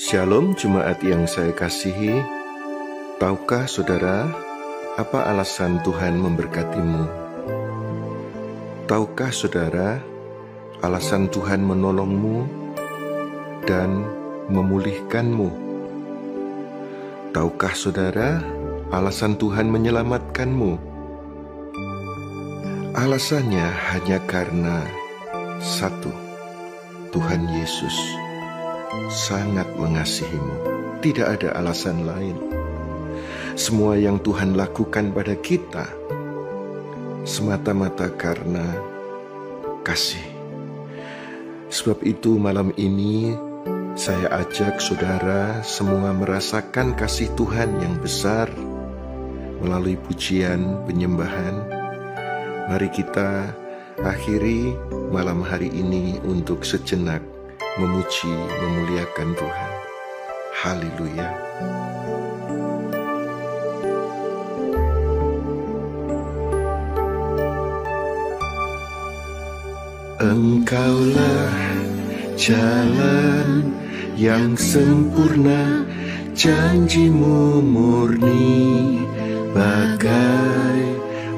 Shalom jemaat yang saya kasihi. Tahukah saudara apa alasan Tuhan memberkatimu? Tahukah saudara alasan Tuhan menolongmu dan memulihkanmu? Tahukah saudara alasan Tuhan menyelamatkanmu? Alasannya hanya karena satu, Tuhan Yesus sangat mengasihimu. Tidak ada alasan lain. Semua yang Tuhan lakukan pada kita semata-mata karena kasih. Sebab itu malam ini saya ajak saudara semua merasakan kasih Tuhan yang besar melalui pujian penyembahan. Mari kita akhiri malam hari ini untuk sejenak memuji, memuliakan Tuhan. Haleluya. Engkaulah jalan yang sempurna, janjimu murni bagai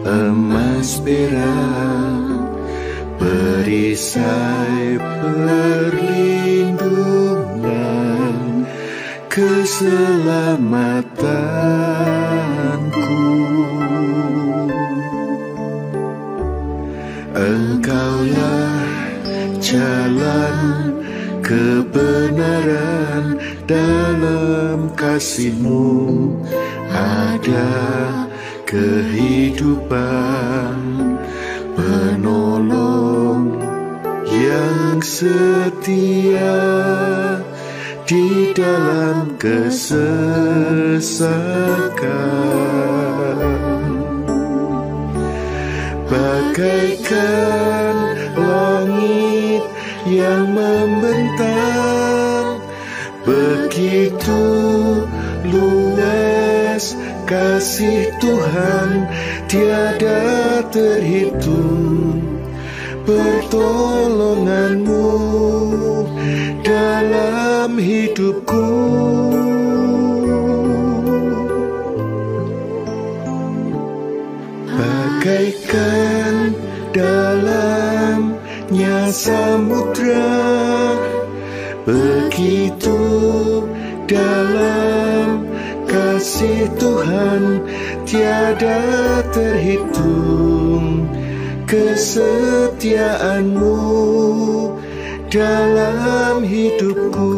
emas perak perisai perlindungan keselamatanku. Engkaulah jalan kebenaran dalam kasihmu ada kehidupan setia di dalam kesesakan. Bagaikan langit yang membentang begitu luas kasih Tuhan tiada terhitung pertolonganmu dalam hidupku. Bagaikan dalamnya samudra begitu dalam kasih Tuhan tiada terhitung kesetiaanmu dalam hidupku.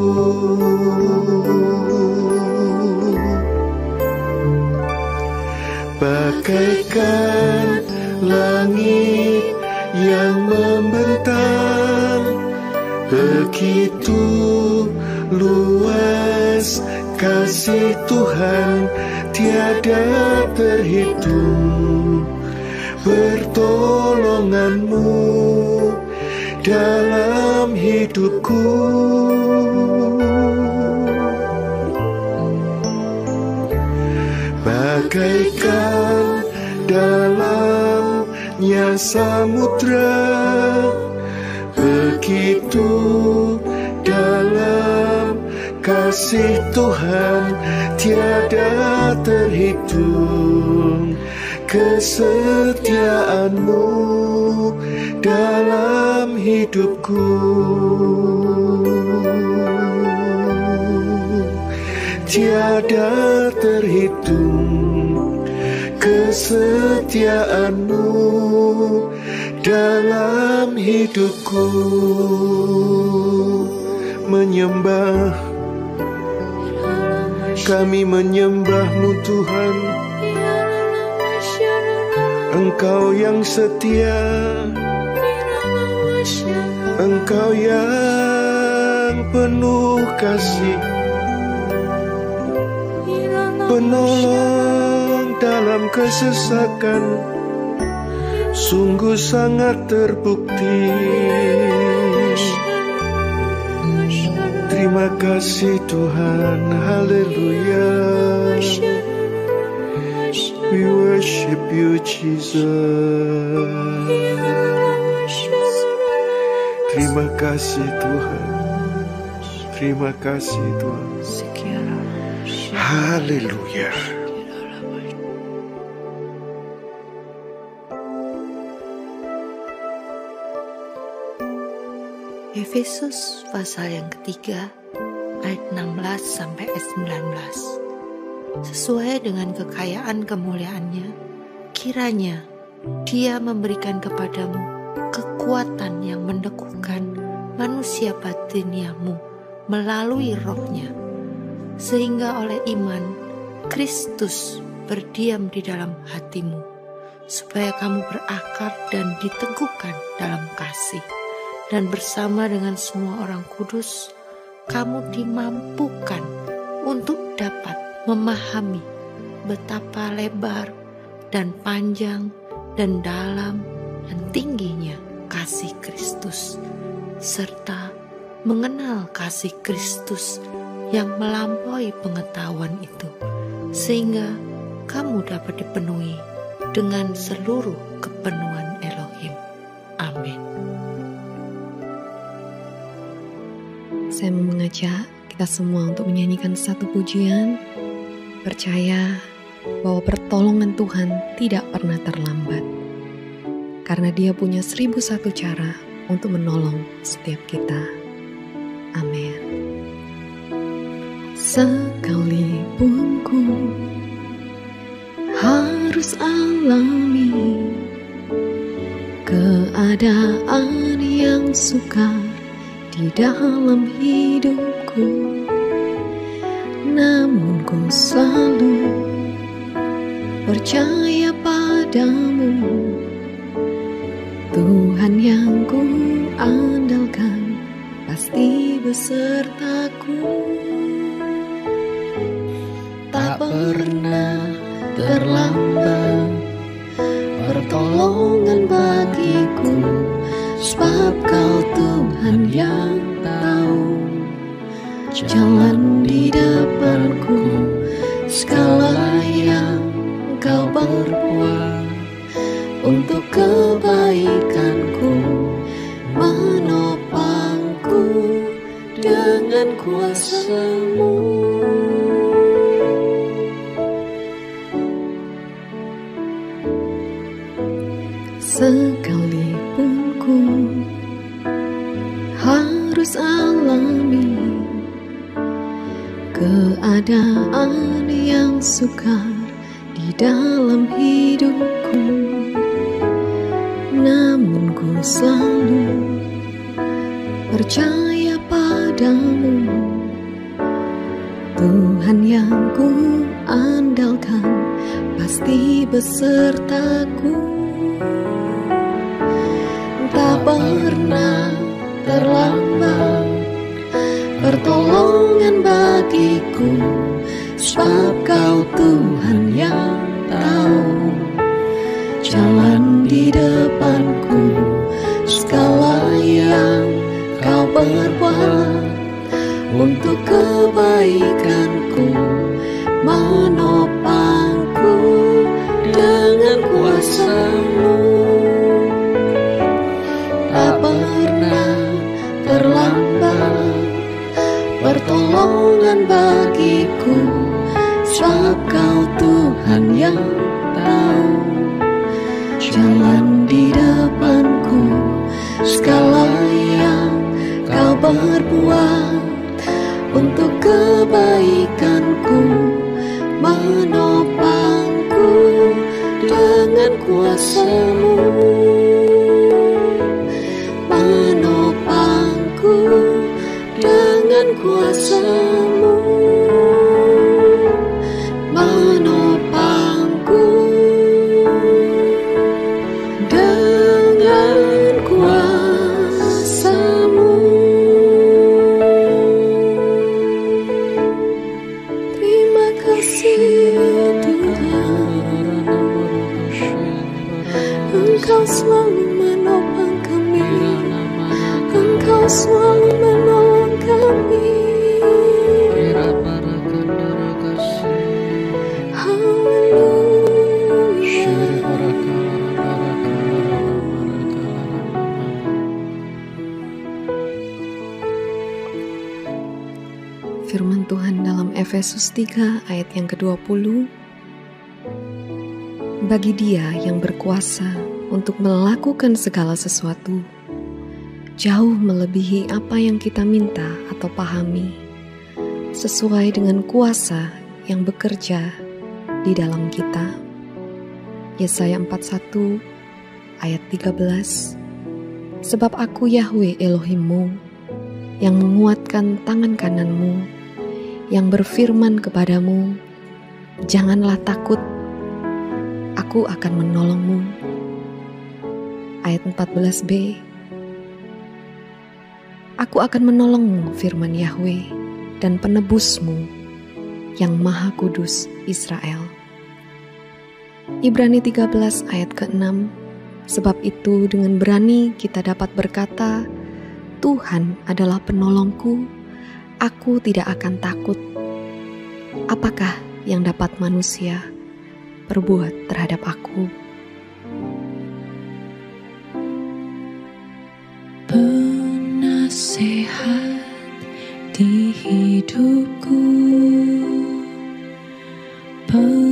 Bagaikan langit yang membentang begitu luas kasih Tuhan tiada terhitung pertolonganmu dalam hidupku. Bagaikan dalamnya samudra begitu dalam kasih Tuhan tiada terhitung kesetiaanmu dalam hidupku. Tiada terhitung kesetiaanmu dalam hidupku. Menyembah kami menyembahmu Tuhan Engkau yang setia. Engkau yang penuh kasih. Penolong dalam kesesakan. Sungguh sangat terbukti. Terima kasih Tuhan Haleluya. We worship you Jesus Terima kasih Tuhan Terima kasih Tuhan Haleluya. Efesus pasal yang ketiga ayat 16 sampai ayat 19. Sesuai dengan kekayaan kemuliaannya, kiranya dia memberikan kepadamu kekuatan yang mendekukan manusia batiniamu melalui rohnya, sehingga oleh iman Kristus berdiam di dalam hatimu, supaya kamu berakar dan diteguhkan dalam kasih. Dan bersama dengan semua orang kudus, kamu dimampukan untuk dapat memahami betapa lebar dan panjang dan dalam dan tingginya kasih Kristus, serta mengenal kasih Kristus yang melampaui pengetahuan itu, sehingga kamu dapat dipenuhi dengan seluruh kepenuhan Elohim. Amin. Saya mengajak kita semua untuk menyanyikan satu pujian, percaya bahwa pertolongan Tuhan tidak pernah terlambat, karena Dia punya seribu satu cara untuk menolong setiap kita. Amin. Sekalipun ku harus alami keadaan yang sukar di dalam hidupku Namun ku selalu percaya padamu. Tuhan yang ku andalkan pasti besertaku. Tak pernah terlambat pertolongan bagiku Sebab kau Tuhan yang tahu. Jalan di depanku Segala kebaikanku Menopangku dengan kuasamu. Sekalipun ku harus alami keadaan yang sukar di dalam hidupku, ku selalu percaya padamu, Tuhan yang ku andalkan pasti besertaku. Tak pernah terlambat pertolongan bagiku sebab kau Tuhan yang tahu jalan di depanku yang kau perbuat untuk kebaikanku menopangku dengan kuasamu. Tak pernah terlambat pertolongan bagiku sebab kau Tuhan yang tahu jalan di depanku. Segala berbuat untuk kebaikanku menopangku dengan kuasamu Efesus 3 ayat yang ke-20. Bagi dia yang berkuasa untuk melakukan segala sesuatu, jauh melebihi apa yang kita minta atau pahami, sesuai dengan kuasa yang bekerja di dalam kita. Yesaya 41 ayat 13 Sebab aku Yahweh Elohimmu yang menguatkan tangan kananmu, yang berfirman kepadamu, Janganlah takut, aku akan menolongmu. Ayat 14b Aku akan menolongmu, firman Yahweh, dan penebusmu, yang maha kudus Israel. Ibrani 13 ayat ke-6 Sebab itu dengan berani kita dapat berkata, Tuhan adalah penolongku, aku tidak akan takut. Apakah yang dapat manusia perbuat terhadap aku? Penasehat di hidupku, penghibur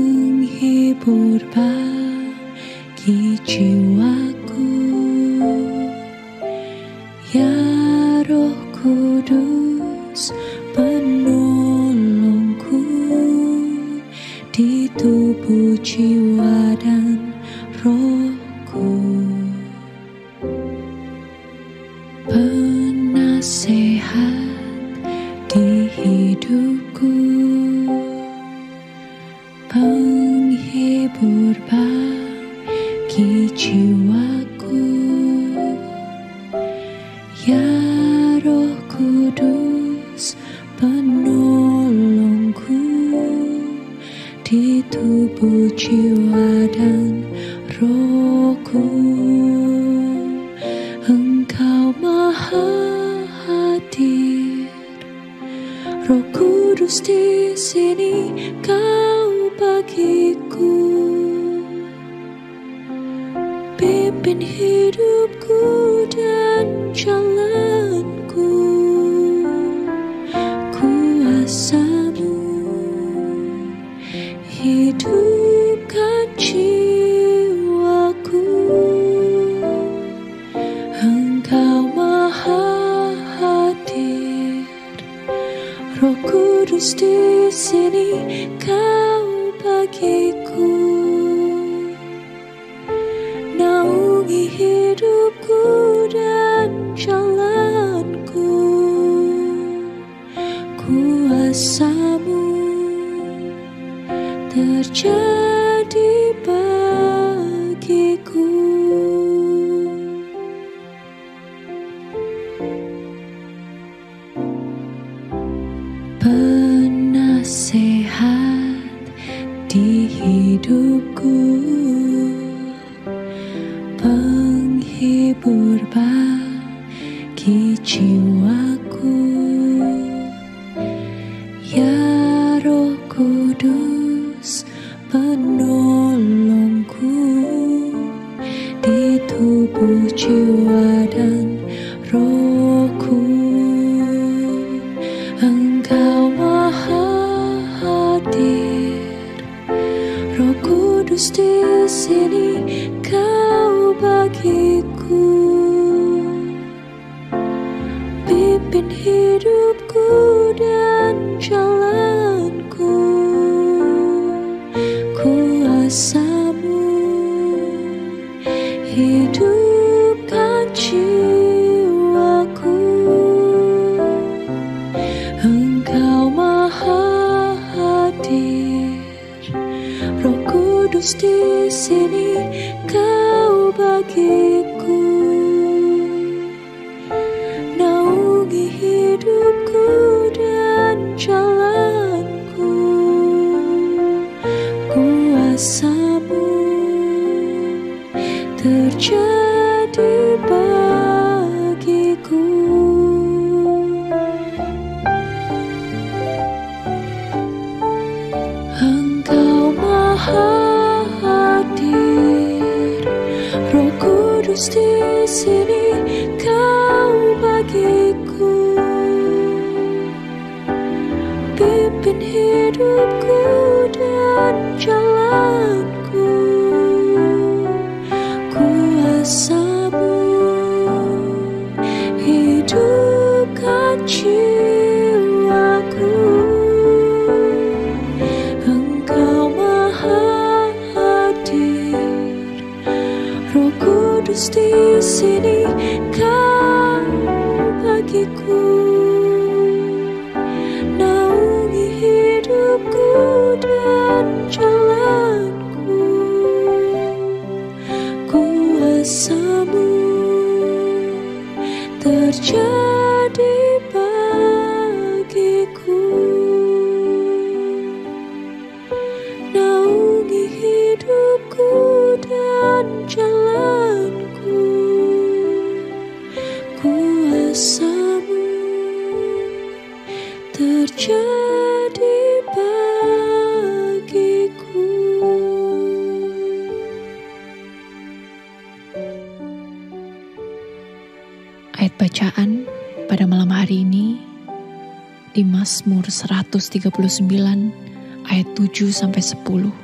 139 ayat 7 sampai 10.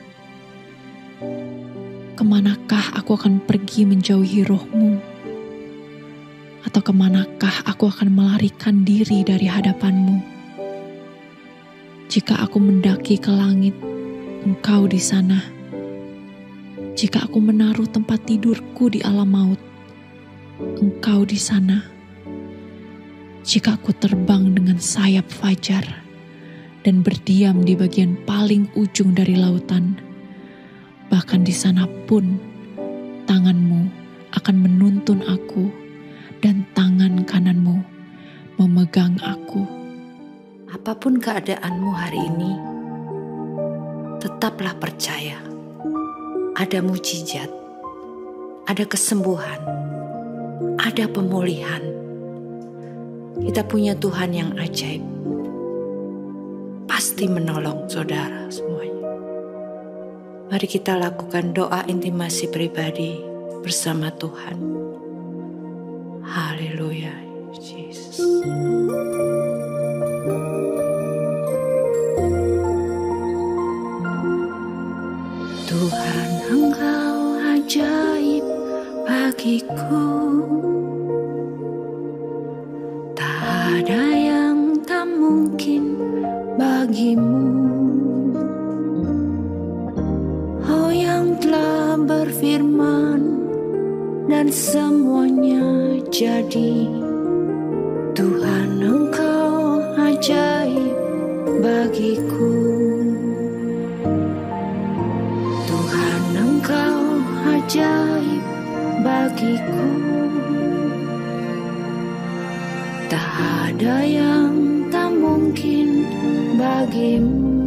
Ke manakah aku akan pergi menjauhi rohmu? Atau ke manakah aku akan melarikan diri dari hadapanmu? Jika aku mendaki ke langit, engkau di sana. Jika aku menaruh tempat tidurku di alam maut, engkau di sana. Jika aku terbang dengan sayap fajar dan berdiam di bagian paling ujung dari lautan, bahkan di sana pun tanganmu akan menuntun aku dan tangan kananmu memegang aku. Apa pun keadaanmu hari ini, tetaplah percaya. Ada mujizat, ada kesembuhan, ada pemulihan. Kita punya Tuhan yang ajaib. Pasti menolong saudara semuanya. Mari kita lakukan doa intimasi pribadi bersama Tuhan. Haleluya, Yesus. Tuhan engkau ajaib bagiku Tak ada yang tak mungkin bagimu. Oh yang telah berfirman dan semuanya jadi. Tuhan engkau ajaib bagiku. Tuhan engkau ajaib bagiku. Tak ada yang tak mungkin bagimu.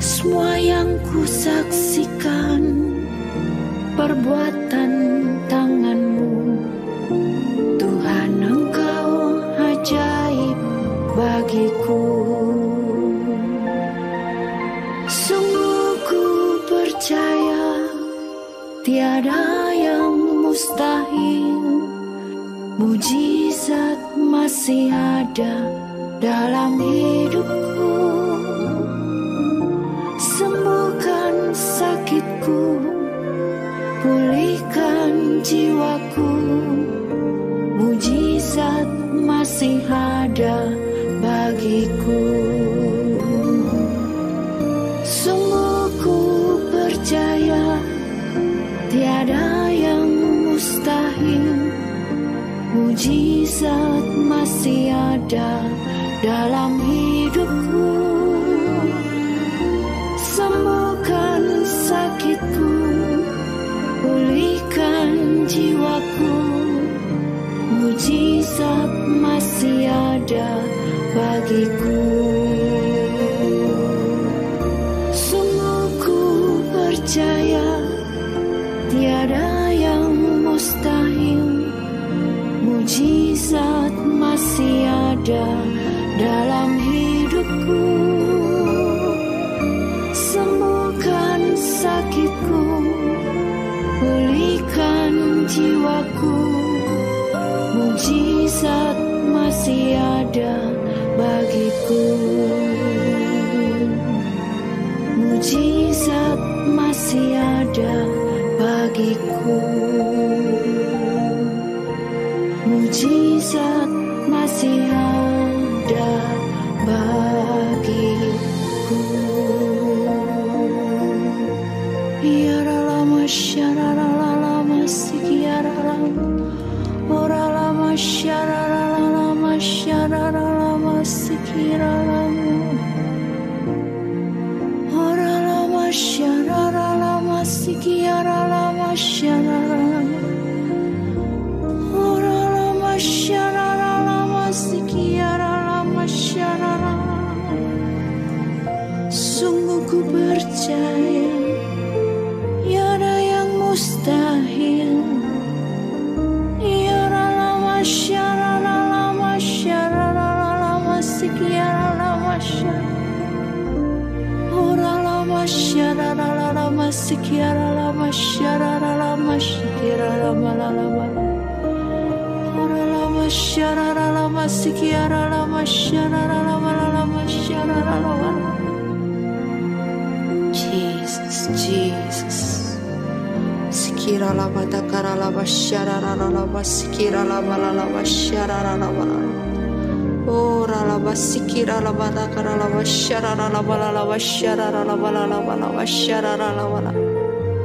Semua yang ku saksikan Perbuatan tanganmu. Tuhan engkau ajaib bagiku. Sungguh ku percaya tiada yang mustahil. Mujizat masih ada dalam hidupku. Sembuhkan sakitku Pulihkan jiwaku. Mujizat masih ada bagiku. Sungguh ku percaya Tiada yang mustahil. Mujizat masih ada dalam hidupku. Sembuhkan sakitku Pulihkan jiwaku. Mujizat masih ada bagiku masih ada bagi bagiku. Mujizat masih ada bagiku. Mujizat masih ada bagiku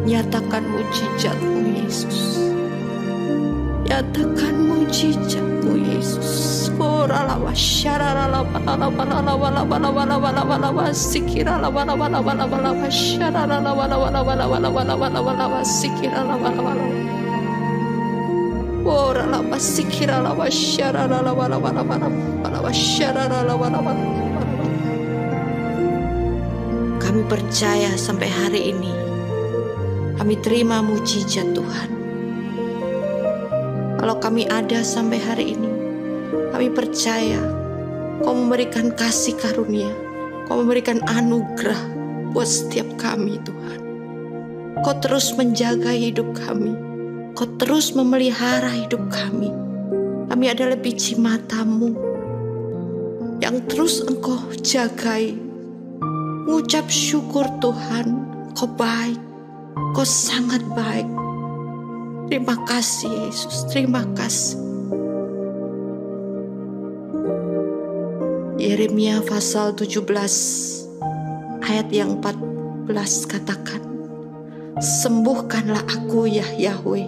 nyatakan mujizatmu Yesus. Nyatakan mujizatmu Yesus. Kami percaya sampai hari ini kami terima mujizat Tuhan. Kalau kami ada sampai hari ini, kami percaya Kau memberikan kasih karunia, Kau memberikan anugerah buat setiap kami Tuhan. Kau terus menjaga hidup kami, Kau terus memelihara hidup kami. Kami adalah biji matamu yang terus Engkau jagai. Ngucap syukur Tuhan, Kau baik, Kau sangat baik. Terima kasih Yesus, terima kasih. Yeremia pasal 17 ayat yang 14 katakan Sembuhkanlah aku ya Yahweh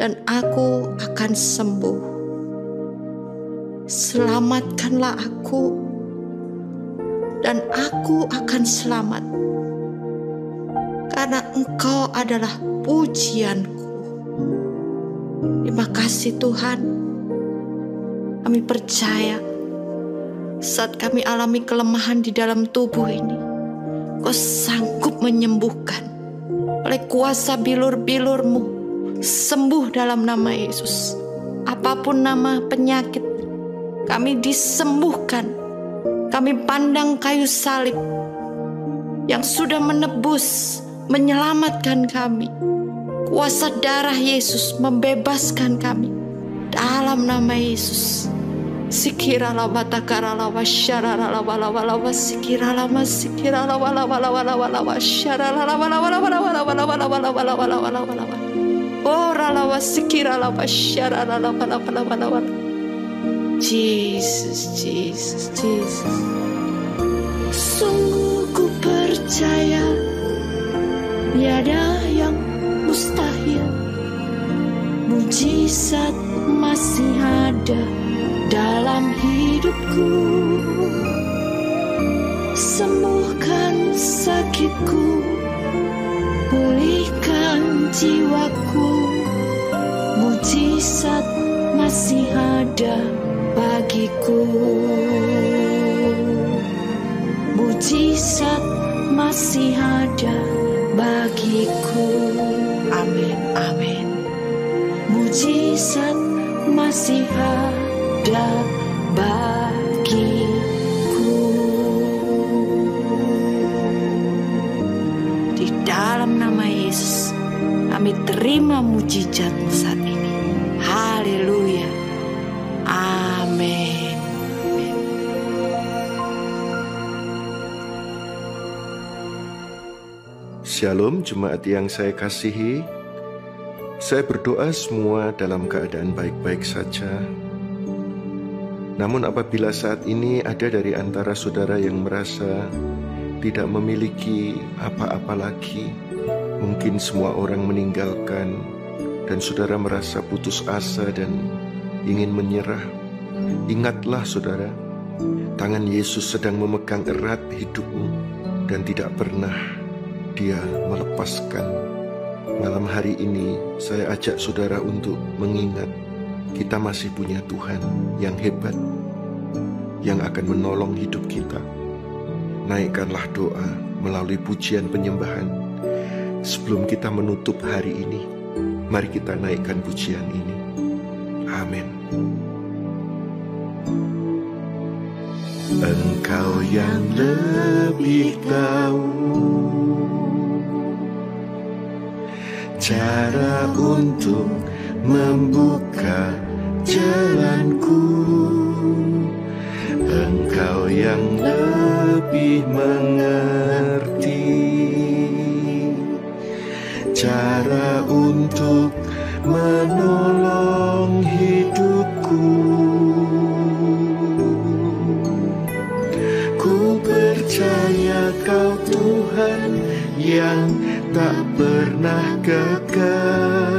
dan aku akan sembuh. Selamatkanlah aku dan aku akan selamat. Karena engkau adalah pujianku. Terima kasih Tuhan. Kami percaya saat kami alami kelemahan di dalam tubuh ini, Kau sanggup menyembuhkan oleh kuasa bilur-bilurmu. Sembuh dalam nama Yesus. Apa pun nama penyakit, kami disembuhkan. Kami pandang kayu salib yang sudah menebus, menyelamatkan kami. Kuasa darah Yesus membebaskan kami dalam nama Yesus. Sikira lama takara lama syarara lama lama lama sikira lama sikira lama lama lama lama lama syarara lama lama lama lama lama lama lama lama lama lama lama lama Ora lama sikira lama syarara lama lama lama lama Jesus Jesus Jesus. Sungguh ku percaya Tiada yang mustahil. Mujizat masih ada dalam hidupku. Sembuhkan sakitku Pulihkan jiwaku. Mujizat masih ada bagiku. Mujizat masih ada bagiku. Amin, amin. Mujizat masih ada di dalam nama Yesus kami terima mujizatmu saat ini. Haleluya. Amin. Shalom jemaat yang saya kasihi. Saya berdoa semua dalam keadaan baik-baik saja. Namun apabila saat ini ada dari antara saudara yang merasa tidak memiliki apa-apa lagi, mungkin semua orang meninggalkan dan saudara merasa putus asa dan ingin menyerah, ingatlah saudara, tangan Yesus sedang memegang erat hidupmu dan tidak pernah dia melepaskan. Malam hari ini saya ajak saudara untuk mengingat kita masih punya Tuhan yang hebat yang akan menolong hidup kita. Naikkanlah doa melalui pujian penyembahan. Sebelum kita menutup hari ini, mari kita naikkan pujian ini. Amin. Engkau yang lebih tahu cara untuk membuka jalanku. Engkau yang lebih mengerti cara untuk menolong hidupku. Ku percaya kau Tuhan yang tak pernah gagal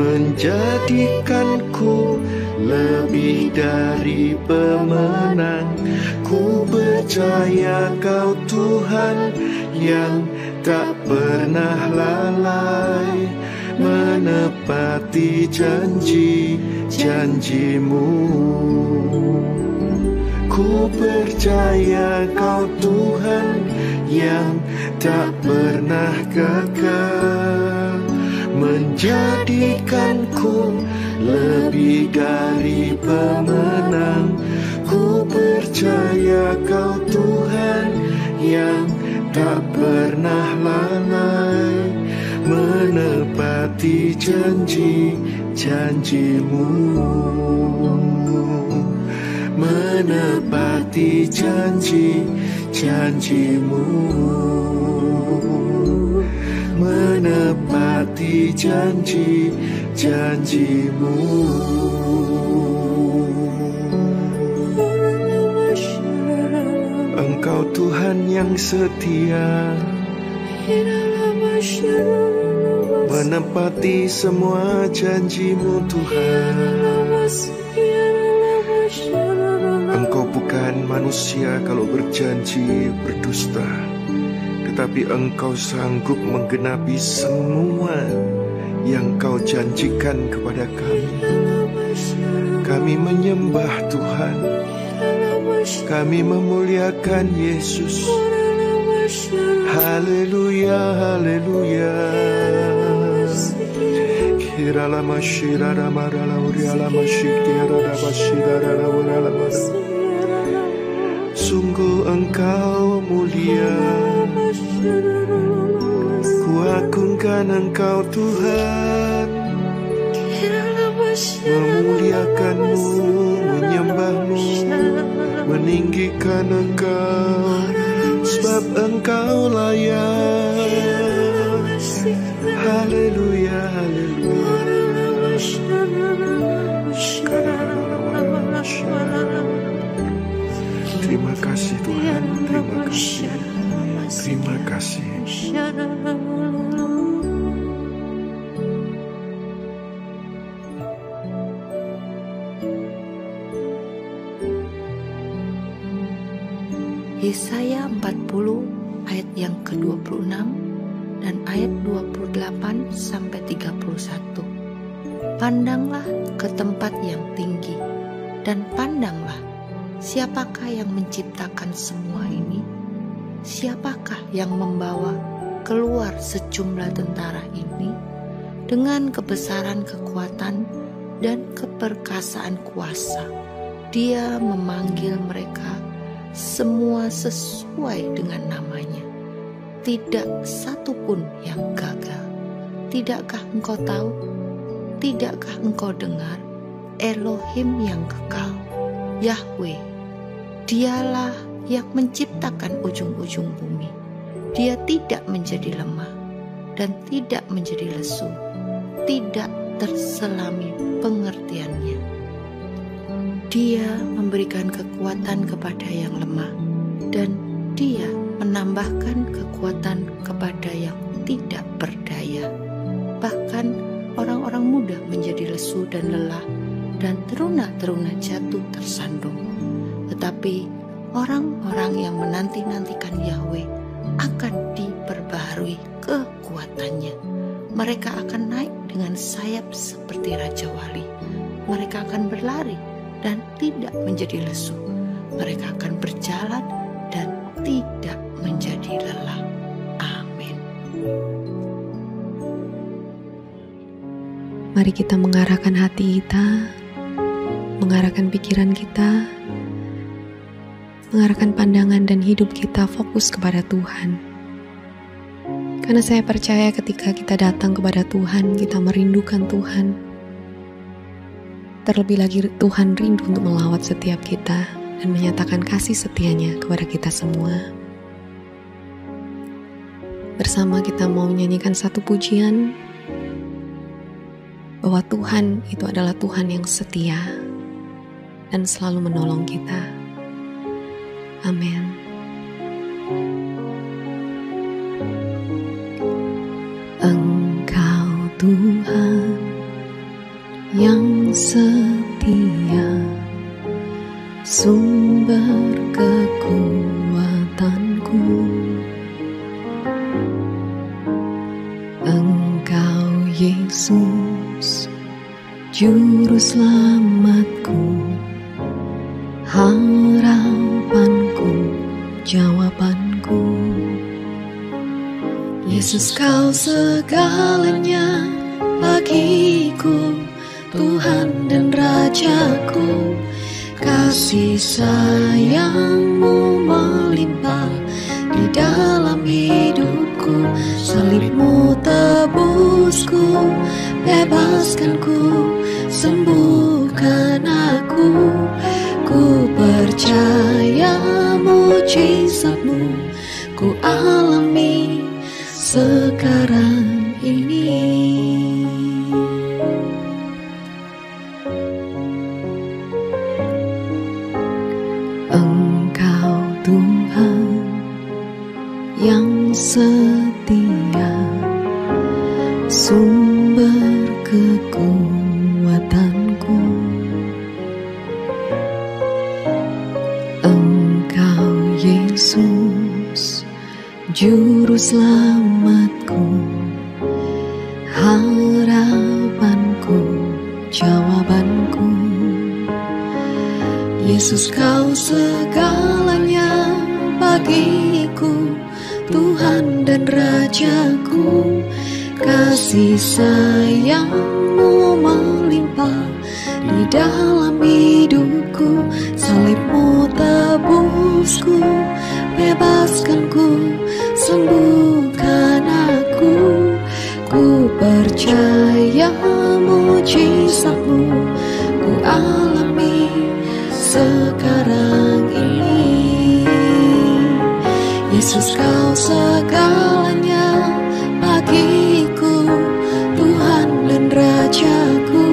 menjadikanku lebih dari pemenang. Ku percaya kau Tuhan yang tak pernah lalai menepati janji-janjimu ku percaya kau Tuhan yang tak pernah gagal menjadikanku lebih dari pemenang. Ku percaya kau Tuhan yang tak pernah lalai. Menepati janji-janjimu menepati janji-janjimu menepati janji-janjimu Engkau Tuhan yang setia. Menepati semua janjimu Tuhan. Engkau bukan manusia kalau berjanji berdusta Tetapi engkau sanggup menggenapi semua yang kau janjikan kepada kami. Kami menyembah Tuhan. Kami memuliakan Yesus. Haleluya, haleluya. Sungguh engkau mulia Ku agungkan engkau Tuhan. Memuliakanmu, menyembahmu Meninggikan engkau. Sebab engkau layak. Haleluya, haleluya. Terima kasih Tuhan, terima kasih Terima kasih Yesaya 40 ayat yang ke-26 dan ayat 28 sampai 31. Pandanglah ke tempat yang tinggi dan pandanglah siapakah yang menciptakan semua ini? Siapakah yang membawa keluar sejumlah tentara ini dengan kebesaran kekuatan dan keperkasaan kuasa? Dia memanggil mereka semua sesuai dengan namanya. Tidak satu pun yang gagal. Tidakkah engkau tahu? Tidakkah engkau dengar? Elohim yang kekal, Yahweh, dialah yang menciptakan ujung-ujung bumi. dia tidak menjadi lemah dan tidak menjadi lesu, tidak terselami pengertiannya. Dia memberikan kekuatan kepada yang lemah, dan Dia menambahkan kekuatan kepada yang tidak berdaya. Bahkan orang-orang muda menjadi lesu dan lelah, dan teruna-teruna jatuh tersandung. Tetapi orang-orang yang menanti-nantikan Yahweh akan diperbaharui kekuatannya. Mereka akan naik dengan sayap seperti Raja Wali. Mereka akan berlari dan tidak menjadi lesu. Mereka akan berjalan dan tidak menjadi lelah. Amin. Mari kita mengarahkan hati kita, mengarahkan pikiran kita, mengarahkan pandangan dan hidup kita fokus kepada Tuhan. Karena saya percaya ketika kita datang kepada Tuhan, kita merindukan Tuhan, Terlebih lagi Tuhan rindu untuk melawat setiap kita dan menyatakan kasih setianya kepada kita semua. Bersama kita mau menyanyikan satu pujian bahwa Tuhan itu adalah Tuhan yang setia dan selalu menolong kita. Amin. Engkau Tuhan yang setia sumber kekuatanku Engkau Yesus juru selamatku harapanku jawabanku. Yesus kau segalanya bagiku Tuhan dan Rajaku. Kasih sayangmu melimpah di dalam hidupku. Salibmu tebusku, bebaskanku, sembuhkan aku Ku percaya mujizatmu ku alami sekarang ini. Setia juru selamatku harapanku jawabanku. Yesus kau segalanya bagiku Tuhan dan Rajaku. Kasih sayangmu melimpah Di dalam hidupku. Salibmu tebusku Bebaskanku Sembuhkan aku. Ku percaya mujizatmu. Ku alami sekarang ini. Yesus kau segalanya bagiku. Tuhan dan Rajaku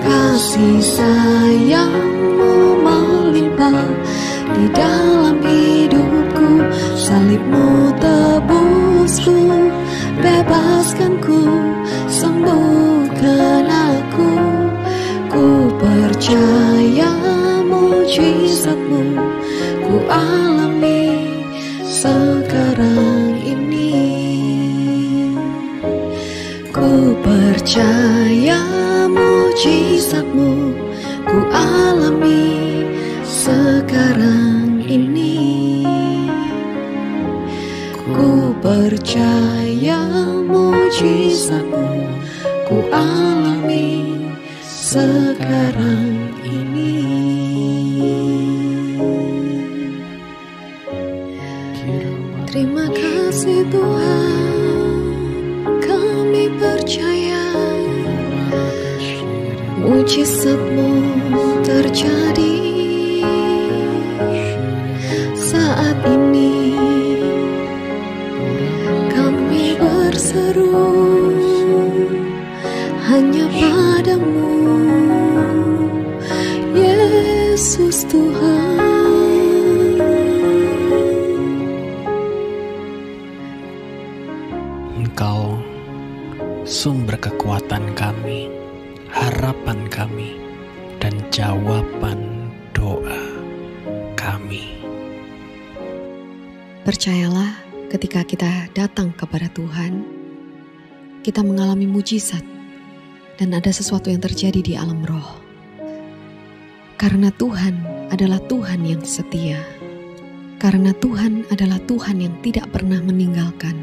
Kasih sayangmu melimpah di dalam hidupku Salibmu tebusku Bebaskanku Sembuhkan aku. Ku percaya mujizatmu Ku alami sekarang ini. Ku percaya percaya mujizatmu Ku alami sekarang Tuhan. Kami percaya. Mujizatmu mujizat dan ada sesuatu yang terjadi di alam roh. Karena Tuhan adalah Tuhan yang setia. Karena Tuhan adalah Tuhan yang tidak pernah meninggalkan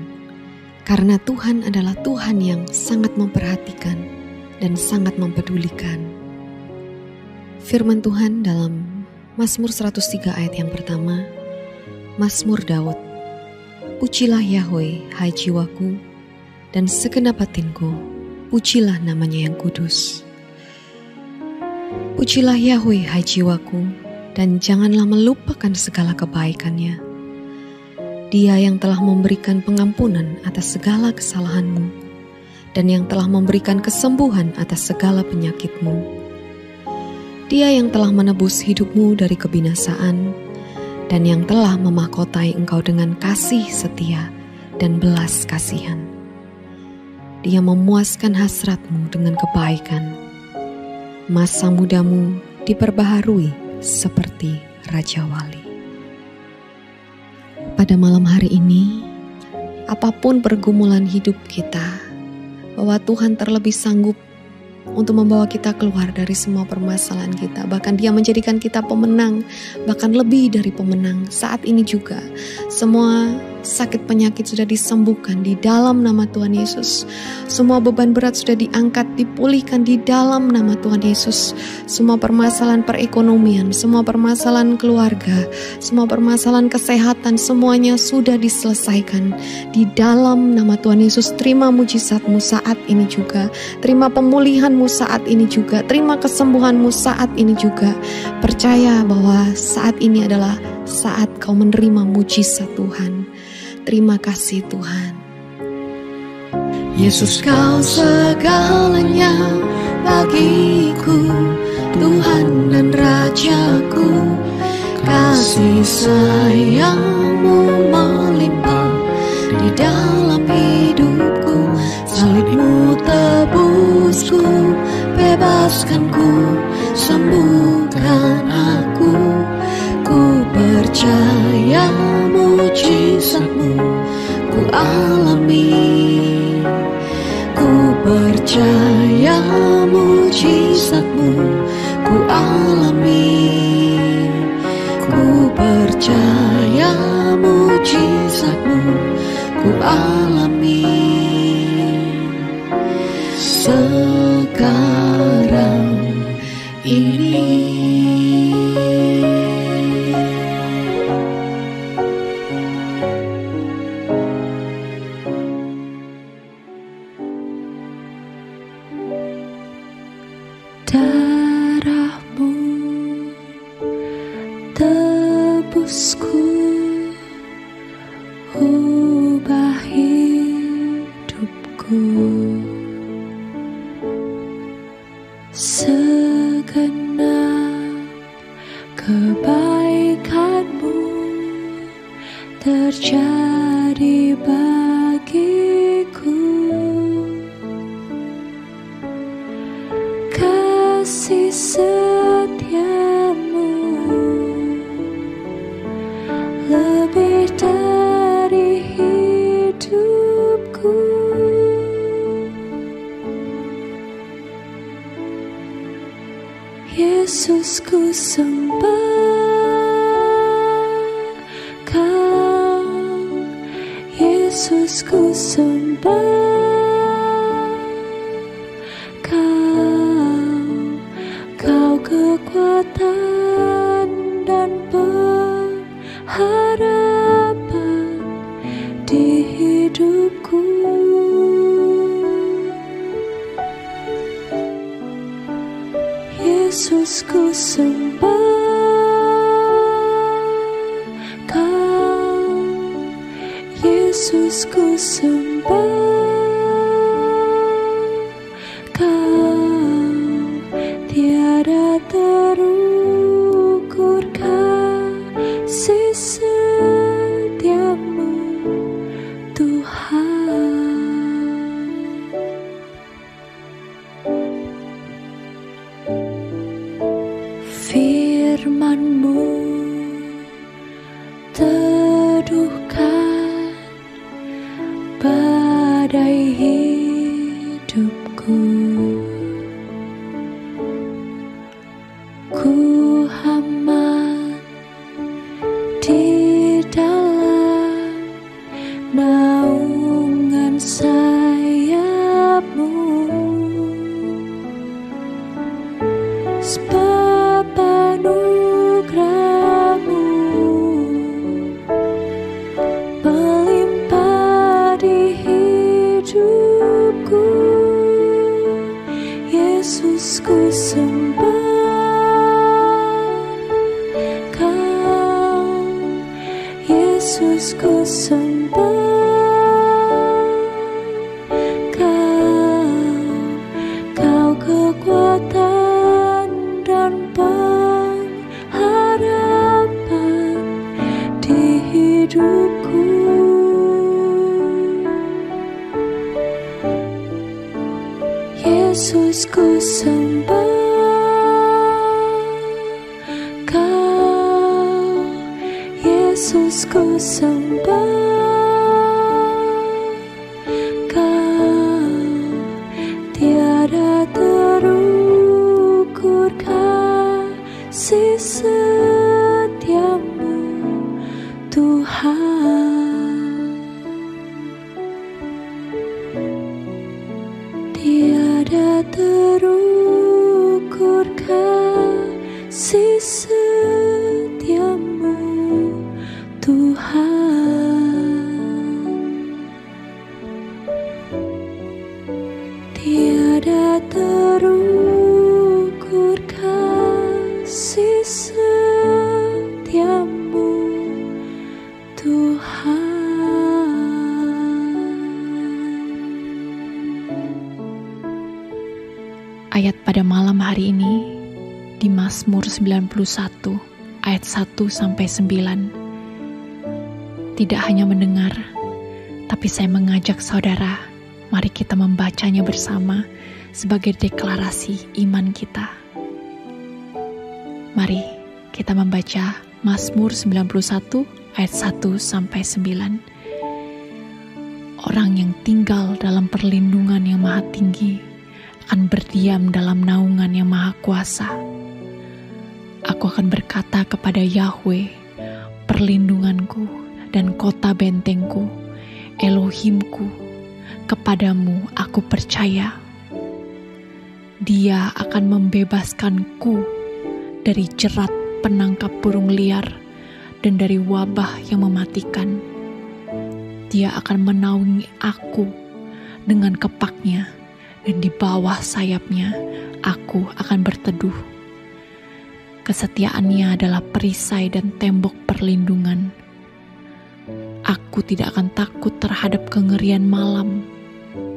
karena Tuhan adalah Tuhan yang sangat memperhatikan dan sangat mempedulikan. Firman Tuhan dalam Mazmur 103 ayat yang pertama, Mazmur Daud. Pujilah Yahweh, hai jiwaku, dan segenap batinku, pujilah namanya yang kudus. Pujilah Yahweh, hai jiwaku, dan janganlah melupakan segala kebaikannya dia yang telah memberikan pengampunan atas segala kesalahanmu dan yang telah memberikan kesembuhan atas segala penyakitmu. Dia yang telah menebus hidupmu dari kebinasaan dan yang telah memahkotai engkau dengan kasih setia dan belas kasihan. Dia memuaskan hasratmu dengan kebaikan. Masa mudamu diperbaharui seperti Raja Wali pada malam hari ini, apa pun pergumulan hidup kita, bahwa Tuhan terlebih sanggup untuk membawa kita keluar dari semua permasalahan kita. Bahkan dia menjadikan kita pemenang, bahkan lebih dari pemenang. Saat ini juga, semua sakit penyakit sudah disembuhkan di dalam nama Tuhan Yesus. Semua beban berat sudah diangkat, dipulihkan di dalam nama Tuhan Yesus. Semua permasalahan perekonomian, semua permasalahan keluarga, semua permasalahan kesehatan, semuanya sudah diselesaikan di dalam nama Tuhan Yesus. Terima mujizatmu saat ini juga. Terima pemulihanmu saat ini juga. Terima kesembuhanmu saat ini juga. Percaya bahwa saat ini adalah saat kau menerima mujizat Tuhan. Terima kasih Tuhan. Yesus kau segalanya bagiku Tuhan dan Rajaku. Kasih sayangmu melimpah di dalam hidupku. Salibmu tebusku, bebaskanku, sembuhkan aku. Ku percaya mujizatmu ku alami. Ku percaya mujizatmu ku alami. Ku percaya mujizatmu ku alami. Sekarang ini Yesusku sembah Kau Yesus sembah 91 ayat 1 sampai 9. Tidak hanya mendengar, tapi saya mengajak saudara, mari kita membacanya bersama sebagai deklarasi iman kita. Mari kita membaca Mazmur 91 ayat 1 sampai 9. Orang yang tinggal dalam perlindungan yang maha tinggi akan berdiam dalam naungan yang maha kuasa. Kepada Yahweh, perlindunganku dan kota bentengku, Elohimku, kepadamu aku percaya. Dia akan membebaskanku dari jerat penangkap burung liar dan dari wabah yang mematikan. Dia akan menaungi aku dengan kepaknya dan di bawah sayapnya aku akan berteduh. Kesetiaannya adalah perisai dan tembok perlindungan. Aku tidak akan takut terhadap kengerian malam,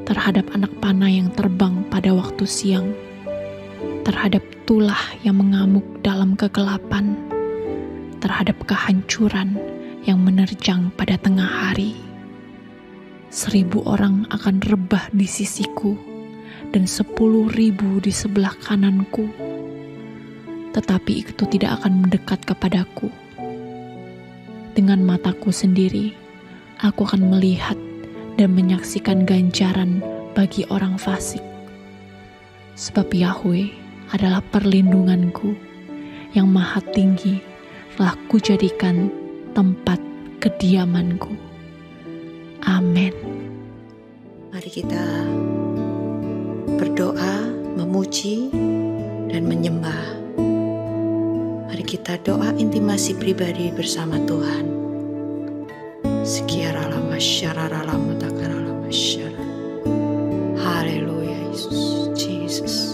terhadap anak panah yang terbang pada waktu siang, terhadap tulah yang mengamuk dalam kegelapan, terhadap kehancuran yang menerjang pada tengah hari. Seribu orang akan rebah di sisiku, dan sepuluh ribu di sebelah kananku, tetapi itu tidak akan mendekat kepadaku. Dengan mataku sendiri, aku akan melihat dan menyaksikan ganjaran bagi orang fasik. Sebab Yahweh adalah perlindunganku yang maha tinggi telah kujadikan tempat kediamanku. Amin. Mari kita berdoa, memuji, dan menyembah. Mari kita doa intimasi pribadi bersama Tuhan. Sekiara lama syarara lama takara lama syara. Haleluya Yesus, Jesus.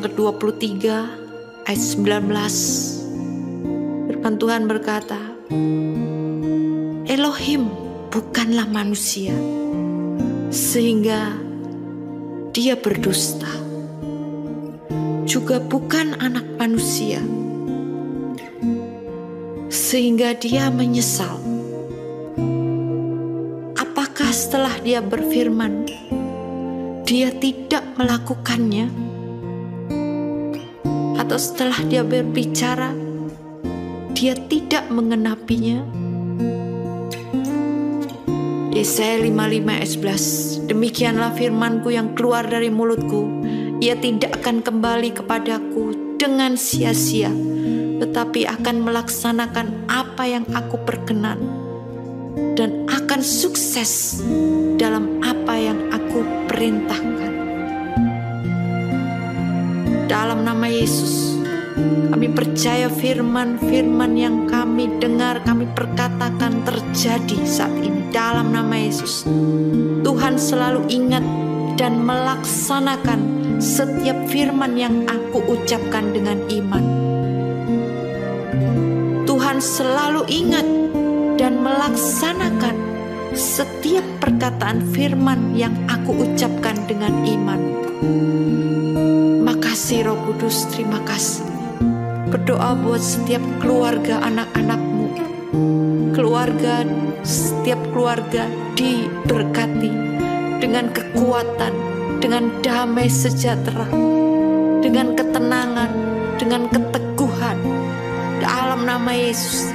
Yang ke-23 ayat 19. Firman Tuhan berkata, Elohim bukanlah manusia sehingga dia berdusta. Juga bukan anak manusia sehingga dia menyesal. Apakah setelah dia berfirman, dia tidak melakukannya, setelah dia berbicara, dia tidak mengenapinya? Yesaya 55 ayat 11 Demikianlah firmanku yang keluar dari mulutku Ia tidak akan kembali kepadaku dengan sia-sia Tetapi akan melaksanakan apa yang aku perkenan Dan akan sukses dalam apa yang aku perintahkan Dalam nama Yesus kami percaya firman-firman yang kami dengar, kami perkatakan terjadi saat ini dalam nama Yesus. Tuhan selalu ingat dan melaksanakan setiap firman yang aku ucapkan dengan iman. Tuhan selalu ingat dan melaksanakan setiap perkataan firman yang aku ucapkan dengan iman. Makasih Roh Kudus, terima kasih. Berdoa buat setiap keluarga anak-anakmu. Keluarga, setiap keluarga diberkati dengan kekuatan, dengan damai sejahtera, dengan ketenangan, dengan keteguhan. Dalam nama Yesus,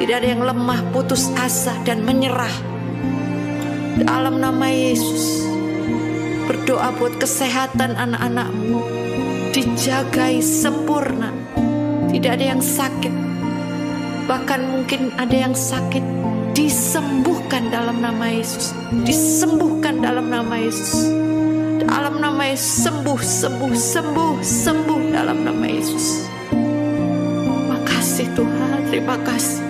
tidak ada yang lemah, putus asa, dan menyerah. Dalam nama Yesus, berdoa buat kesehatan anak-anakmu, dijagai sempurna tidak ada yang sakit, bahkan mungkin ada yang sakit, disembuhkan dalam nama Yesus, disembuhkan dalam nama Yesus, dalam nama Yesus, sembuh, sembuh, sembuh, sembuh dalam nama Yesus. Makasih Tuhan, terima kasih.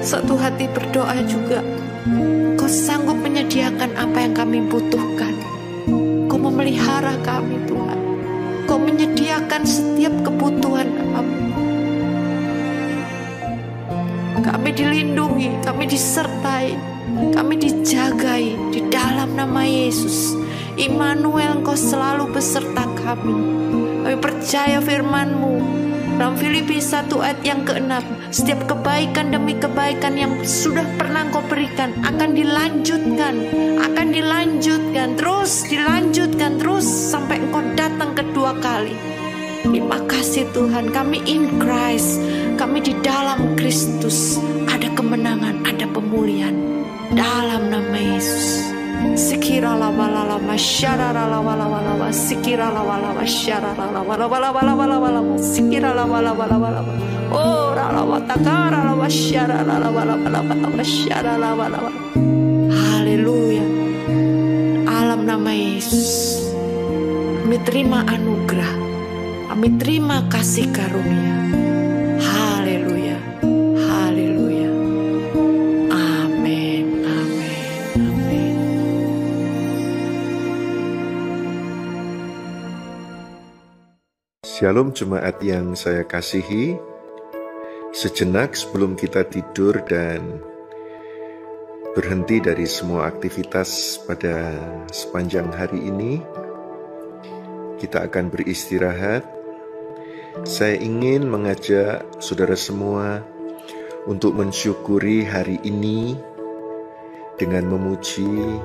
Satu hati berdoa juga, Kau sanggup menyediakan apa yang kami butuhkan. Kau memelihara kami Tuhan. Kau menyediakan setiap kebutuhan kami. Kami dilindungi, kami disertai Kami dijagai di dalam nama Yesus. Immanuel engkau selalu beserta kami. Kami percaya firman-Mu dalam Filipi 1 ayat yang ke-6, setiap kebaikan demi kebaikan yang sudah pernah kau berikan akan dilanjutkan, akan dilanjutkan, terus dilanjutkan, terus sampai engkau datang kedua kali. Terima kasih Tuhan, kami in Christ, kami di dalam Kristus, ada kemenangan, ada pemulihan. Dalam nama Yesus. Sikira lava lava mashara lava lava lava sikira lava lava shara lava lava lava lava lava lava sikira lava lava lava lava oh lava takara lava shara lava lava lava lava shara lava lava Haleluya. Alam nama Yesus. Kami terima anugerah. Kami terima kasih karunia Shalom jemaat yang saya kasihi. Sejenak sebelum kita tidur dan berhenti dari semua aktivitas pada sepanjang hari ini, kita akan beristirahat. Saya ingin mengajak saudara semua untuk mensyukuri hari ini dengan memuji,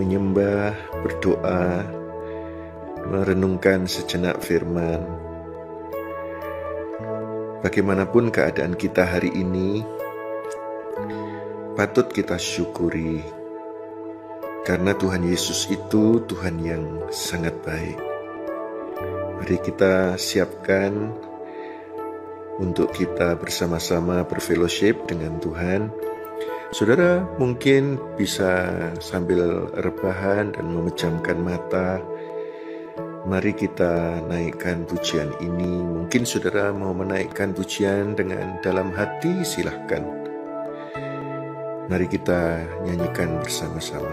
menyembah, berdoa, merenungkan sejenak firman. Bagaimanapun keadaan kita hari ini, patut kita syukuri karena Tuhan Yesus itu Tuhan yang sangat baik. Mari kita siapkan untuk kita bersama-sama berfellowship dengan Tuhan. Saudara mungkin bisa sambil rebahan dan memejamkan mata, Mari kita naikkan pujian ini. Mungkin saudara mau menaikkan pujian dengan dalam hati, silahkan. Mari kita nyanyikan bersama-sama.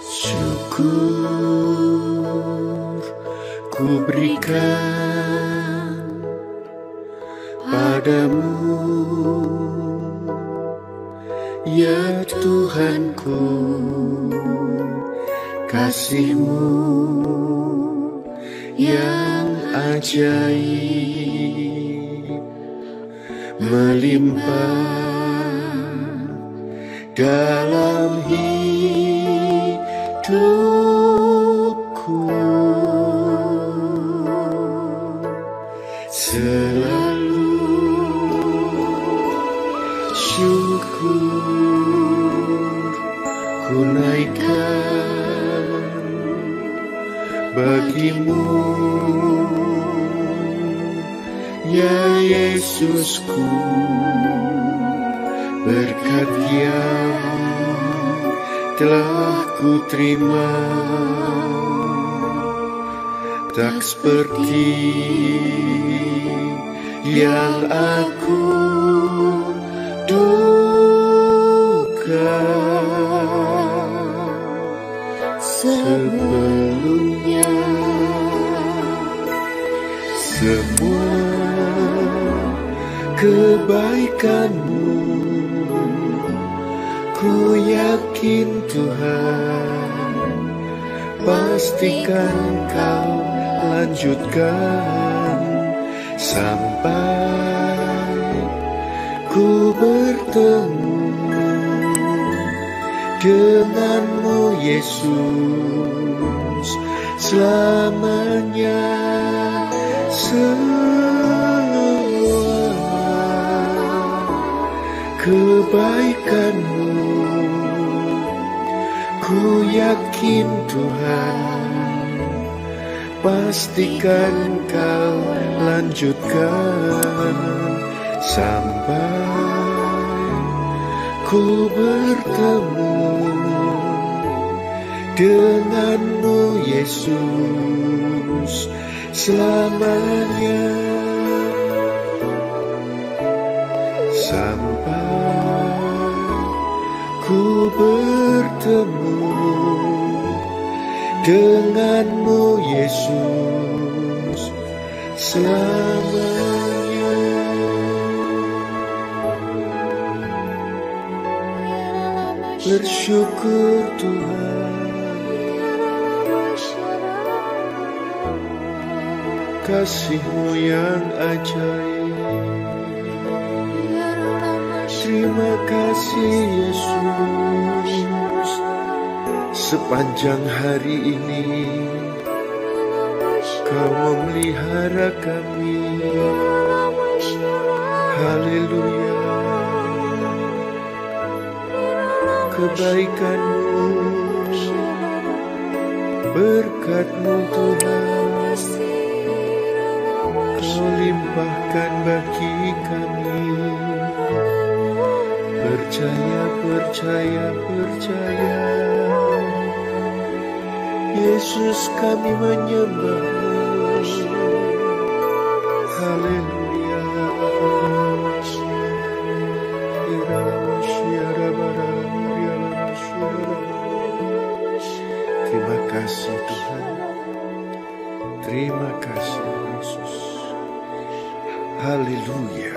Syukur ku berikan padamu Ya Tuhanku, kasihmu yang ajaib melimpah dalam hidupku. Bagimu ya Yesusku berkat yang telah ku terima tak seperti yang aku duga kebaikanmu ku yakin Tuhan. Pastikan kau lanjutkan sampai ku bertemu denganmu Yesus selamanya. Semua kebaikanmu. Ku yakin Tuhan pastikan kau lanjutkan sampai ku bertemu denganmu Yesus selamanya bertemu denganmu Yesus selamanya. Bersyukur Tuhan. Kasihmu yang ajaib. Terima kasih Yesus. Sepanjang hari ini Kau memelihara kami. Haleluya. Kebaikanmu Berkatmu Tuhan. Kau limpahkan bagi kami. Percaya, percaya, percaya Yesus kami menyembahmu Haleluya Terima kasih Tuhan. Terima kasih Yesus. Haleluya.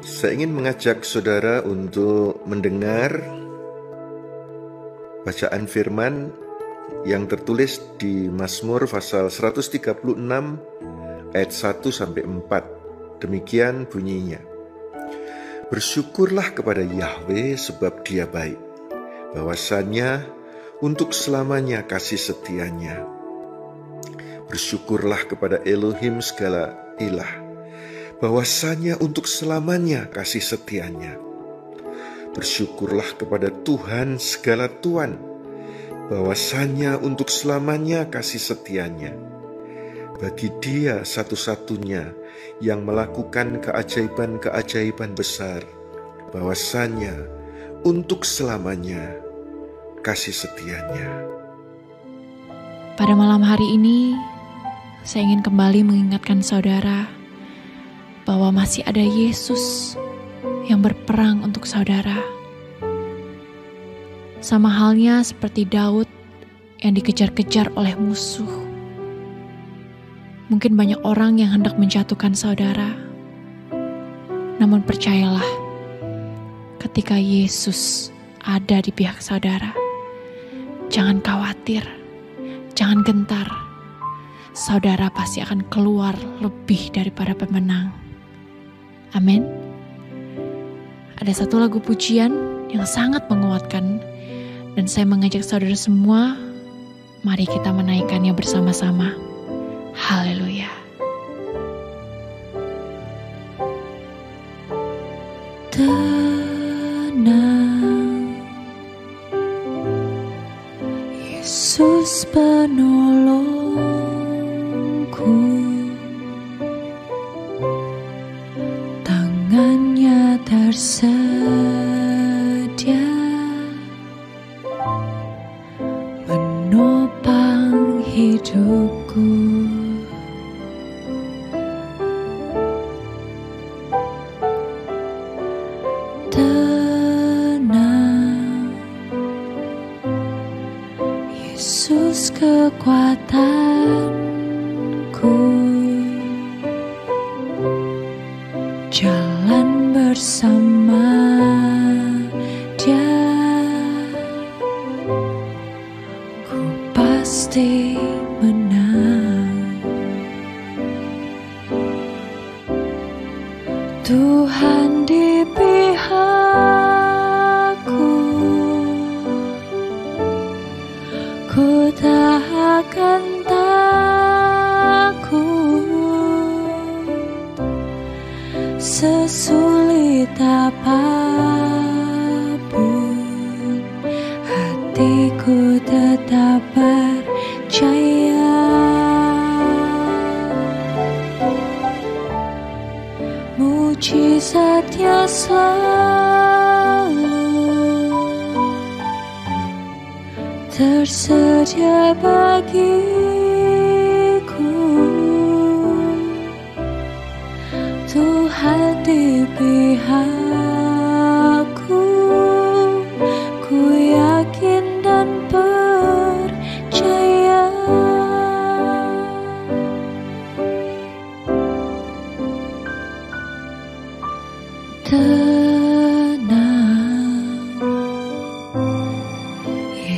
Saya ingin mengajak saudara untuk mendengar bacaan firman yang tertulis di Mazmur pasal 136 ayat 1 sampai 4. Demikian bunyinya. Bersyukurlah kepada Yahweh sebab dia baik. Bahwasanya untuk selamanya kasih setianya. Bersyukurlah kepada Elohim segala ilah bahwasanya untuk selamanya kasih setianya. Bersyukurlah kepada Tuhan segala Tuhan, bahwasanya untuk selamanya kasih setianya. Bagi dia satu-satunya yang melakukan keajaiban-keajaiban besar, bahwasanya untuk selamanya kasih setianya. Pada malam hari ini, saya ingin kembali mengingatkan saudara bahwa masih ada Yesus yang berperang untuk saudara. Sama halnya seperti Daud yang dikejar-kejar oleh musuh. Mungkin banyak orang yang hendak menjatuhkan saudara. Namun percayalah, ketika Yesus ada di pihak saudara, jangan khawatir, jangan gentar. Saudara pasti akan keluar lebih daripada pemenang. Amin. Ada satu lagu pujian yang sangat menguatkan dan saya mengajak saudara semua, mari kita menaikkannya bersama-sama. Haleluya. Tenang, Yesus penolongku,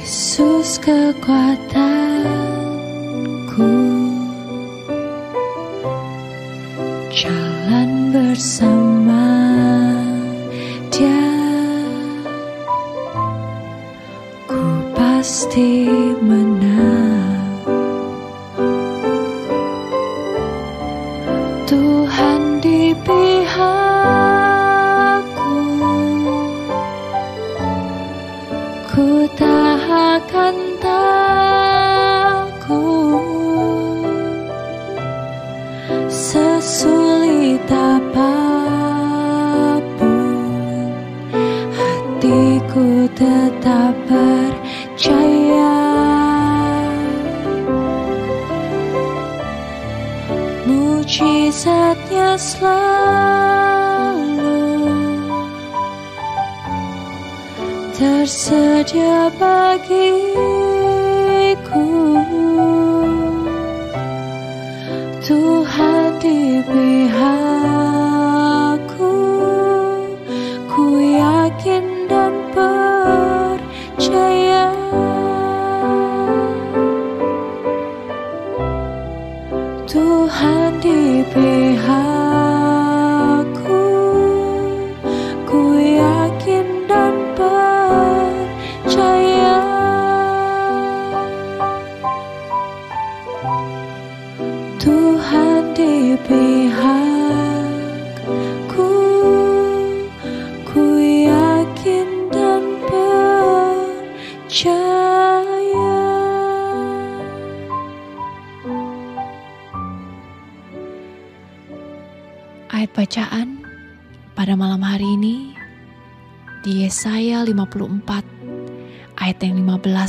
Yesus kekuatanku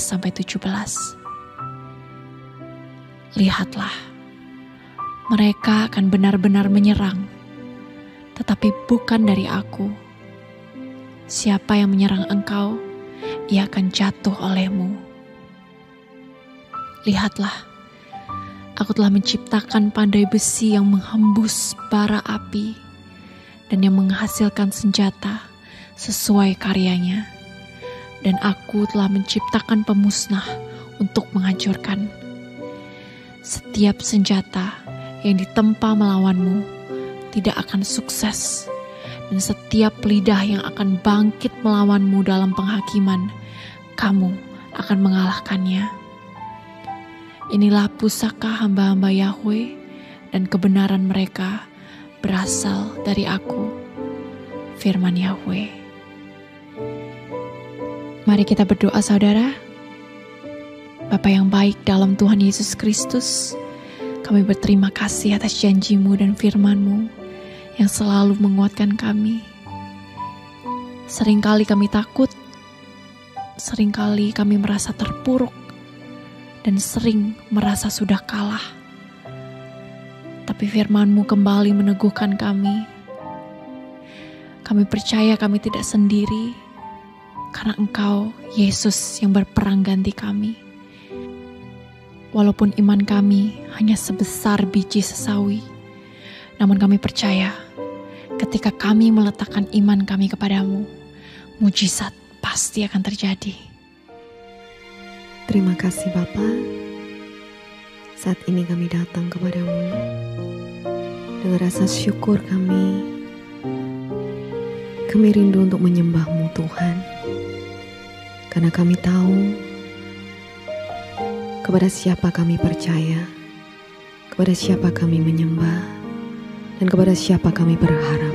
sampai 17. Lihatlah, mereka akan benar-benar menyerang, tetapi bukan dari aku. Siapa yang menyerang engkau, ia akan jatuh olehmu. Lihatlah, aku telah menciptakan pandai besi yang menghembus bara api dan yang menghasilkan senjata sesuai karyanya. Dan aku telah menciptakan pemusnah untuk menghancurkan. Setiap senjata yang ditempa melawanmu tidak akan sukses, dan setiap lidah yang akan bangkit melawanmu dalam penghakiman, kamu akan mengalahkannya. Inilah pusaka hamba-hamba Yahweh, dan kebenaran mereka berasal dari aku, firman Yahweh. Mari kita berdoa saudara. Bapa yang baik dalam Tuhan Yesus Kristus, kami berterima kasih atas janjimu dan firmanmu yang selalu menguatkan kami. Seringkali kami takut, sering kali kami merasa terpuruk, dan sering merasa sudah kalah. Tapi firmanmu kembali meneguhkan kami. Kami percaya kami tidak sendiri, karena Engkau, Yesus, yang berperang ganti kami. Walaupun iman kami hanya sebesar biji sesawi, namun kami percaya ketika kami meletakkan iman kami kepadamu, mujizat pasti akan terjadi. Terima kasih Bapa. Saat ini kami datang kepadamu dengan rasa syukur kami. Kami rindu untuk menyembahmu Tuhan. Karena kami tahu kepada siapa kami percaya, kepada siapa kami menyembah, dan kepada siapa kami berharap.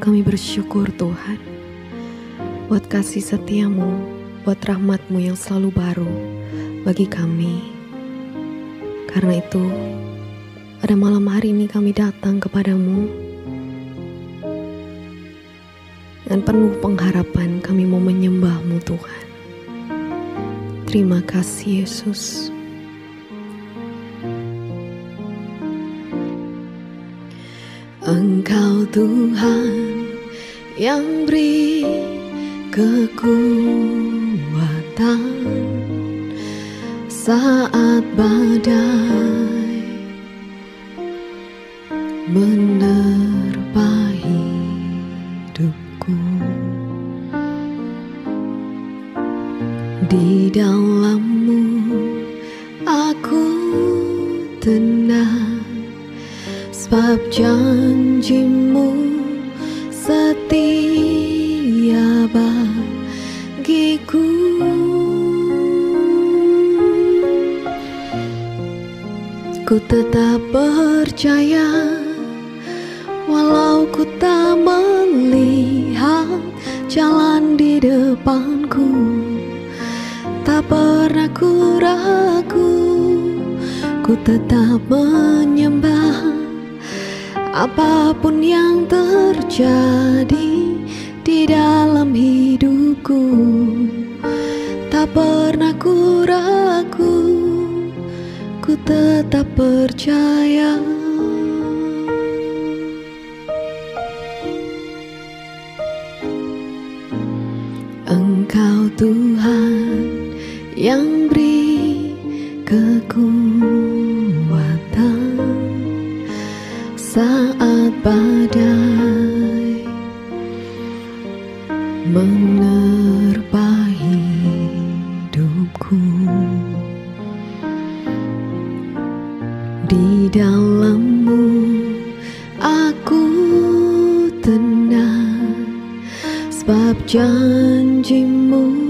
Kami bersyukur Tuhan buat kasih setiamu, buat rahmatmu yang selalu baru bagi kami. Karena itu, pada malam hari ini kami datang kepadamu dengan penuh pengharapan kami mau menyembahmu Tuhan. Terima kasih Yesus. Engkau Tuhan yang beri kekuatan saat badai menerpa hidupku Di dalammu aku tenang. Sebab janjimu setia bagiku. Ku tetap percaya Walau ku tak melihat jalan di depanku. Tak pernah ku ragu Ku tetap menyembah Apa pun yang terjadi di dalam hidupku. Tak pernah ku ragu Ku tetap percaya Tuhan yang beri kekuatan saat badai menerpa hidupku. Di dalammu aku tenang sebab janjimu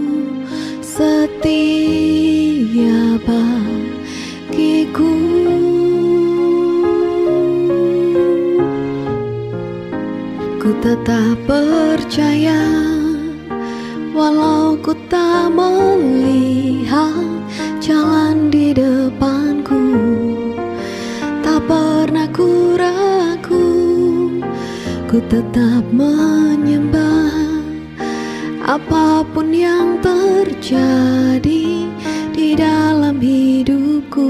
tetap percaya Walau ku tak melihat jalan di depanku. Tak pernah ku ragu Ku tetap menyembah Apa pun yang terjadi di dalam hidupku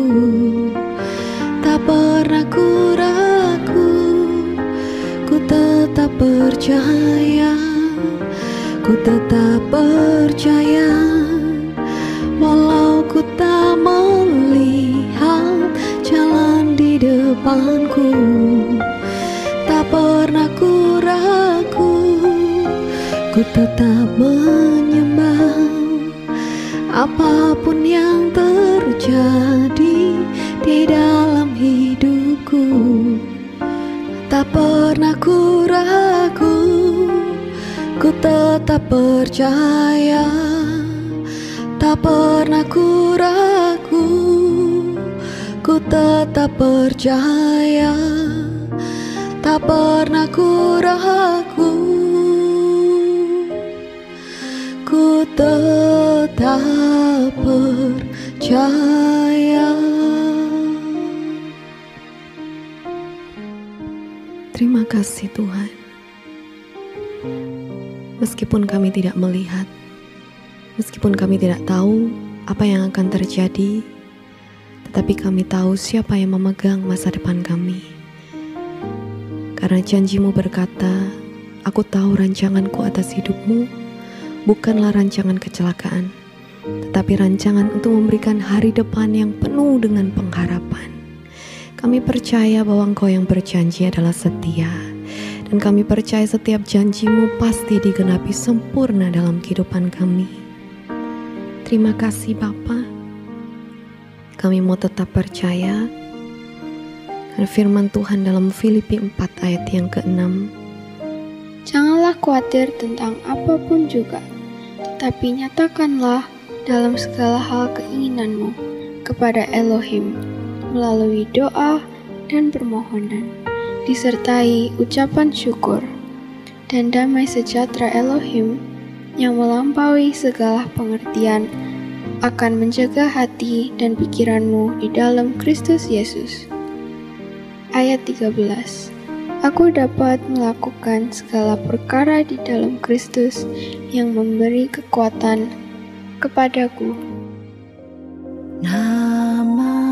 percaya Ku tetap percaya Walau ku tak melihat jalan di depanku. Tak pernah ku ragu Ku tetap menyembah Apa pun yang terjadi di dalam hidupku. Tak pernah ku tetap percaya Tak pernah ku ragu. Ku tetap percaya Tak pernah ku ragu. Ku tetap percaya. Terima kasih Tuhan. Meskipun kami tidak melihat, meskipun kami tidak tahu apa yang akan terjadi, tetapi kami tahu siapa yang memegang masa depan kami. Karena janjimu berkata, aku tahu rancanganku atas hidupmu, bukanlah rancangan kecelakaan, tetapi rancangan untuk memberikan hari depan yang penuh dengan pengharapan. Kami percaya bahwa Engkau yang berjanji adalah setia, dan kami percaya setiap janjimu pasti digenapi sempurna dalam kehidupan kami. Terima kasih Bapa. Kami mau tetap percaya karena firman Tuhan dalam Filipi 4 ayat yang ke-6 Janganlah khawatir tentang apa pun juga, tetapi nyatakanlah dalam segala hal keinginanmu kepada Elohim melalui doa dan permohonan, disertai ucapan syukur, dan damai sejahtera Elohim yang melampaui segala pengertian akan menjaga hati dan pikiranmu di dalam Kristus Yesus. Ayat 13 Aku dapat melakukan segala perkara di dalam Kristus yang memberi kekuatan kepadaku. Nama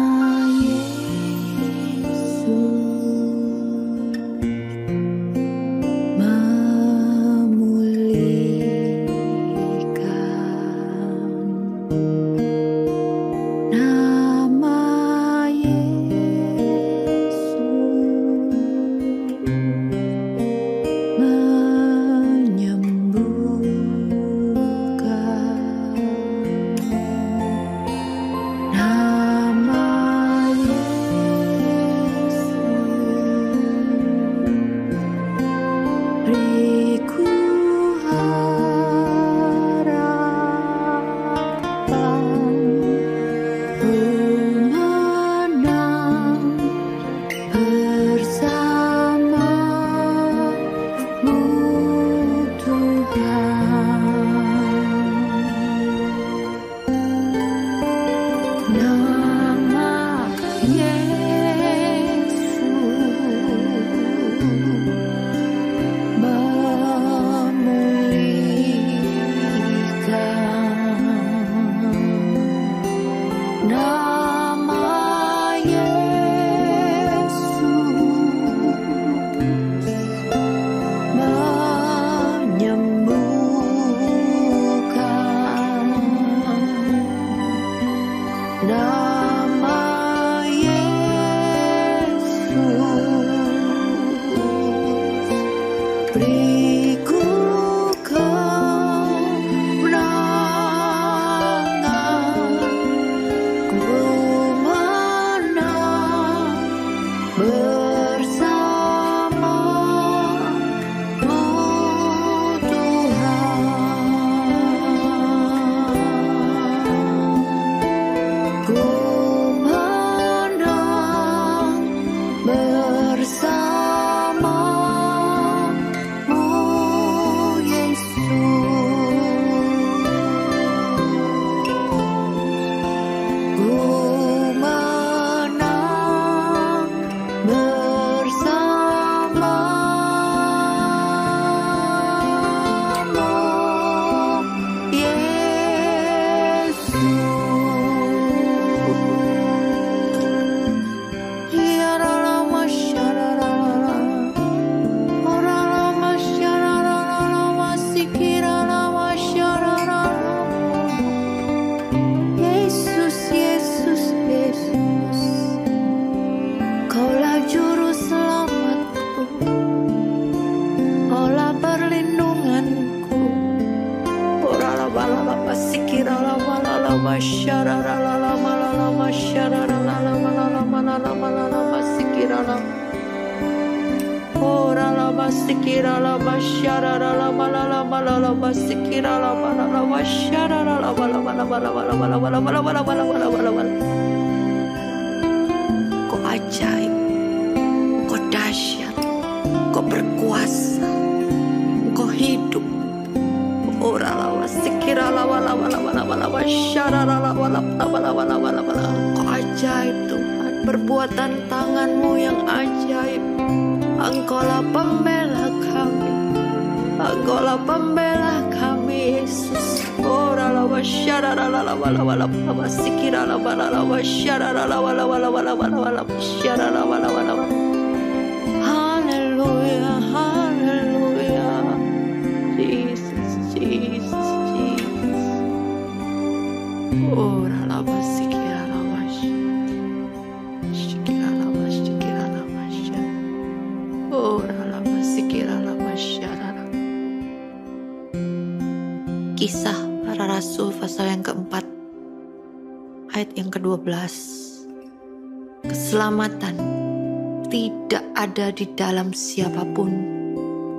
ada di dalam siapa pun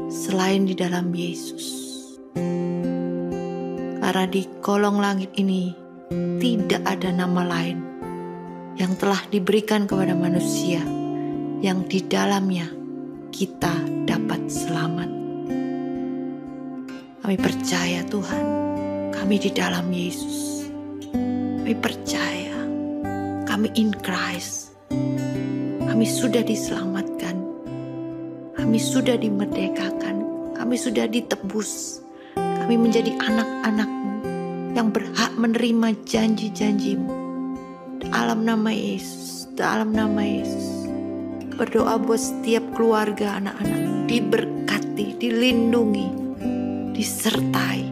selain di dalam Yesus Karena di kolong langit ini tidak ada nama lain yang telah diberikan kepada manusia yang di dalamnya kita dapat selamat. Kami percaya Tuhan, kami di dalam Yesus. Kami percaya, kami in Christ. Kami sudah diselamatkan. Sudah dimerdekakan. Kami sudah ditebus. Kami menjadi anak-anakmu yang berhak menerima janji-janjimu. Dalam nama Yesus, dalam nama Yesus. Berdoa buat setiap keluarga anak-anak diberkati, dilindungi, disertai.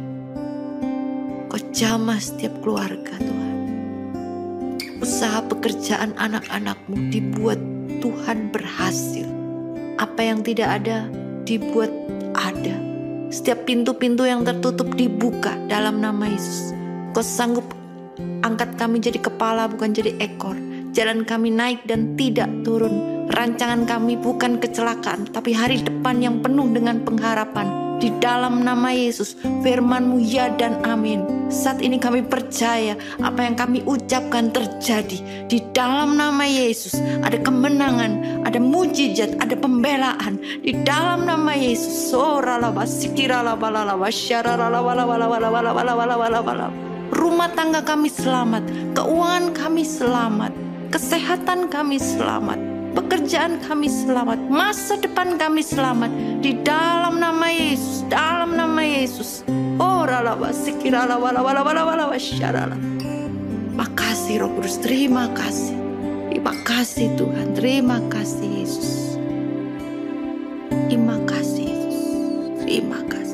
Kau jamah setiap keluarga Tuhan. Usaha pekerjaan anak-anakmu dibuat Tuhan berhasil. Apa yang tidak ada dibuat ada. Setiap pintu-pintu yang tertutup dibuka dalam nama Yesus. Kau sanggup angkat kami jadi kepala bukan jadi ekor. Jalan kami naik dan tidak turun. Rancangan kami bukan kecelakaan, tapi hari depan yang penuh dengan pengharapan. Di dalam nama Yesus, firmanmu ya dan amin. Saat ini kami percaya apa yang kami ucapkan terjadi. Di dalam nama Yesus ada kemenangan, ada mujizat, ada pembelaan. Di dalam nama Yesus, rumah tangga kami selamat, keuangan kami selamat, kesehatan kami selamat, pekerjaan kami selamat, masa depan kami selamat di dalam nama Yesus, dalam nama Yesus. Oh, ralawa sikirala wala wala wala wala wasyarala. Makasih Roh Kudus, terima kasih. Terima kasih Tuhan, terima kasih Yesus. Terima kasih Yesus, terima kasih.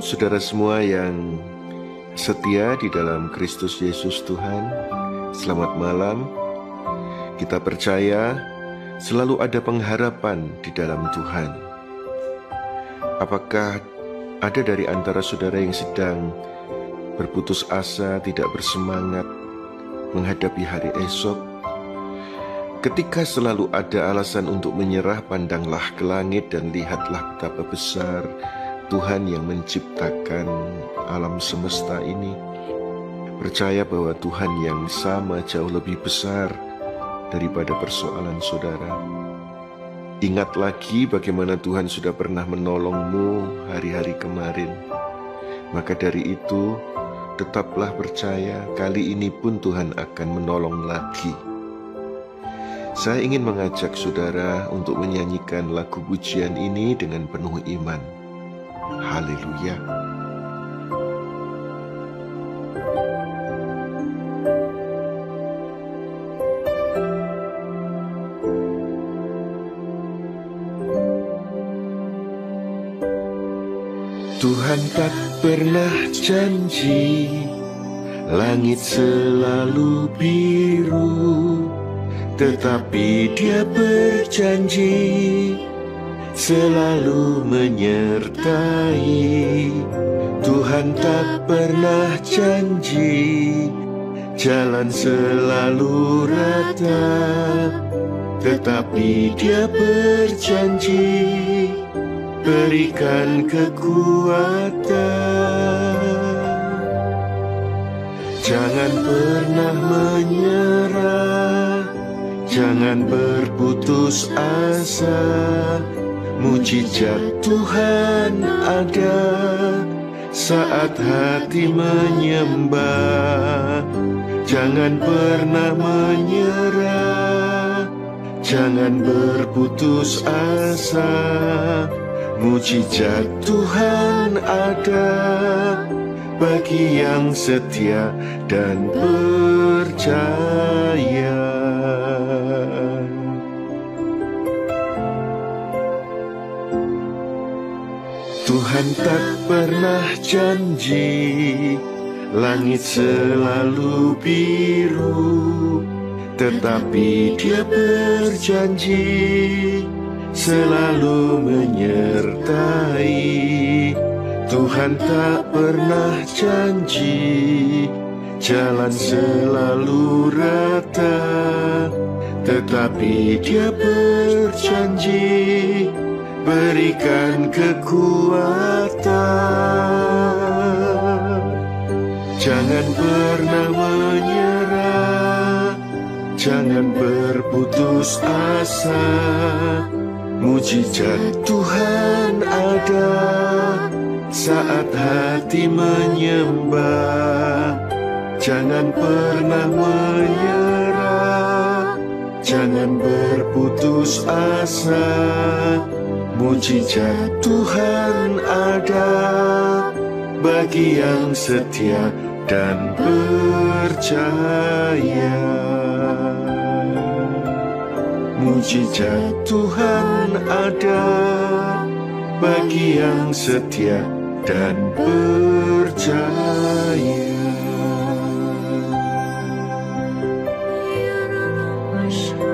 Saudara semua yang setia di dalam Kristus Yesus Tuhan. Selamat malam. Kita percaya selalu ada pengharapan di dalam Tuhan. Apakah ada dari antara saudara yang sedang berputus asa, tidak bersemangat menghadapi hari esok? Ketika selalu ada alasan untuk menyerah, pandanglah ke langit dan lihatlah betapa besar Tuhan yang menciptakan alam semesta ini. Percaya bahwa Tuhan yang sama jauh lebih besar daripada persoalan saudara. Ingat lagi bagaimana Tuhan sudah pernah menolongmu hari-hari kemarin. Maka dari itu, tetaplah percaya kali ini pun Tuhan akan menolong lagi. Saya ingin mengajak saudara untuk menyanyikan lagu pujian ini dengan penuh iman. Haleluya. Tuhan tak pernah janji Langit selalu biru tetapi dia berjanji selalu menyertai. Tuhan tak pernah janji Jalan selalu rata Tetapi dia berjanji Berikan kekuatan. Jangan pernah menyerah Jangan berputus asa Mujizat Tuhan ada Saat hati menyembah. Jangan pernah menyerah Jangan berputus asa. Mujizat Tuhan ada Bagi yang setia dan percaya Tuhan tak pernah janji Langit selalu biru Tetapi dia berjanji Selalu menyertai. Tuhan tak pernah janji Jalan selalu rata Tetapi dia berjanji berikan kekuatan. Jangan pernah menyerah Jangan berputus asa. Mujizat Tuhan ada Saat hati menyembah. Jangan pernah menyerah Jangan berputus asa Mujizat Tuhan ada bagi yang setia dan percaya. Mujizat Tuhan ada bagi yang setia dan percaya.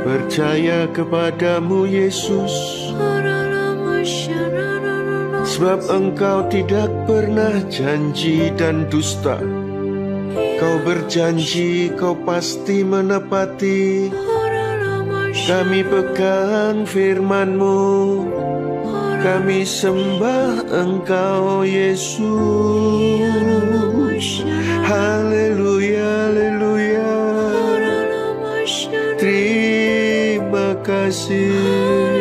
Percaya kepadamu Yesus Sebab engkau tidak pernah janji dan dusta. Kau berjanji kau pasti menepati. Kami pegang firmanmu. Kami sembah engkau Yesus. Haleluya, haleluya. Terima kasih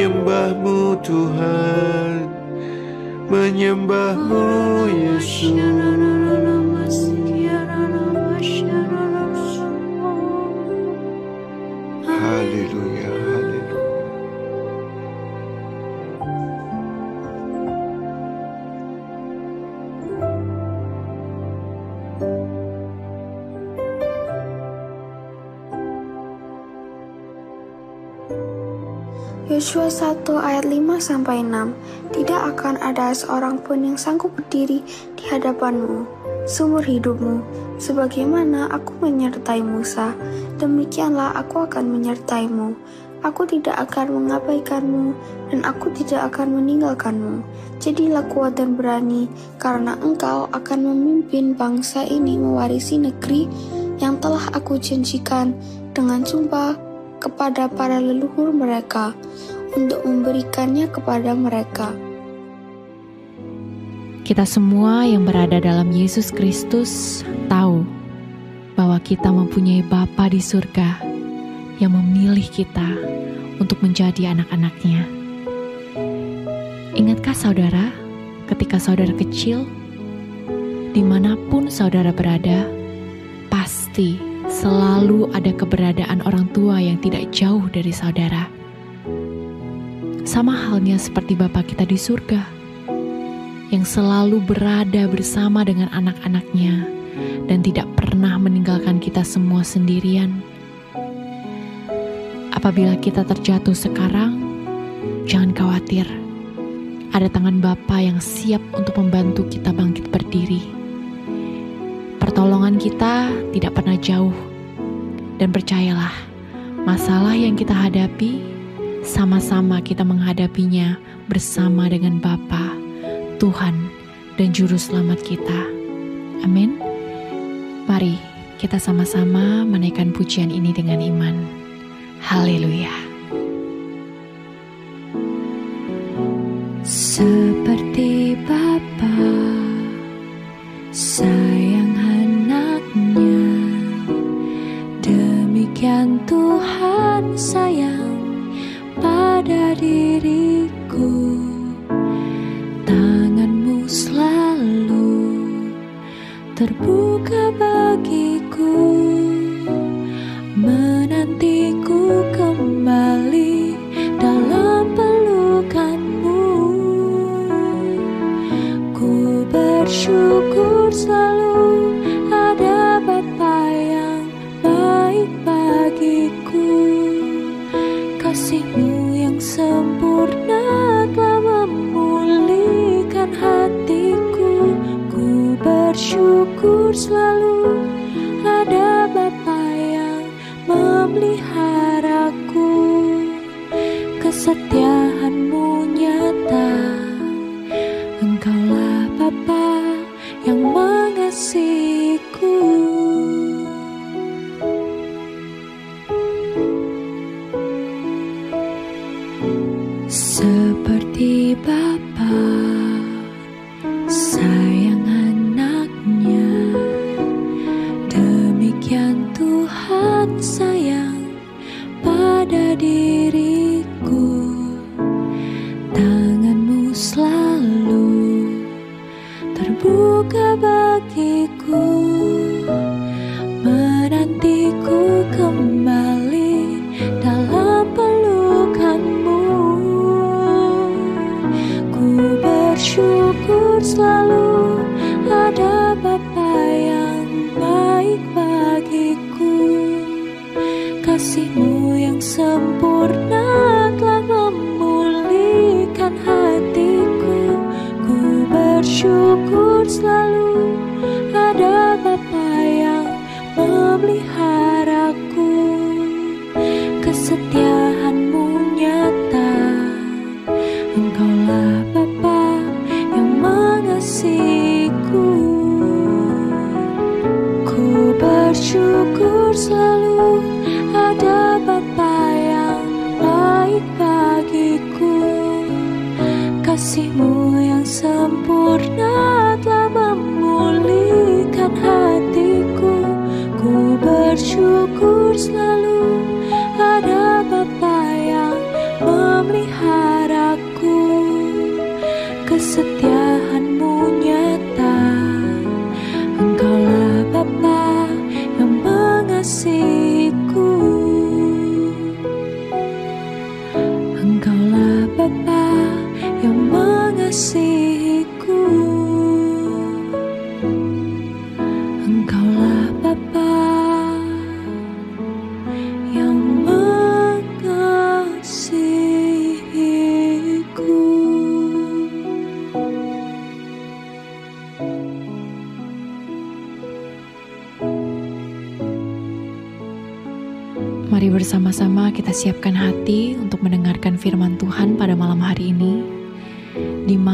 menyembahmu Tuhan. Menyembahmu Yesus. Haleluya Yosua 1 ayat 5 sampai 6. Tidak akan ada seorang pun yang sanggup berdiri di hadapanmu seumur hidupmu. Sebagaimana aku menyertai Musa, demikianlah aku akan menyertaimu. Aku tidak akan mengabaikanmu dan aku tidak akan meninggalkanmu. Jadilah kuat dan berani, karena engkau akan memimpin bangsa ini mewarisi negeri yang telah aku janjikan dengan sumpah kepada para leluhur mereka untuk memberikannya kepada mereka. Kita semua yang berada dalam Yesus Kristus tahu bahwa kita mempunyai Bapa di surga yang memilih kita untuk menjadi anak-anaknya. Ingatkah saudara ketika saudara kecil, di mana pun saudara berada, pasti selalu ada keberadaan orang tua yang tidak jauh dari saudara sama halnya seperti Bapa kita di surga, yang selalu berada bersama dengan anak-anaknya dan tidak pernah meninggalkan kita semua sendirian. Apabila kita terjatuh sekarang, jangan khawatir. Ada tangan Bapa yang siap untuk membantu kita bangkit berdiri. Pertolongan kita tidak pernah jauh. Dan percayalah, masalah yang kita hadapi sama-sama kita menghadapinya bersama dengan Bapa, Tuhan, dan Juru Selamat kita. Amin. Mari kita sama-sama menaikkan pujian ini dengan iman. Haleluya. Seperti Bapa terbuka bagiku Menantiku kembali dalam pelukanmu. Ku bersyukur bersyukur selalu ada Bapa yang memeliharaku. Kesetiaanmu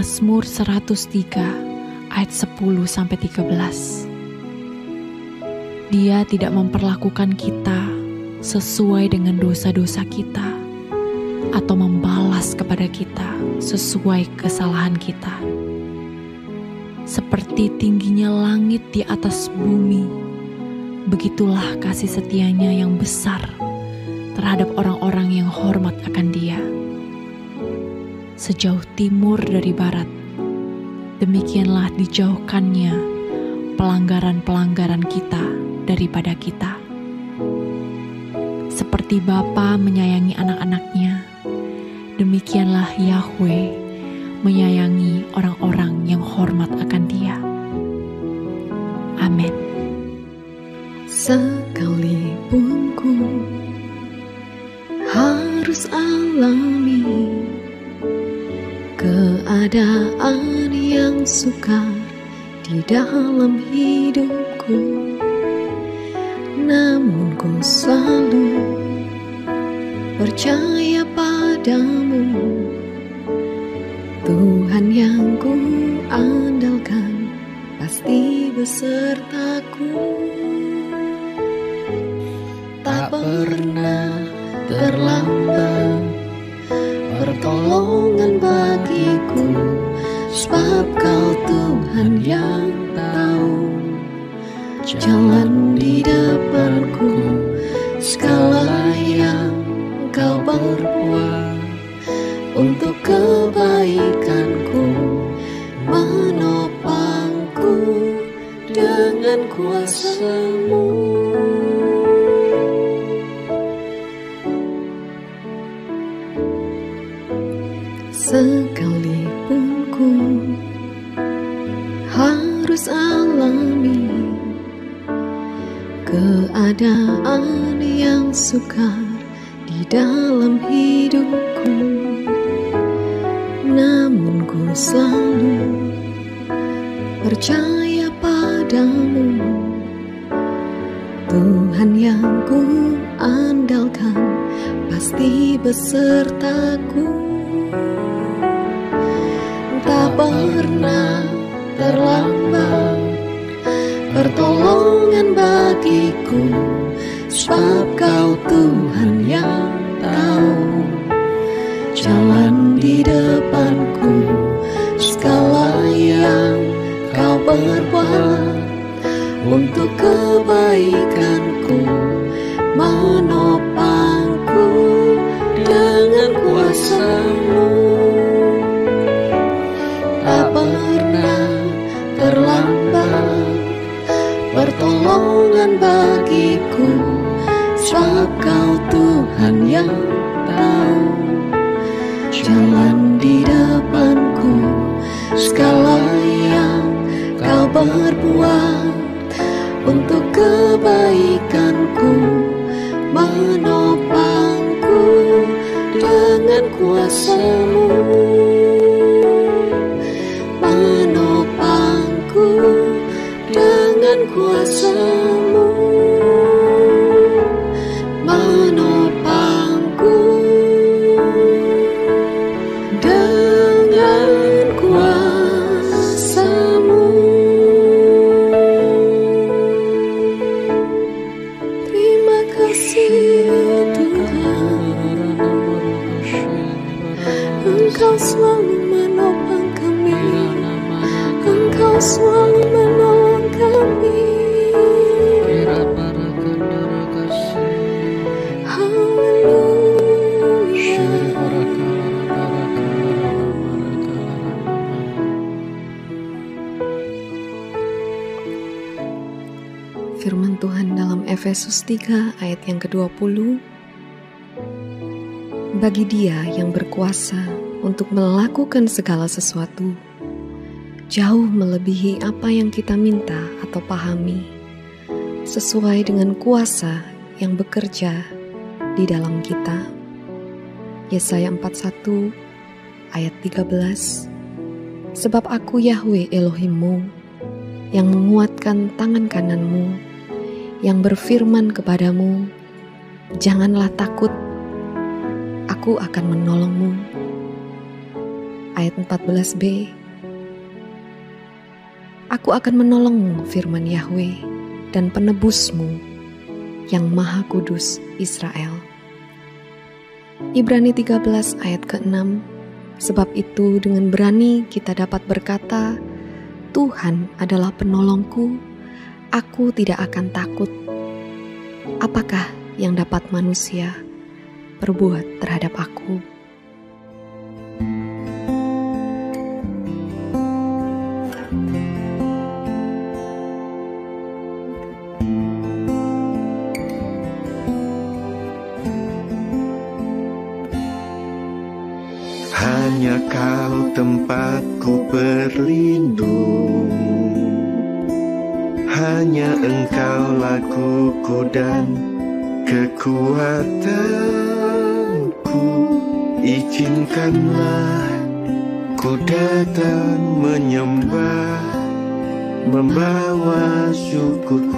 Mazmur 103 ayat 10 sampai 13. Dia tidak memperlakukan kita sesuai dengan dosa-dosa kita atau membalas kepada kita sesuai kesalahan kita. Seperti tingginya langit di atas bumi, begitulah kasih setianya yang besar terhadap orang-orang yang hormat akan Dia. Sejauh timur dari barat, demikianlah dijauhkannya pelanggaran-pelanggaran kita daripada kita. Seperti Bapa menyayangi anak-anaknya, demikianlah Yahweh menyayangi orang-orang yang hormat akan Dia. Amin. Sekalipun ku harus alami keadaan yang sukar di dalam hidupku. Namun ku selalu percaya padamu. Tuhan yang ku andalkan pasti besertaku. Tak pernah terlambat pertolongan bagiku sebab kau Tuhan yang tahu jalan di depanku segala yang kau berbuat untuk kebaikanku menopangku dengan kuasamu Bagi dia yang berkuasa untuk melakukan segala sesuatu jauh melebihi apa yang kita minta atau pahami sesuai dengan kuasa yang bekerja di dalam kita. Yesaya 41 ayat 13 Sebab aku Yahweh Elohimmu yang menguatkan tangan kananmu yang berfirman kepadamu Janganlah takut, aku akan menolongmu. Ayat 14b Aku akan menolongmu, firman Yahweh, dan penebusmu yang maha kudus Israel. Ibrani 13 ayat ke-6 Sebab itu dengan berani kita dapat berkata, Tuhan adalah penolongku, aku tidak akan takut. Apakah yang dapat manusia perbuat terhadap aku? Hanya kau tempatku berlindung Hanya engkau lakuku dan kekuatanku Izinkanlah ku datang menyembah Membawa syukurku.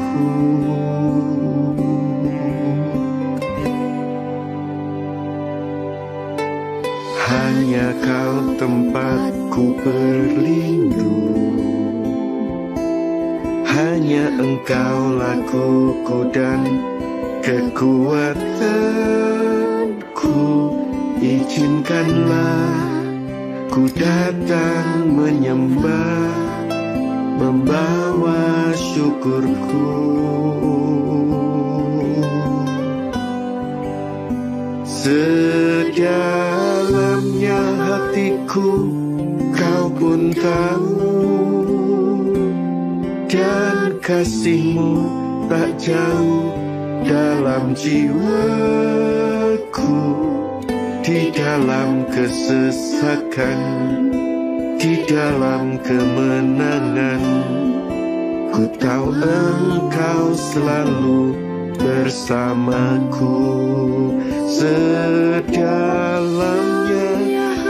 Hanya kau tempatku berlindung. Hanya engkau lakuku dan kekuatanku Izinkanlah ku datang menyembah Membawa syukurku. Sedalamnya hatiku kau pun tahu. Dan kasihmu tak jauh dalam jiwaku Di dalam kesesakan Di dalam kemenangan. Ku tahu engkau selalu bersamaku. Sedalamnya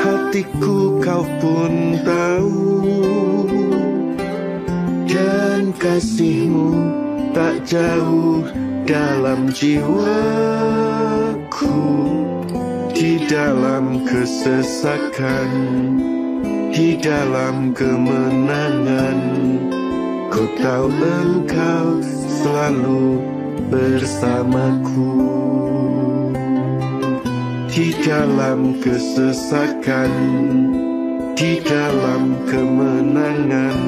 hatiku kau pun tahu. Dan kasihmu tak jauh dalam jiwaku Di dalam kesesakan Di dalam kemenangan. Ku tahu engkau selalu bersamaku. Di dalam kesesakan Di dalam kemenangan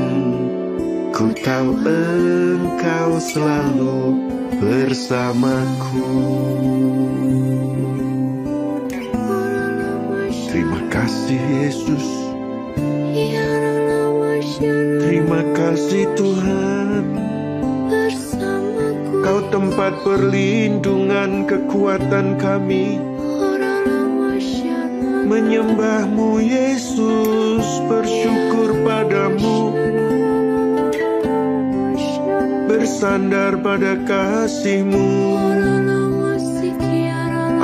Ku tahu engkau selalu bersamaku. Terima kasih Yesus. Terima kasih Tuhan. Kau tempat perlindungan kekuatan kami. Menyembahmu Yesus. Bersyukur padamu Bersandar pada kasihmu.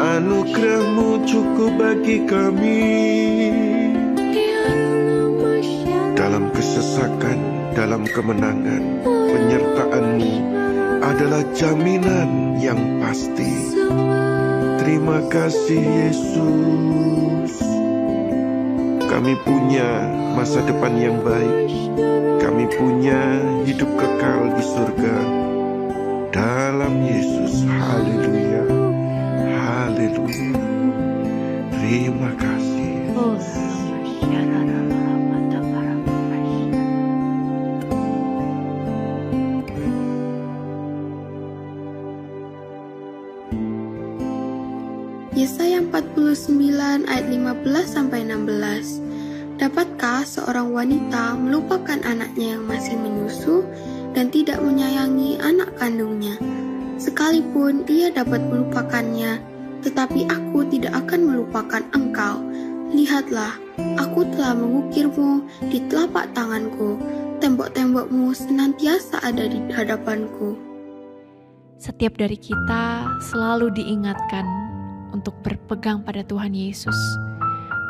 Anugerahmu cukup bagi kami. Dalam kesesakan, dalam kemenangan Penyertaanmu adalah jaminan yang pasti. Terima kasih Yesus Kami punya masa depan yang baik. Kami punya hidup kekal di surga. Dalam Yesus. Haleluya. Haleluya. Terima kasih. Yesaya 49 ayat 15 sampai 16. Dapatkah seorang wanita melupakan anaknya yang masih menyusu dan tidak menyayangi anak kandungnya? Sekalipun ia dapat melupakannya, tetapi aku tidak akan melupakan engkau. Lihatlah, aku telah mengukirmu di telapak tanganku. Tembok-tembokmu senantiasa ada di hadapanku. Setiap dari kita selalu diingatkan untuk berpegang pada Tuhan Yesus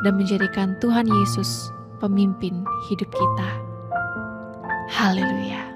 dan menjadikan Tuhan Yesus pemimpin hidup kita. Haleluya.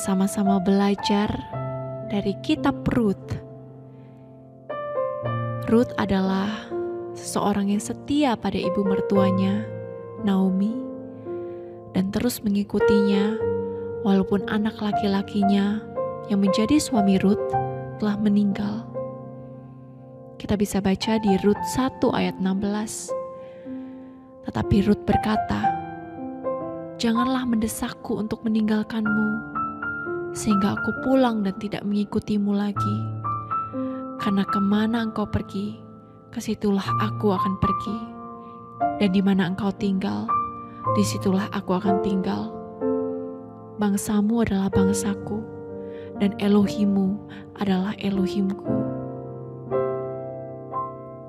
Sama-sama belajar dari kitab Ruth. Ruth adalah seseorang yang setia pada ibu mertuanya, Naomi, dan terus mengikutinya walaupun anak laki-lakinya yang menjadi suami Ruth telah meninggal. Kita bisa baca di Rut 1 ayat 16. Tetapi Rut berkata, Janganlah mendesakku untuk meninggalkanmu, sehingga aku pulang dan tidak mengikutimu lagi. Karena ke mana engkau pergi, ke situlah aku akan pergi. Dan di mana engkau tinggal, di situlah aku akan tinggal. Bangsamu adalah bangsaku, dan Elohimu adalah Elohimku.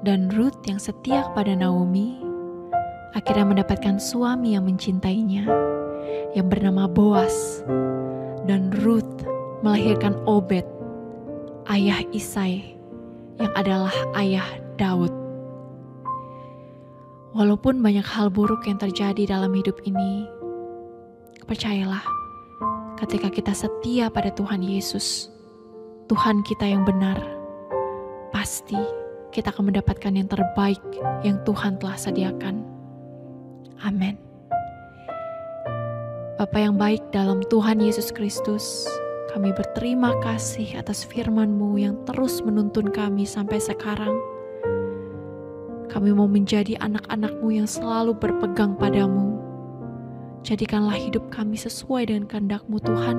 Dan Ruth yang setia kepada Naomi akhirnya mendapatkan suami yang mencintainya yang bernama Boas. Dan Ruth melahirkan Obed, ayah Isai yang adalah ayah Daud. Walaupun banyak hal buruk yang terjadi dalam hidup ini, percayalah, ketika kita setia pada Tuhan Yesus, Tuhan kita yang benar, pasti kita akan mendapatkan yang terbaik yang Tuhan telah sediakan. Amin. Bapa yang baik dalam Tuhan Yesus Kristus, kami berterima kasih atas firman-Mu yang terus menuntun kami sampai sekarang. Kami mau menjadi anak-anak-Mu yang selalu berpegang padamu. Jadikanlah hidup kami sesuai dengan kehendak-Mu Tuhan.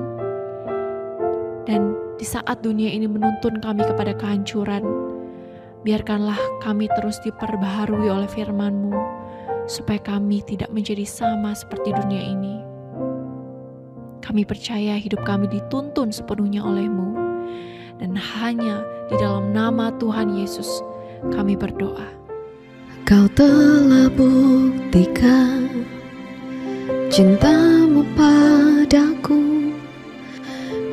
Dan di saat dunia ini menuntun kami kepada kehancuran, Biarkanlah kami terus diperbaharui oleh firman-Mu, supaya kami tidak menjadi sama seperti dunia ini. Kami percaya hidup kami dituntun sepenuhnya oleh-Mu, dan hanya di dalam nama Tuhan Yesus kami berdoa. Kau telah buktikan cintamu padaku,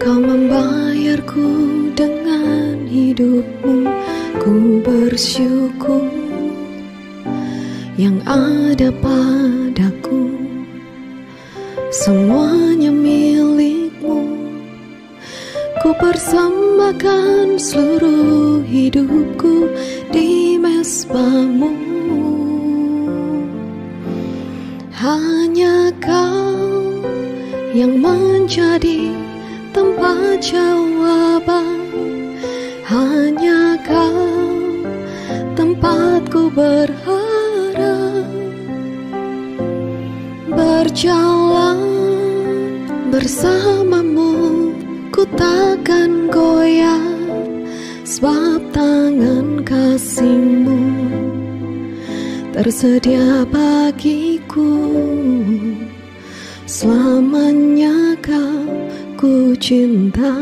kau membayarku dengan hidupmu. Ku bersyukur yang ada padaku Semuanya milikmu. Ku persembahkan seluruh hidupku di mesbamu. Hanya kau yang menjadi tempat jawaban. Hanya kau tempatku berharap Berjalan bersamamu ku takkan goyah Sebab tangan kasihmu tersedia bagiku. Selamanya kau ku cinta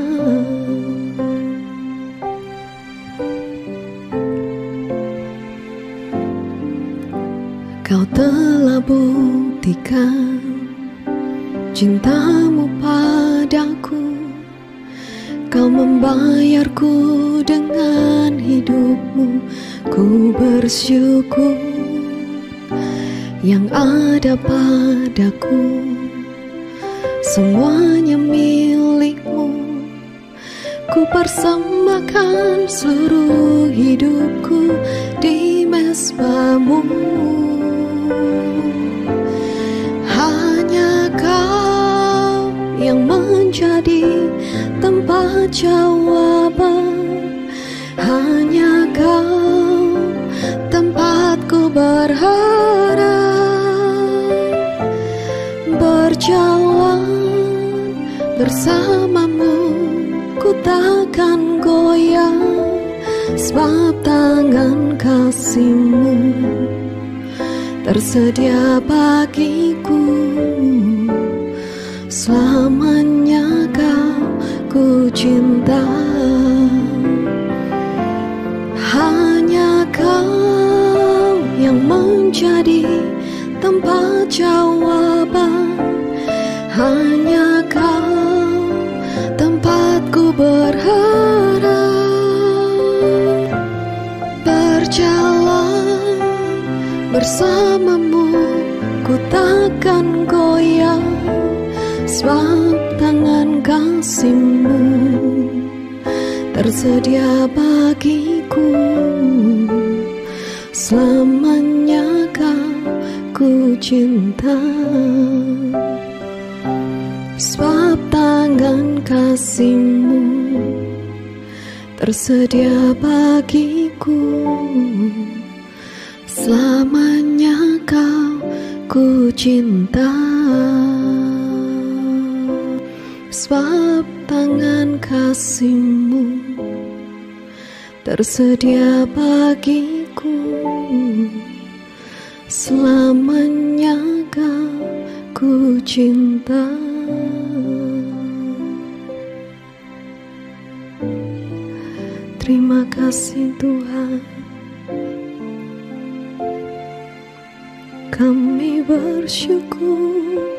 Kau telah buktikan cintamu padaku. Kau membayarku dengan hidupmu. Ku bersyukur yang ada padaku. Semuanya milikmu. Ku persembahkan seluruh hidupku di mesbamu menjadi tempat jawaban. Hanya kau tempatku berharap. Berjalan bersamamu ku takkan goyah Sebab tangan kasihmu tersedia bagiku. Selamanya ku cinta. Hanya kau yang menjadi tempat jawaban. Hanya kau tempatku berharap. Berjalan bersamamu ku takkan goyah Sebab tangan kasihmu tersedia bagiku. Selamanya kau ku cinta. Sebab tangan kasihmu tersedia bagiku. Selamanya kau ku cinta Sebab tangan kasihmu tersedia bagiku. Selamanya ku cinta. Terima kasih Tuhan. Kami bersyukur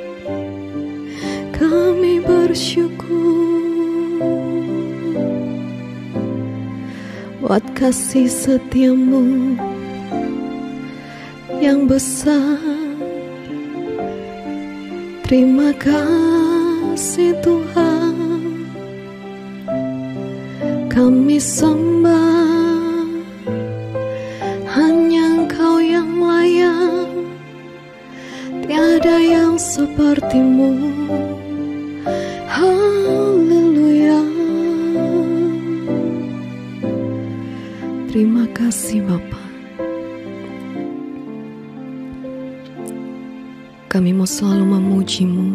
Kami bersyukur buat kasih setiamu yang besar. Terima kasih Tuhan, kami sembah hanya Engkau yang layak, tiada yang sepertimu. Haleluya. Terima kasih Bapa. Kami mau selalu memujimu.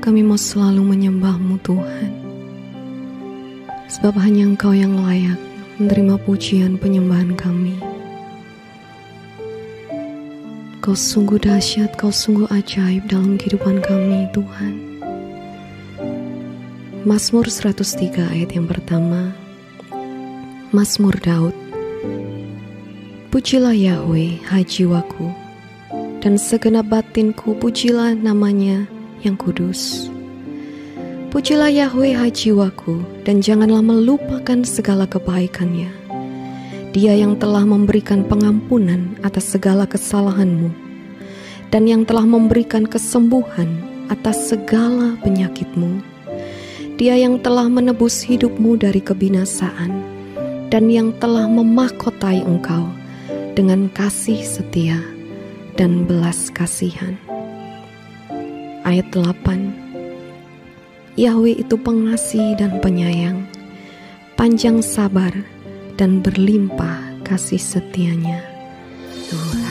Kami mau selalu menyembahmu Tuhan. Sebab hanya Engkau yang layak menerima pujian penyembahan kami. Kau sungguh dahsyat, kau sungguh ajaib dalam kehidupan kami Tuhan. Mazmur 103 ayat yang pertama Mazmur Daud Pujilah Yahweh, hai jiwaku, dan segenap batinku pujilah namanya yang kudus. Pujilah Yahweh, hai jiwaku, dan janganlah melupakan segala kebaikannya. Dia yang telah memberikan pengampunan atas segala kesalahanmu, dan yang telah memberikan kesembuhan atas segala penyakitmu. Dia yang telah menebus hidupmu dari kebinasaan dan yang telah memahkotai engkau dengan kasih setia dan belas kasihan. Ayat 8 Yahweh itu pengasih dan penyayang, panjang sabar dan berlimpah kasih setianya. Tuhan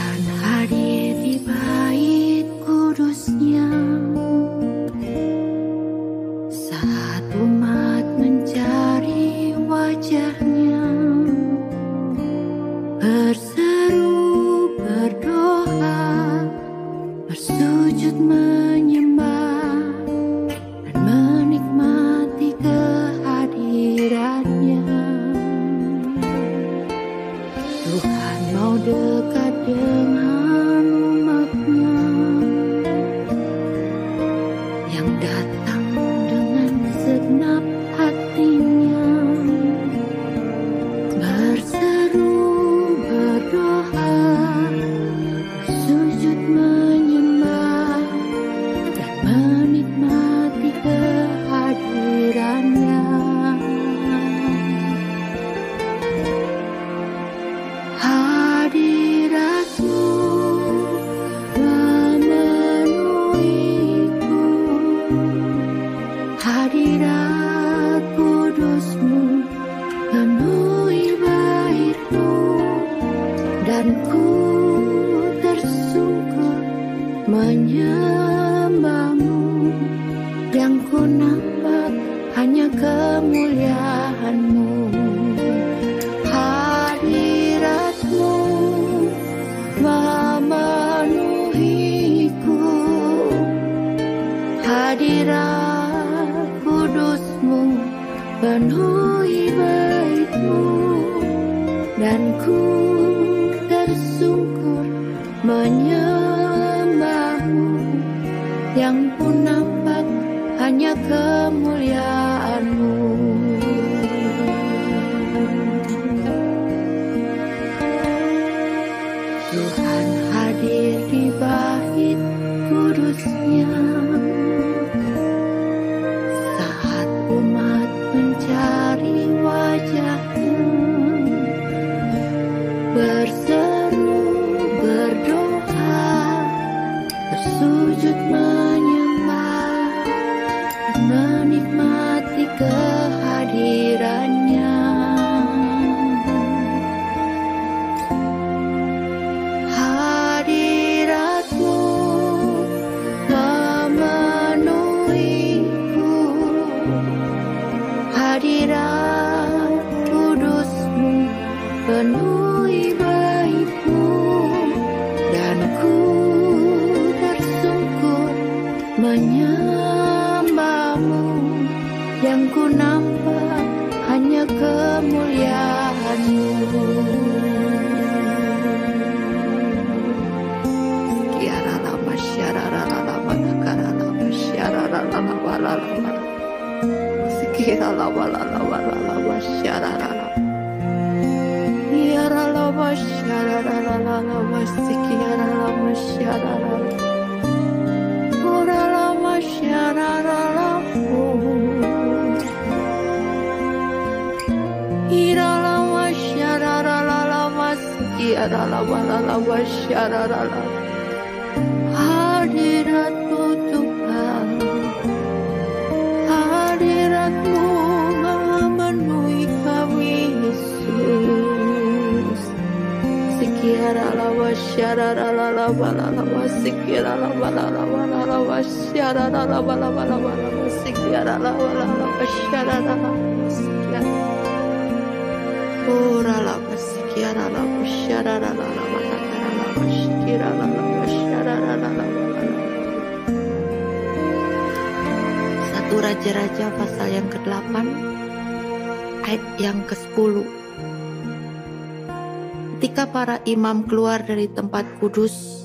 imam keluar dari tempat kudus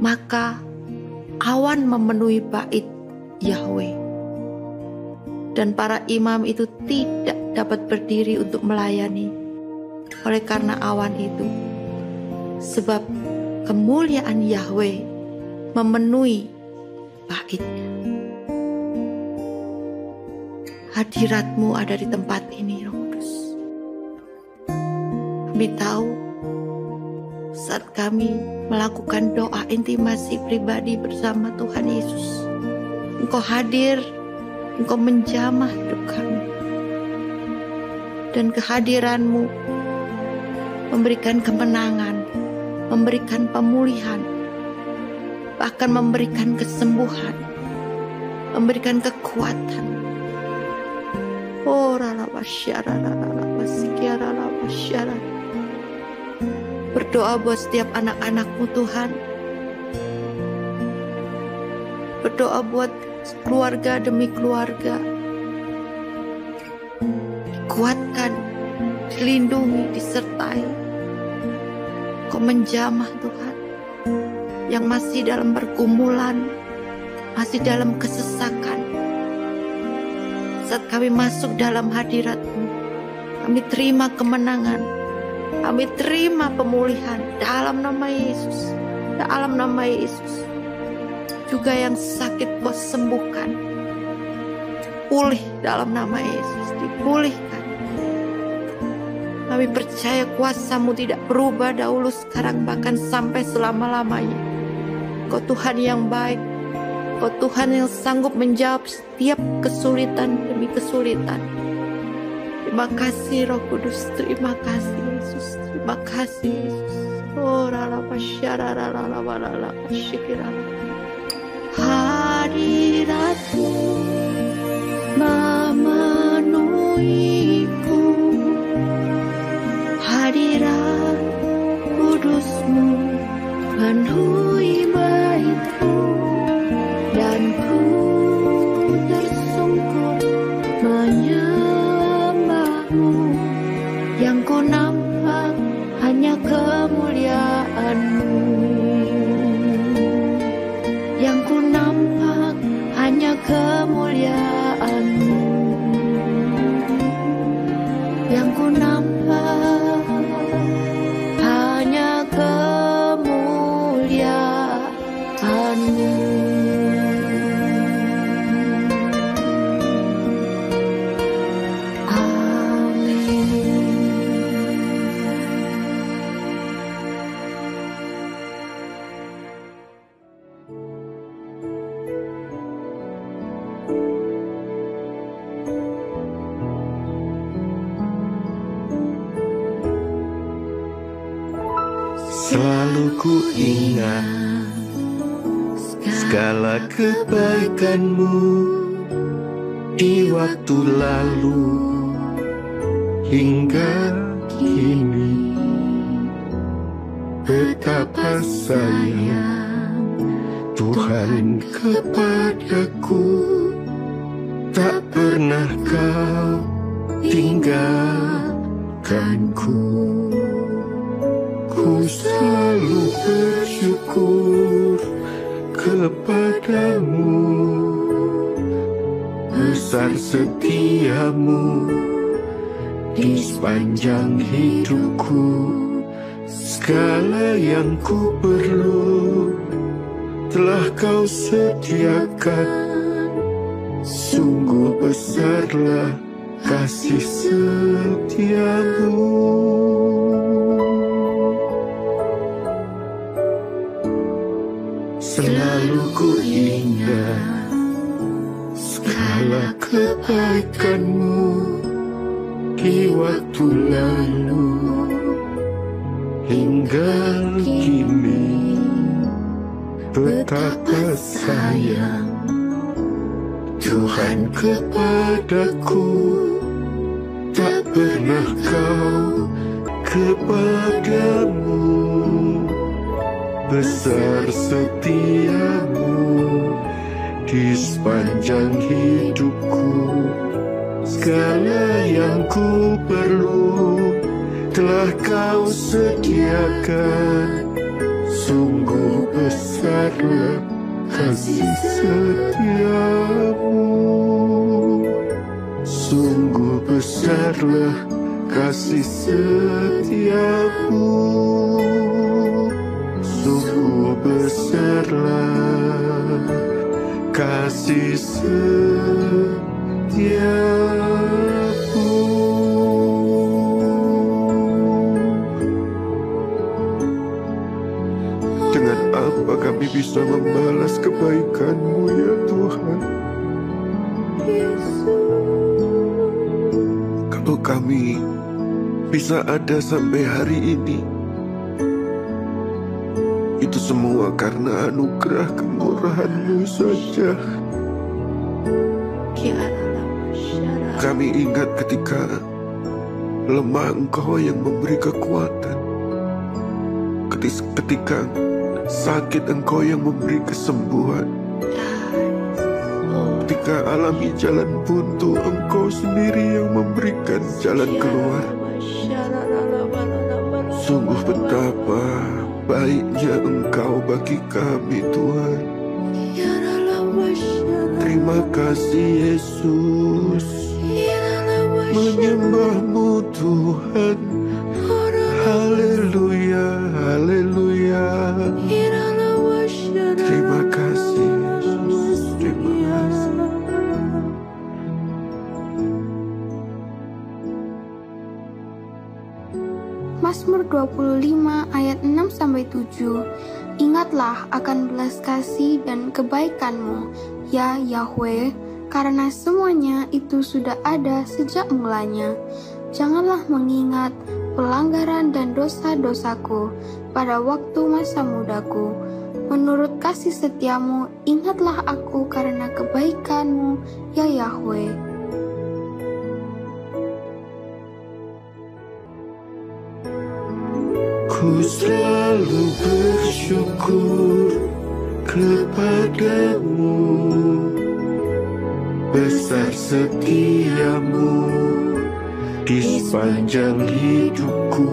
maka awan memenuhi bait Yahweh. Dan para imam itu tidak dapat berdiri untuk melayani oleh karena awan itu. Sebab kemuliaan Yahweh memenuhi baitnya. Hadiratmu ada di tempat kami tahu saat kami melakukan doa intimasi pribadi bersama Tuhan Yesus. Engkau hadir Engkau menjamah hidup kami. Dan kehadiranmu memberikan kemenangan memberikan pemulihan bahkan memberikan kesembuhan memberikan kekuatan. Oh, rala basyara, rala basyara, rala basyara. Berdoa buat setiap anak-anakmu Tuhan. Berdoa buat keluarga demi keluarga. Kuatkan, dilindungi, disertai. Kau menjamah Tuhan. Yang masih dalam pergumulan, masih dalam kesesakan saat kami masuk dalam hadiratmu, kami terima kemenangan, kami terima pemulihan dalam nama Yesus, dalam nama Yesus. Juga yang sakit kau sembuhkan, pulih dalam nama Yesus, dipulihkan. Kami percaya kuasamu tidak berubah dahulu sekarang bahkan sampai selama-lamanya. Kau Tuhan yang baik, Kau Tuhan yang sanggup menjawab setiap kesulitan demi kesulitan. Terima kasih Roh Kudus, terima kasih Yesus, terima kasih Yesus. Oh, rala pasyara, rala rala rala pasyikira. Hadiratmu memenuhiku, hadirat kudusmu penuhi baitku hanya kemuliaanmu sampai hari ini. Itu semua karena anugerah kemurahan-Mu saja. Kami ingat ketika lemah Engkau yang memberi kekuatan. Ketika sakit Engkau yang memberi kesembuhan. Ketika alami jalan buntu Engkau sendiri yang memberikan jalan keluar betapa baiknya Engkau bagi kami Tuhan. Terima kasih Yesus dan kebaikanmu, ya Yahweh, karena semuanya itu sudah ada sejak mulanya. Janganlah mengingat pelanggaran dan dosa-dosaku pada waktu masa mudaku. Menurut kasih setiamu, ingatlah aku karena kebaikanmu, ya Yahweh. Sepanjang hidupku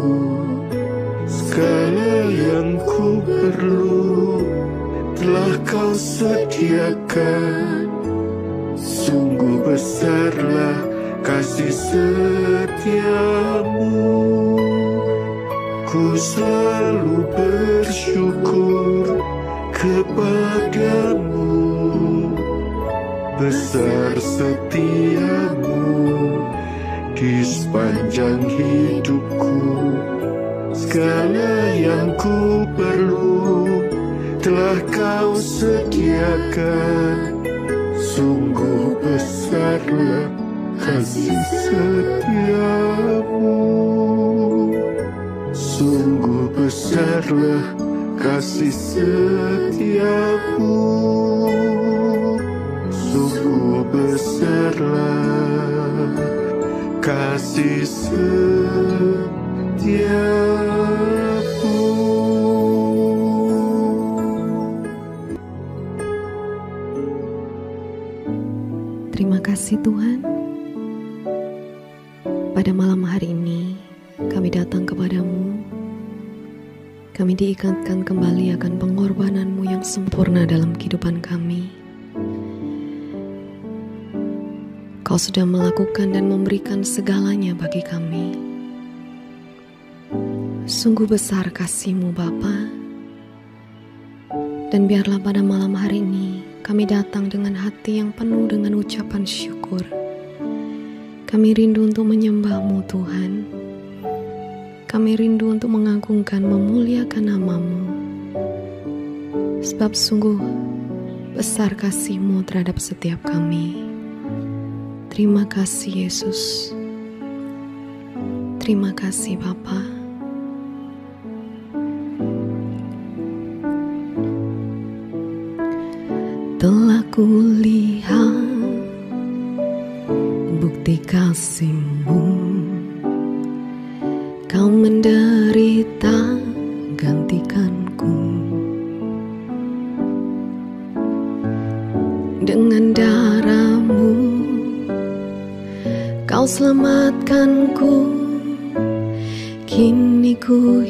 Segala yang ku perlu telah kau sediakan kasih setiamu Sungguh besarlah kasih setiamu. Sungguh besarlah kasih setiamu Kami diikatkan kembali akan pengorbananmu yang sempurna dalam kehidupan kami. Kau sudah melakukan dan memberikan segalanya bagi kami. Sungguh besar kasihmu Bapa. Dan biarlah pada malam hari ini kami datang dengan hati yang penuh dengan ucapan syukur. Kami rindu untuk menyembahmu Tuhan. Kami rindu untuk mengagungkan, memuliakan namamu. Sebab sungguh besar kasihmu terhadap setiap kami. Terima kasih Yesus. Terima kasih Bapak. Telah kulihat bukti kasihmu menderita gantikanku. Dengan darahmu Kau selamatkanku. Kini ku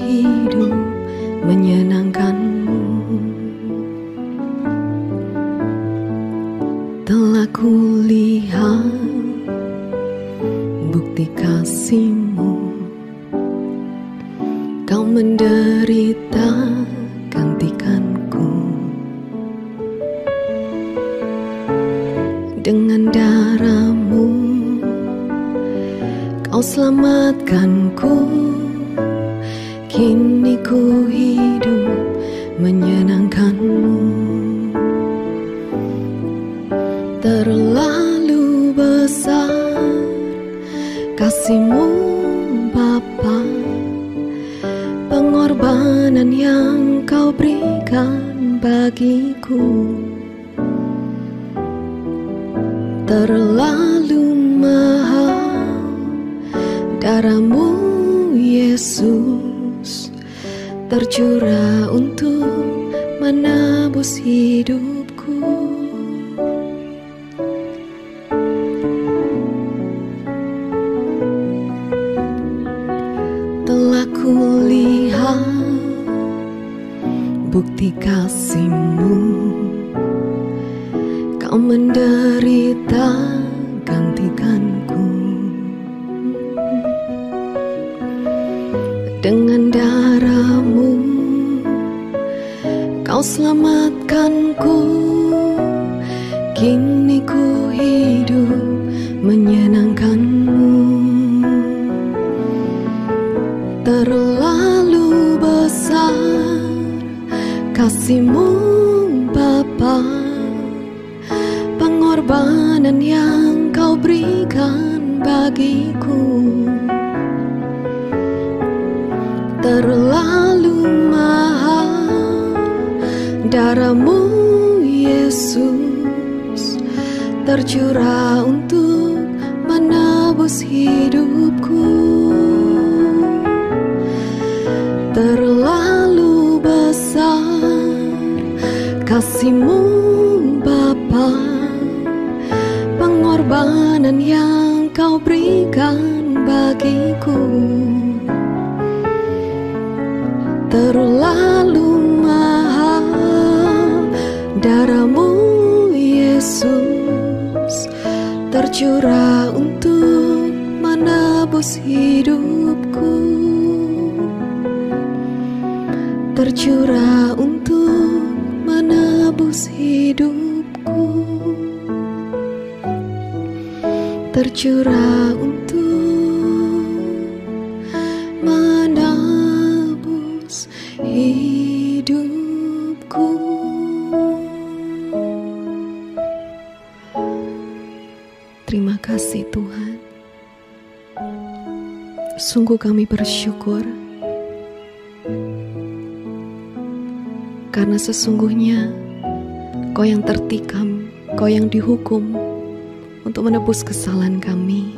untuk menebus kesalahan kami.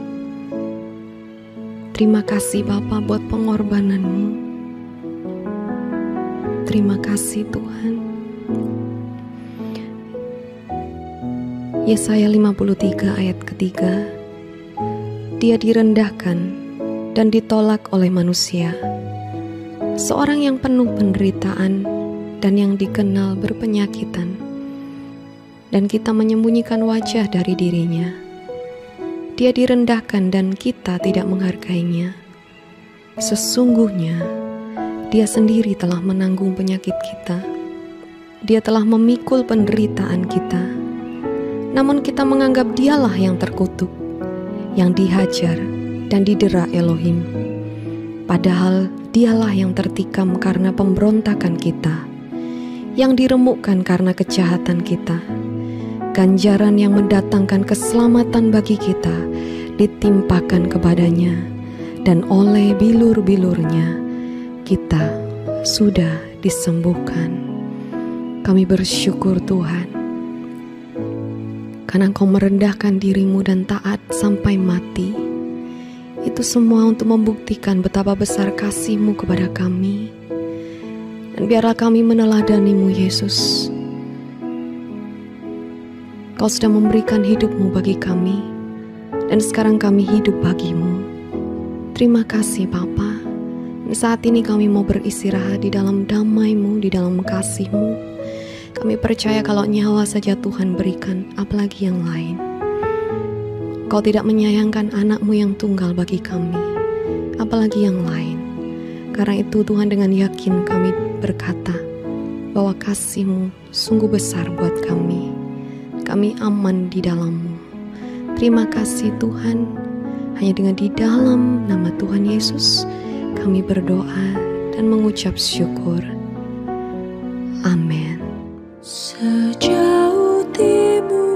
Terima kasih Bapa buat pengorbananmu. Terima kasih Tuhan. Yesaya 53 ayat ketiga, Dia direndahkan dan ditolak oleh manusia, seorang yang penuh penderitaan dan yang dikenal berpenyakitan, dan kita menyembunyikan wajah dari dirinya. Dia direndahkan dan kita tidak menghargainya. Sesungguhnya, Dia sendiri telah menanggung penyakit kita. Dia telah memikul penderitaan kita namun kita menganggap dialah yang terkutuk, yang dihajar dan didera Elohim. Padahal dialah yang tertikam karena pemberontakan kita, yang diremukkan karena kejahatan kita. Ganjaran yang mendatangkan keselamatan bagi kita ditimpakan kepadanya, dan oleh bilur-bilurnya kita sudah disembuhkan. Kami bersyukur Tuhan karena engkau merendahkan dirimu dan taat sampai mati. Itu semua untuk membuktikan betapa besar kasihmu kepada kami. Dan biarlah kami meneladanimu Yesus. Kau sudah memberikan hidupmu bagi kami. Dan sekarang kami hidup bagimu. Terima kasih Bapa. saat ini kami mau beristirahat di dalam damaimu, di dalam kasihmu. Kami percaya kalau nyawa saja Tuhan berikan, apalagi yang lain. Kau tidak menyayangkan anakmu yang tunggal bagi kami, apalagi yang lain. Karena itu Tuhan dengan yakin kami berkata bahwa kasihmu sungguh besar buat kami. Kami aman di dalammu. Terima kasih Tuhan, hanya dengan di dalam nama Tuhan Yesus kami berdoa dan mengucap syukur. Amin. Sejauh timur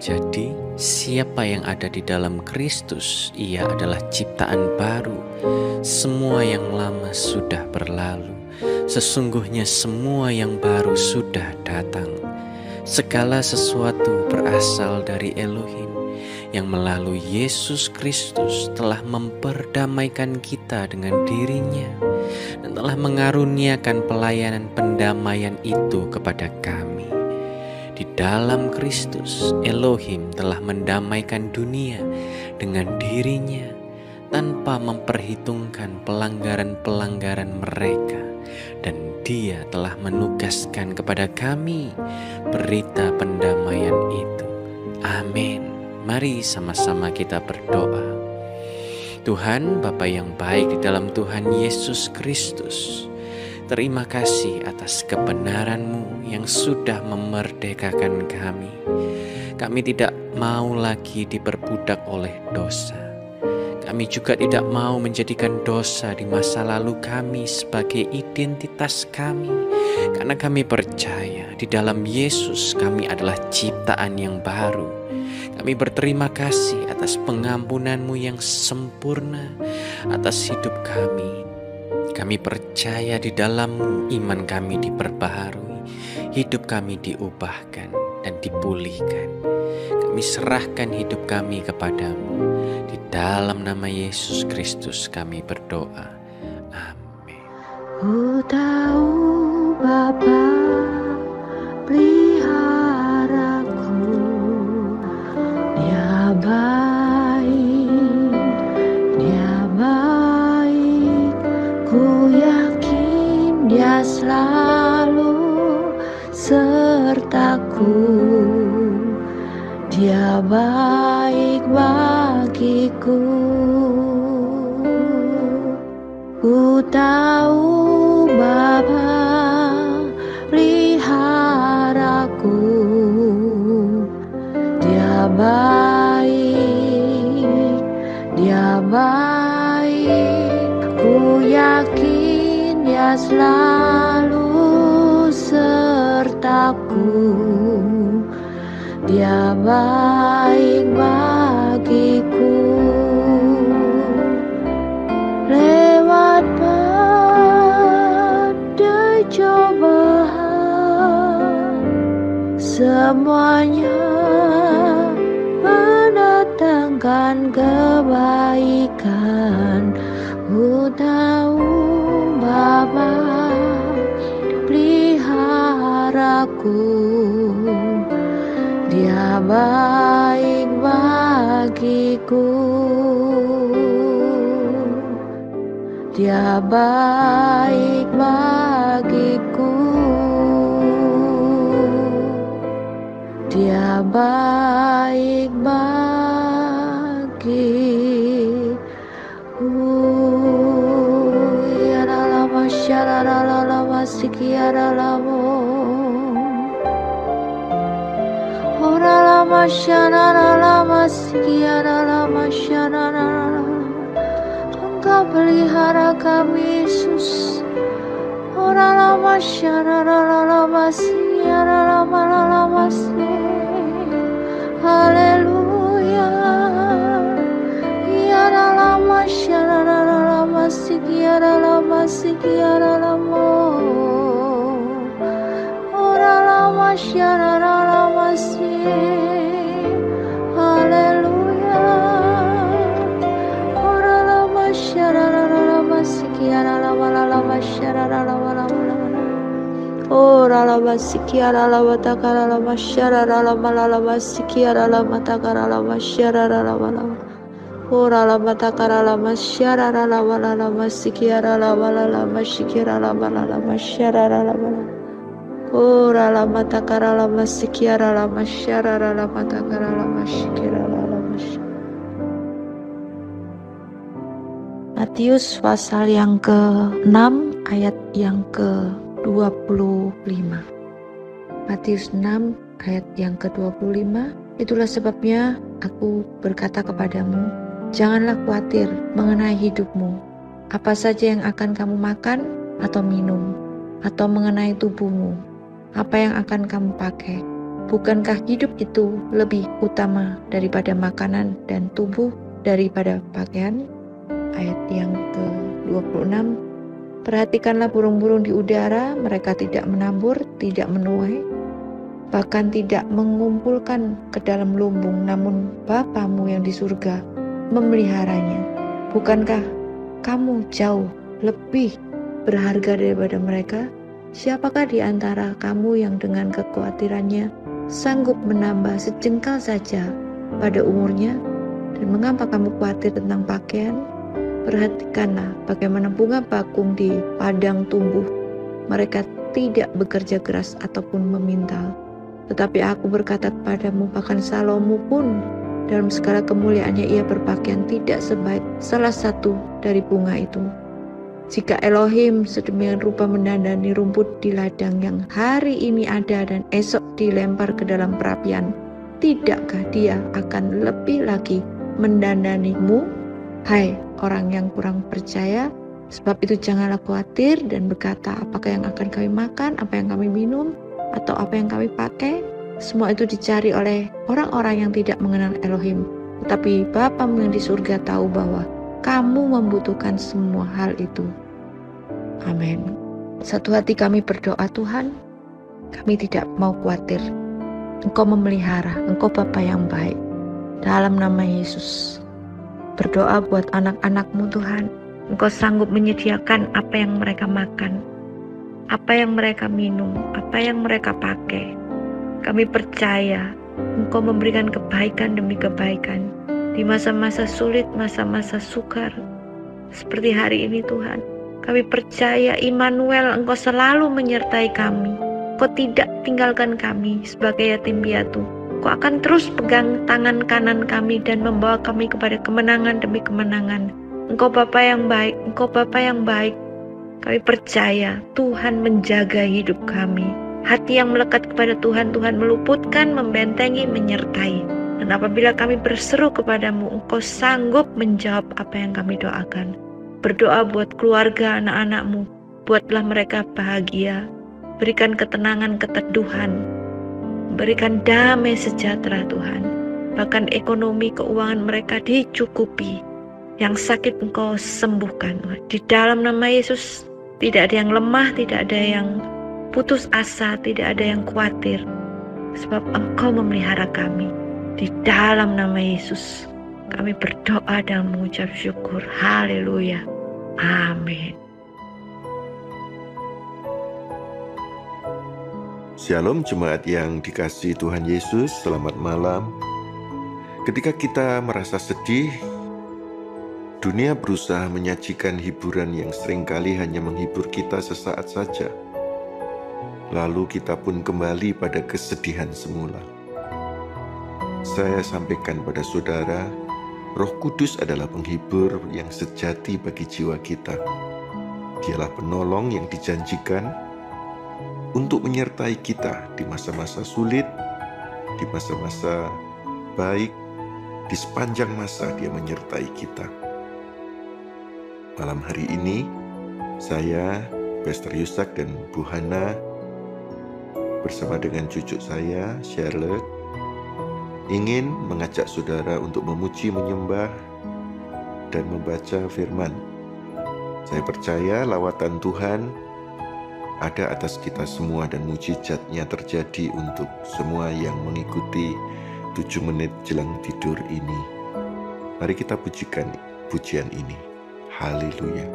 Jadi, siapa yang ada di dalam Kristus, ia adalah ciptaan baru. Semua yang lama sudah berlalu, sesungguhnya semua yang baru sudah datang. Segala sesuatu berasal dari Elohim yang melalui Yesus Kristus telah memperdamaikan kita dengan dirinya dan telah mengaruniakan pelayanan pendamaian itu kepada kami. Dalam Kristus, Elohim telah mendamaikan dunia dengan dirinya tanpa memperhitungkan pelanggaran-pelanggaran mereka dan dia telah menugaskan kepada kami berita pendamaian itu. Amin. Mari sama-sama kita berdoa. Tuhan, Bapa yang baik di dalam Tuhan Yesus Kristus, terima kasih atas kebenaran-Mu yang sudah memerdekakan kami. Kami tidak mau lagi diperbudak oleh dosa. Kami juga tidak mau menjadikan dosa di masa lalu kami sebagai identitas kami, karena kami percaya di dalam Yesus kami adalah ciptaan yang baru kami berterima kasih atas pengampunanmu yang sempurna atas hidup kami. Kami percaya di dalammu iman kami diperbaharui, hidup kami diubahkan dan dipulihkan. Kami serahkan hidup kami kepadamu. Di dalam nama Yesus Kristus kami berdoa. Amin. Ku tahu Bapa peliharaku Dia baik Selalu sertaku. Dia baik bagiku. Ku tahu Bapa peliharaku. Dia baik Dia baik. Ku yakin Dia selalu sertaku. Dia baik bagiku. Lewat badai cobaan semuanya baik bagiku dia baik bagiku Dia baik bagiku Ya lama syarara lama sikiara lama Ora lama syarara lama sikiara lama syarara Engkau pelihara kami Yesus. Ora lama syarara lama siara lama lama Haleluya. Iara lama syarara lama sikiara lama sikiara lama Ora lama syarara lama si lama sikiara lama lama syarara lama lama lama Ora lama sikiara lama takara lama syarara lama lama sikiara lama takara lama syarara lama lama Ora la matakara la masyara la la wala la masikiara la wala la masyikira la wala la masyara la la wala. Ora la matakara la masikiara la masyara la matakara la masyikira la la Matius pasal yang ke-6 ayat yang ke-25. Matius 6 ayat yang ke-25. Itulah sebabnya aku berkata kepadamu, janganlah khawatir mengenai hidupmu. Apa saja yang akan kamu makan atau minum, atau mengenai tubuhmu, apa yang akan kamu pakai. Bukankah hidup itu lebih utama daripada makanan dan tubuh daripada pakaian? Ayat yang ke-26 Perhatikanlah burung-burung di udara, mereka tidak menabur, tidak menuai, bahkan tidak mengumpulkan ke dalam lumbung, namun Bapamu yang di surga memeliharanya. Bukankah kamu jauh lebih berharga daripada mereka? Siapakah di antara kamu yang dengan kekhawatirannya sanggup menambah sejengkal saja pada umurnya? Dan mengapa kamu khawatir tentang pakaian? Perhatikanlah bagaimana bunga bakung di padang tumbuh. Mereka tidak bekerja keras ataupun memintal. Tetapi aku berkata kepadamu, bahkan Salomo pun dalam segala kemuliaannya ia berpakaian tidak sebaik salah satu dari bunga itu. Jika Elohim sedemikian rupa mendandani rumput di ladang yang hari ini ada dan esok dilempar ke dalam perapian, tidakkah dia akan lebih lagi mendandanimu? Hai orang yang kurang percaya. Sebab itu janganlah khawatir dan berkata apakah yang akan kami makan, apa yang kami minum, atau apa yang kami pakai. Semua itu dicari oleh orang-orang yang tidak mengenal Elohim. Tetapi Bapamu yang di surga tahu bahwa kamu membutuhkan semua hal itu. Amin. Satu hati kami berdoa Tuhan, kami tidak mau khawatir. Engkau memelihara, Engkau Bapa yang baik. Dalam nama Yesus, berdoa buat anak-anakmu Tuhan. Engkau sanggup menyediakan apa yang mereka makan, apa yang mereka minum, apa yang mereka pakai. Kami percaya Engkau memberikan kebaikan demi kebaikan di masa-masa sulit, masa-masa sukar. Seperti hari ini Tuhan, kami percaya Immanuel Engkau selalu menyertai kami. Engkau tidak tinggalkan kami sebagai yatim piatu Kau akan terus pegang tangan kanan kami dan membawa kami kepada kemenangan demi kemenangan. Engkau Bapa yang baik, Engkau Bapa yang baik. Kami percaya Tuhan menjaga hidup kami. Hati yang melekat kepada Tuhan, Tuhan meluputkan, membentengi, menyertai. Dan apabila kami berseru kepadamu, Engkau sanggup menjawab apa yang kami doakan. Berdoa buat keluarga anak-anakmu, buatlah mereka bahagia. Berikan ketenangan, keteduhan, Berikan damai sejahtera Tuhan. Bahkan ekonomi keuangan mereka dicukupi. Yang sakit engkau sembuhkan Tuhan. Di dalam nama Yesus tidak ada yang lemah, tidak ada yang putus asa, tidak ada yang khawatir. Sebab engkau memelihara kami. Di dalam nama Yesus kami berdoa dan mengucap syukur. Haleluya. Amin. Shalom jemaat yang dikasih Tuhan Yesus, selamat malam. Ketika kita merasa sedih, dunia berusaha menyajikan hiburan yang sering kali hanya menghibur kita sesaat saja. Lalu kita pun kembali pada kesedihan semula. Saya sampaikan pada saudara, Roh Kudus adalah penghibur yang sejati bagi jiwa kita. Dialah penolong yang dijanjikan untuk menyertai kita di masa-masa sulit, di masa-masa baik, di sepanjang masa Dia menyertai kita. Malam hari ini, saya, Pastor Yusak dan Bu Hana, bersama dengan cucu saya, Charlotte, ingin mengajak saudara untuk memuji, menyembah, dan membaca firman. Saya percaya lawatan Tuhan ada atas kita semua dan mujizatnya terjadi untuk semua yang mengikuti tujuh menit jelang tidur ini. Mari kita pujikan pujian ini. Haleluya.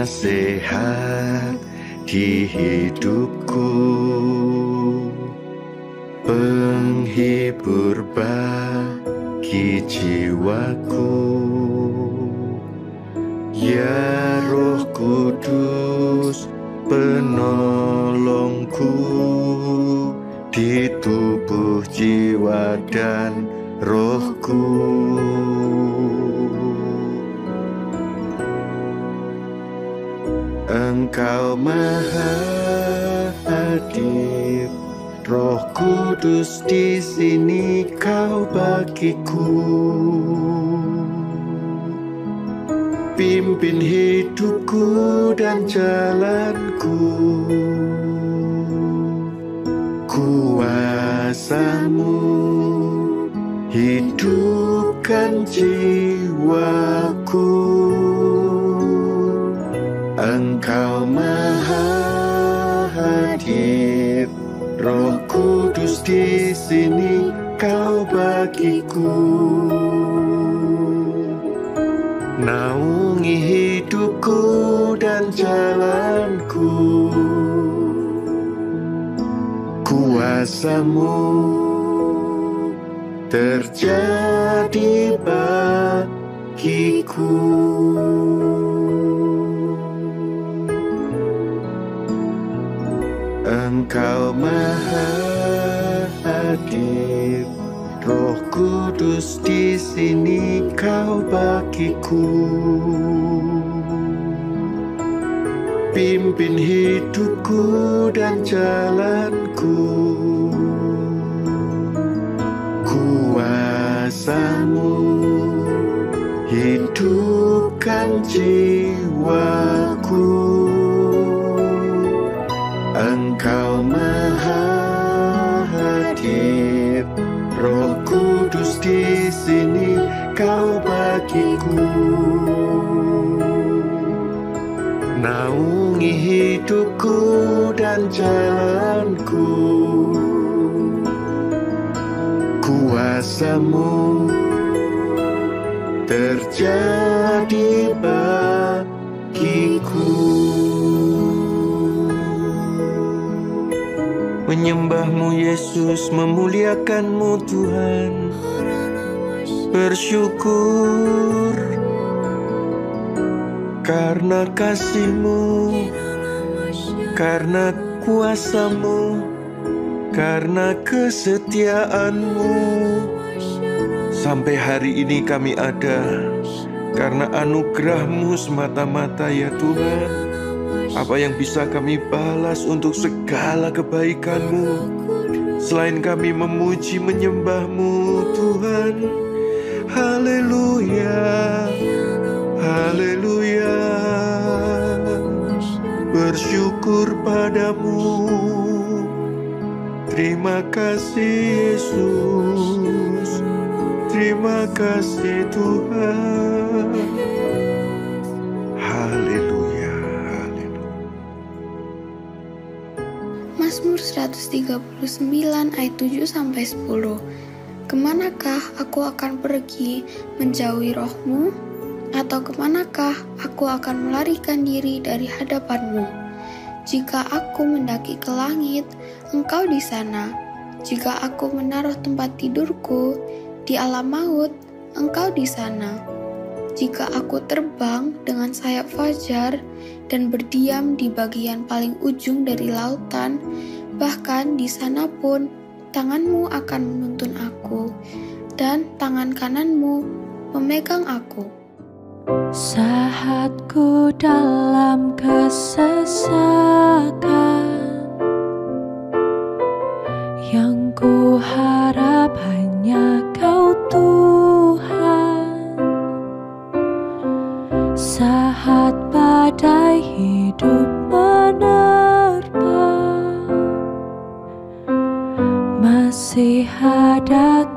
penasehat di hidupku. Penghibur bagi jiwaku. Ya Roh Kudus penolongku. Di tubuh jiwa dan rohku Engkau maha hadir. Roh Kudus di sini kau bagiku. Pimpin hidupku dan jalanku. Kuasamu hidupkan jiwaku Engkau maha hadir. Roh Kudus di sini kau bagiku. Naungi hidupku dan jalanku. Kuasamu terjadi bagiku Engkau maha hadir. Roh Kudus di sini kau bagiku. Pimpin hidupku dan jalanku. Kuasamu hidupkan jiwaku hidupku dan jalanku. Kuasamu terjadi bagiku. Menyembahmu Yesus, memuliakanmu Tuhan. Bersyukur karena kasihmu Karena kuasamu Karena kesetiaanmu. Sampai hari ini kami ada Karena anugerahmu semata-mata ya Tuhan. Apa yang bisa kami balas untuk segala kebaikanmu? Selain kami memuji menyembahmu Tuhan. Haleluya Haleluya Bersyukur padamu Terima kasih Yesus Terima kasih Tuhan Haleluya Haleluya Mazmur 139 ayat 7 sampai 10. Ke manakah aku akan pergi menjauhi rohmu? Atau ke manakah aku akan melarikan diri dari hadapanmu? Jika aku mendaki ke langit, engkau di sana. Jika aku menaruh tempat tidurku di alam maut, engkau di sana. Jika aku terbang dengan sayap fajar dan berdiam di bagian paling ujung dari lautan, bahkan di sana pun tanganmu akan menuntun aku, dan tangan kananmu memegang aku. Saatku dalam kesesakan. Yang ku harap hanya kau Tuhan. Saat badai hidup menerpa Masih ada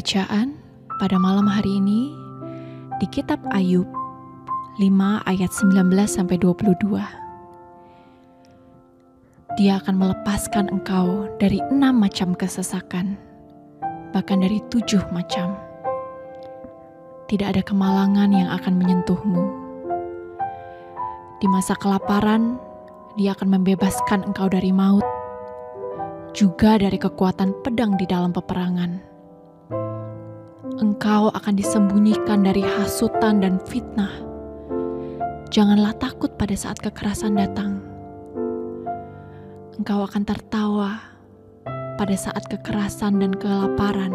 bacaan pada malam hari ini di kitab Ayub 5 ayat 19 sampai 22. Dia akan melepaskan engkau dari enam macam kesesakan, bahkan dari tujuh macam. Tidak ada kemalangan yang akan menyentuhmu. Di masa kelaparan, dia akan membebaskan engkau dari maut, juga dari kekuatan pedang di dalam peperangan engkau akan disembunyikan dari hasutan dan fitnah. Janganlah takut pada saat kekerasan datang. Engkau akan tertawa pada saat kekerasan dan kelaparan,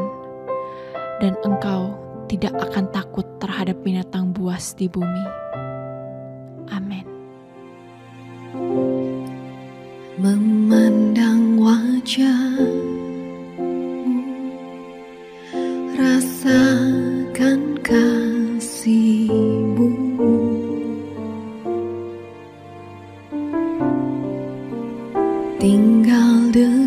dan engkau tidak akan takut terhadap binatang buas di bumi. Amin. memandang wajahmu rasakan kasihmu. Tinggal dekatmu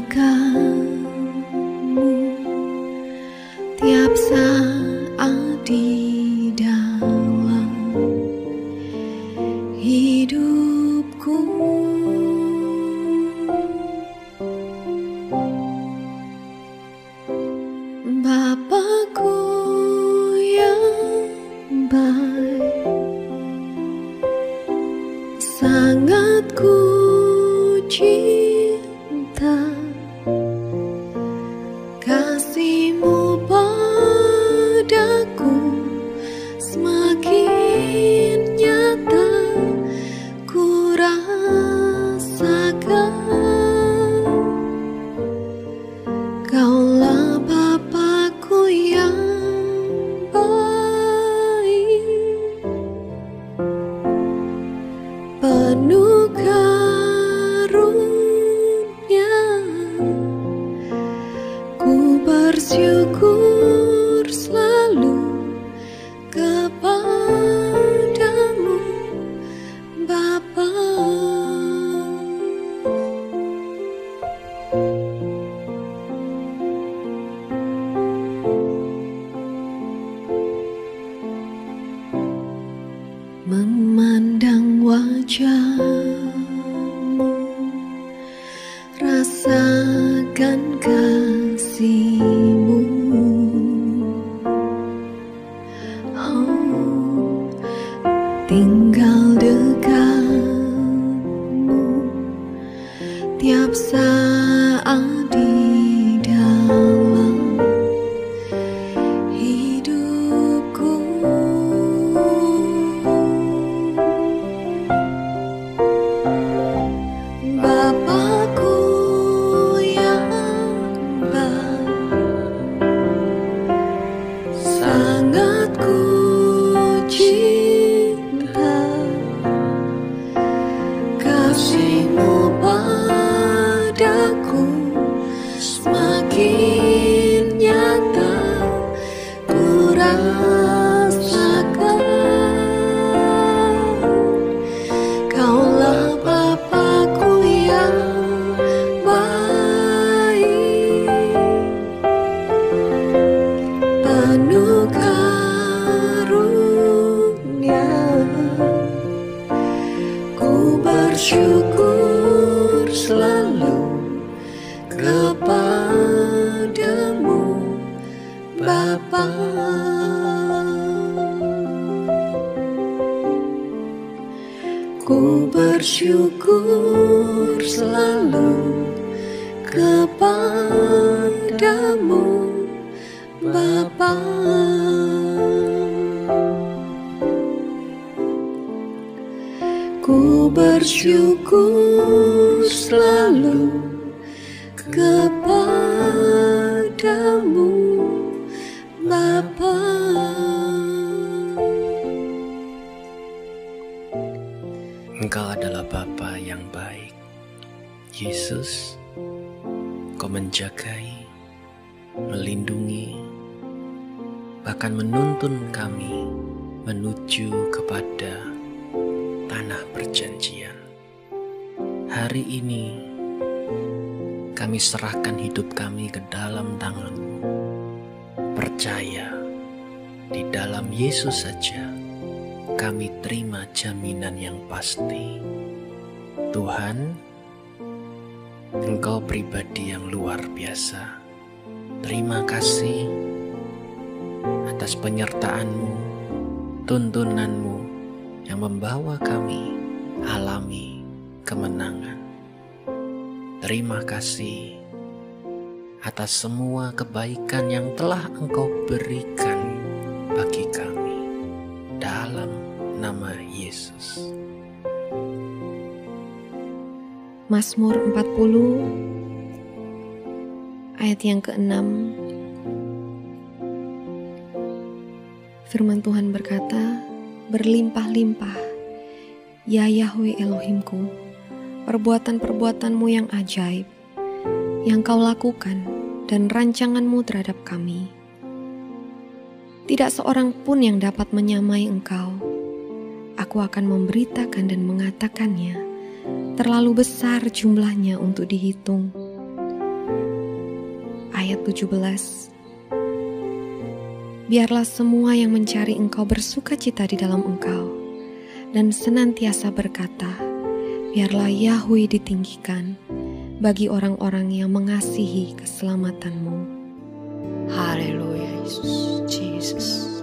Ku Yesus saja kami terima jaminan yang pasti. Tuhan, Engkau pribadi yang luar biasa. Terima kasih atas penyertaan-Mu, tuntunanmu yang membawa kami alami kemenangan. Terima kasih atas semua kebaikan yang telah Engkau berikan Mazmur 40 ayat yang ke-6 Firman Tuhan berkata, Berlimpah-limpah, ya Yahweh Elohimku, perbuatan-perbuatanmu yang ajaib, yang kau lakukan, dan rancanganmu terhadap kami. Tidak seorang pun yang dapat menyamai engkau. Aku akan memberitakan dan mengatakannya. Terlalu besar jumlahnya untuk dihitung. Ayat 17 Biarlah semua yang mencari engkau bersuka cita di dalam engkau, dan senantiasa berkata, biarlah Yahweh ditinggikan bagi orang-orang yang mengasihi keselamatanmu. Haleluya Yesus, Jesus.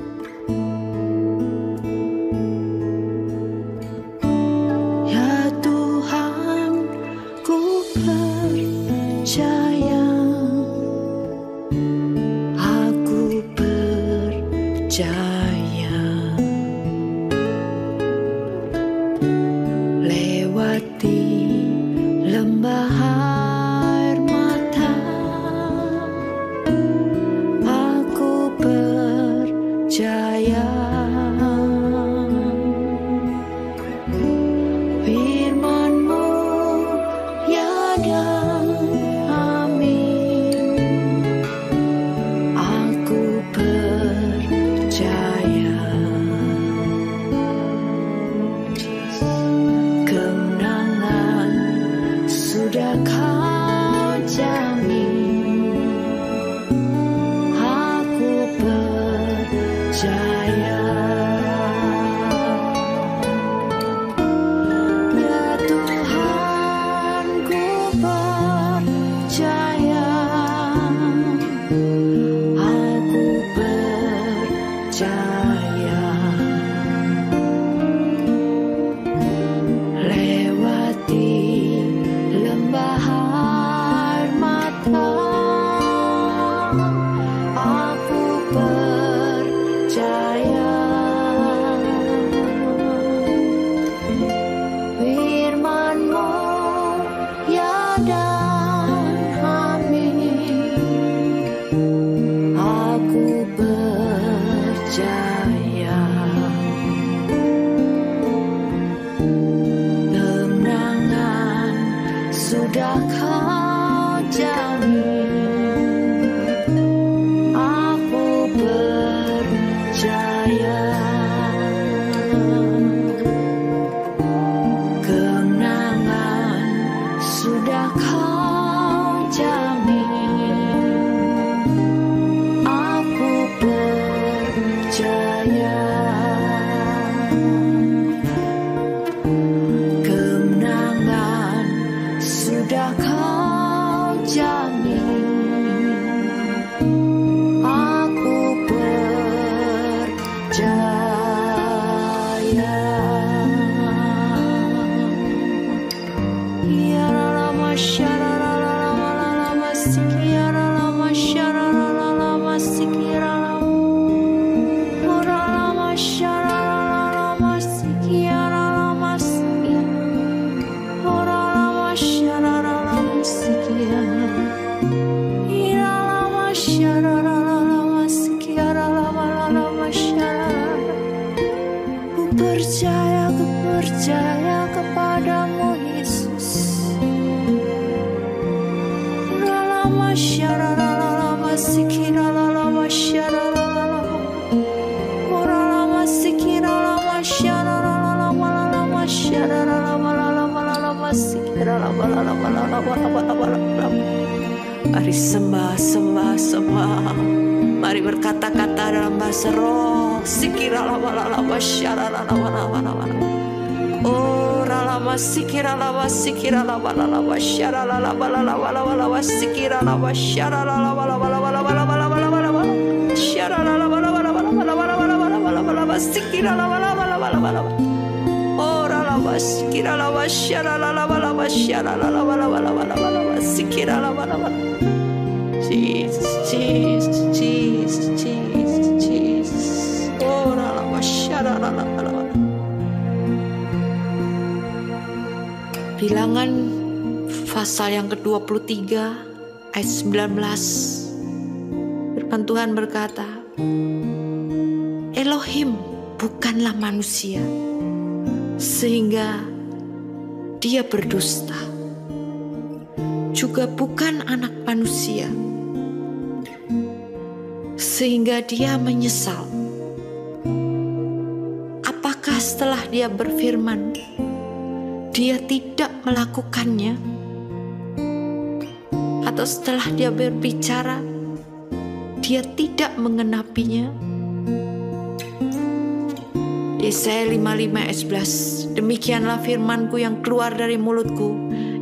Mari sembah, sembah, sembah. Mari berkata-kata dalam bahasa roh. Sikira lama lama syara lama lama lama. Oh lama sikira lama sikira lama lama syara lama lama lama lama sikira lama syara lama lama lama lama lama lama lama lama syara lama lama lama lama lama lama lama lama lama sikira lama lama lama lama lama. Bilangan pasal yang ke-23 ayat 19 Firman Tuhan berkata Elohim bukanlah manusia sehingga dia berdusta. Juga bukan anak manusia sehingga dia menyesal. Apakah setelah dia berfirman, dia tidak melakukannya, atau setelah dia berbicara, dia tidak mengenapinya? Yesaya 55 ayat 11 Demikianlah firmanku yang keluar dari mulutku.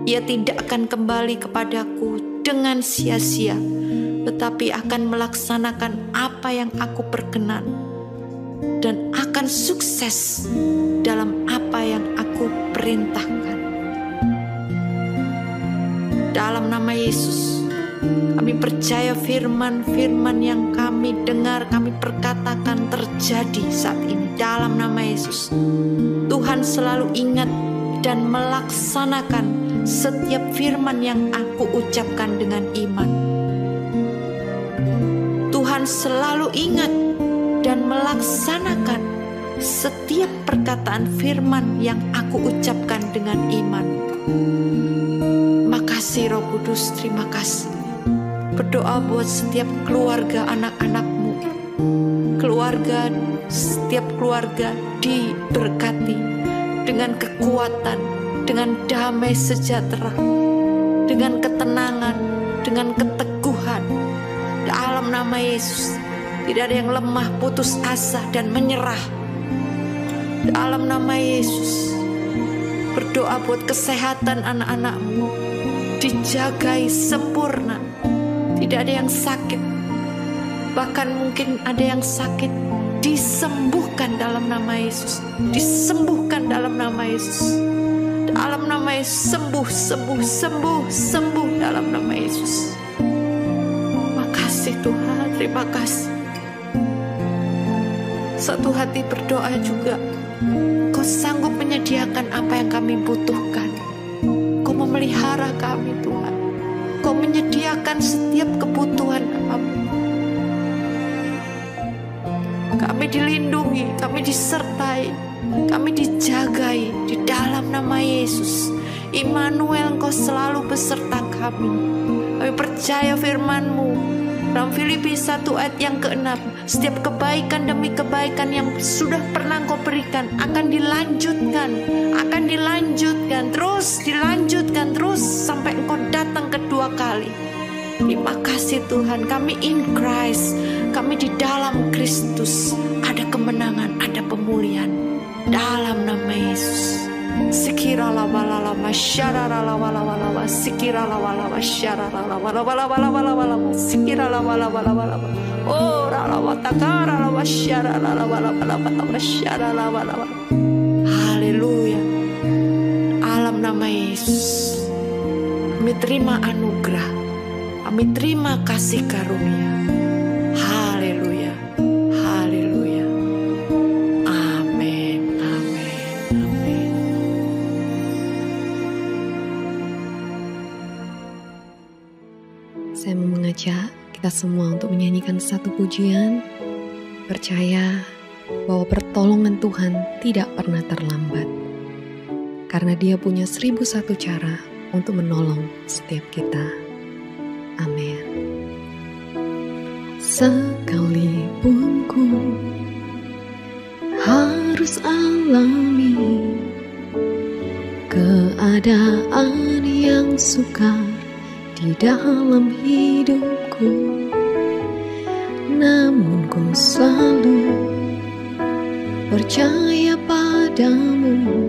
Ia tidak akan kembali kepadaku dengan sia-sia Tetapi akan melaksanakan apa yang aku perkenan Dan akan sukses dalam apa yang aku perintahkan. Dalam nama Yesus kami percaya firman-firman yang kami dengar, kami perkatakan terjadi saat ini dalam nama Yesus. Tuhan selalu ingat dan melaksanakan setiap firman yang aku ucapkan dengan iman. Tuhan selalu ingat dan melaksanakan setiap perkataan firman yang aku ucapkan dengan iman. Makasih Roh Kudus, terima kasih. Berdoa buat setiap keluarga anak-anakmu. Keluarga, setiap keluarga diberkati dengan kekuatan, dengan damai sejahtera, dengan ketenangan, dengan keteguhan. Dalam nama Yesus, tidak ada yang lemah, putus asa, dan menyerah. Dalam nama Yesus, berdoa buat kesehatan anak-anakmu, dijagai sempurna. Tidak ada yang sakit, bahkan mungkin ada yang sakit, disembuhkan dalam nama Yesus, disembuhkan dalam nama Yesus. Dalam nama Yesus, sembuh, sembuh, sembuh, sembuh dalam nama Yesus. Makasih Tuhan, terima kasih. Satu hati berdoa juga Kau sanggup menyediakan apa yang kami butuhkan. Kau memelihara kami Tuhan. Kau menyediakan setiap kebutuhan kami. Kami dilindungi, kami disertai, kami dijagai di dalam nama Yesus. Immanuel engkau selalu beserta kami. Kami percaya firman-Mu dalam Filipi 1 ayat yang ke-6, setiap kebaikan demi kebaikan yang sudah pernah kau berikan akan dilanjutkan, akan dilanjutkan, terus dilanjutkan, terus sampai engkau datang kedua kali. Terima kasih Tuhan, kami in Christ, kami di dalam Kristus, ada kemenangan, ada pemulihan. Dalam nama Yesus. Sikira la wala la mashara la la wala wala wa sikira la wala mashara la la wala wala wala wala wala sikira la wala wala wala oh la la watakara la mashara la la wala wala wala mashara la wala wala Haleluya. Alam nama Yesus. Kami terima anugerah. Kami terima kasih karunia kita semua untuk menyanyikan satu pujian, percaya bahwa pertolongan Tuhan tidak pernah terlambat. Karena dia punya seribu satu cara untuk menolong setiap kita. Amin. Sekalipun ku harus alami keadaan yang sukar di dalam hidupku. Namun ku selalu percaya padamu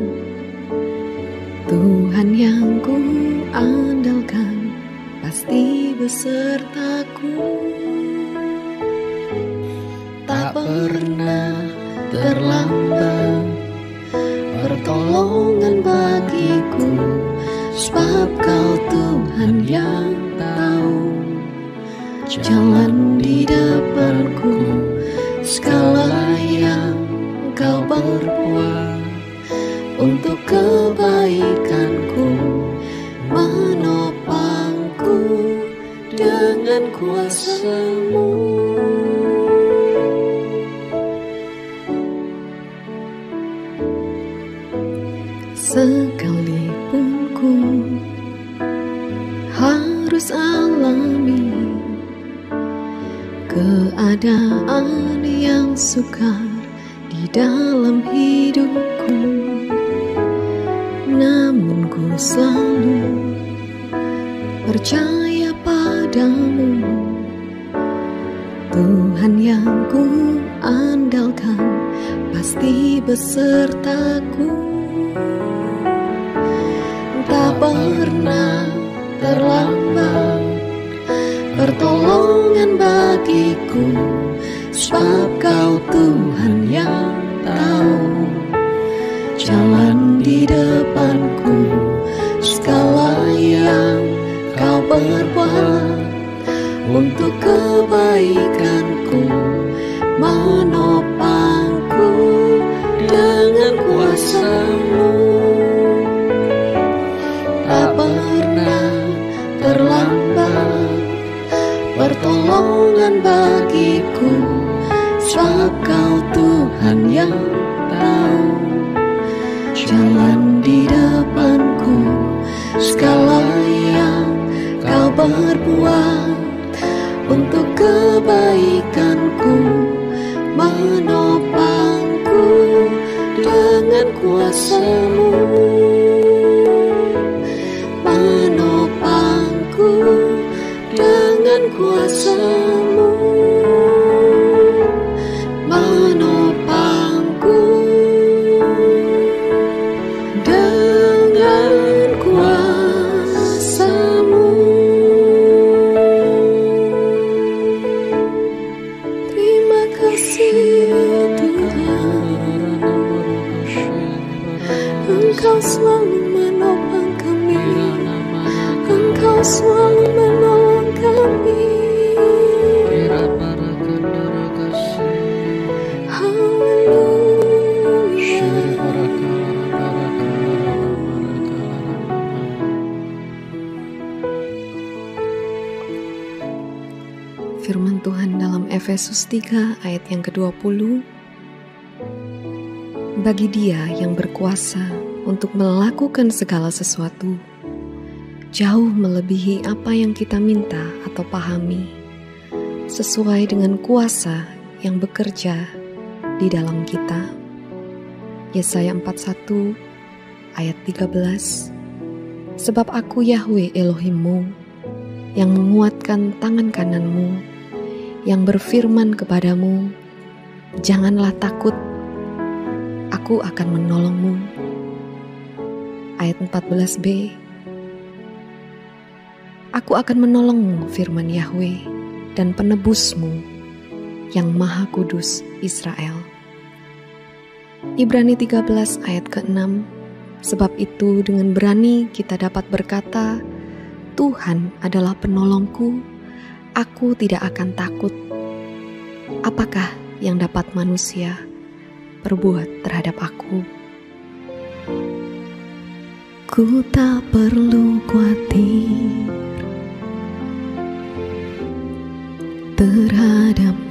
3 ayat yang ke-20 Bagi dia yang berkuasa untuk melakukan segala sesuatu Jauh melebihi apa yang kita minta atau pahami Sesuai dengan kuasa yang bekerja di dalam kita. Yesaya 41 ayat 13 Sebab aku Yahweh Elohimmu yang menguatkan tangan kananmu, yang berfirman kepadamu, "Janganlah takut, aku akan menolongmu." Ayat 14b Aku akan menolongmu, firman Yahweh, dan penebusmu, yang Maha Kudus Israel. Ibrani 13 ayat ke-6 Sebab itu dengan berani kita dapat berkata, Tuhan adalah penolongku, aku tidak akan takut. Apakah yang dapat manusia perbuat terhadap aku? Ku tak perlu khawatir terhadap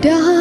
Dah.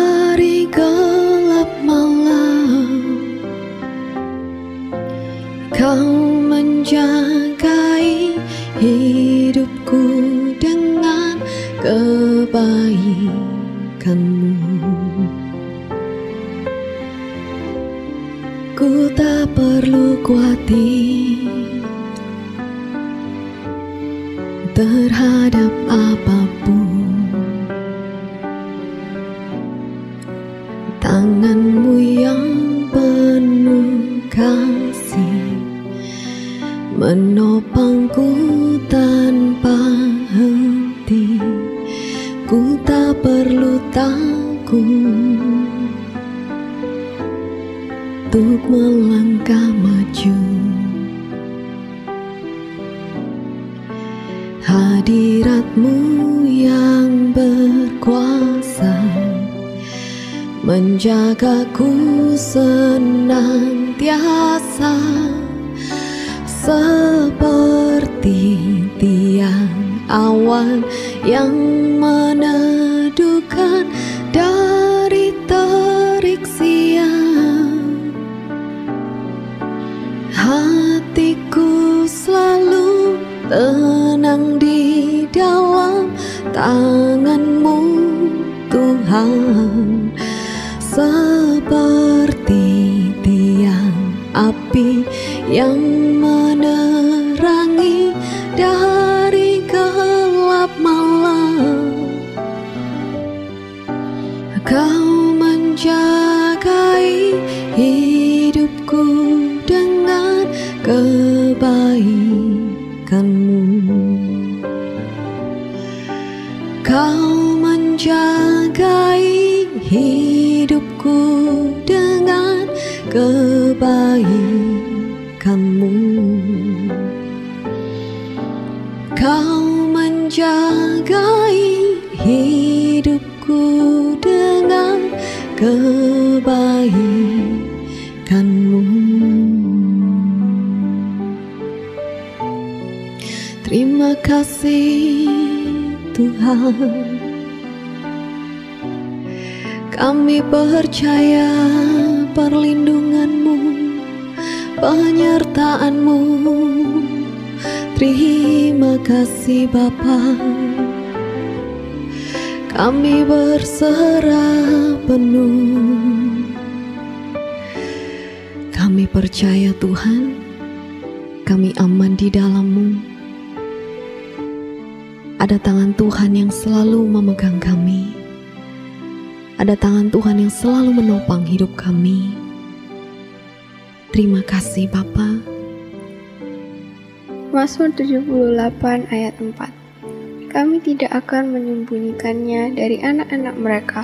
78 ayat 4 Kami tidak akan menyembunyikannya dari anak-anak mereka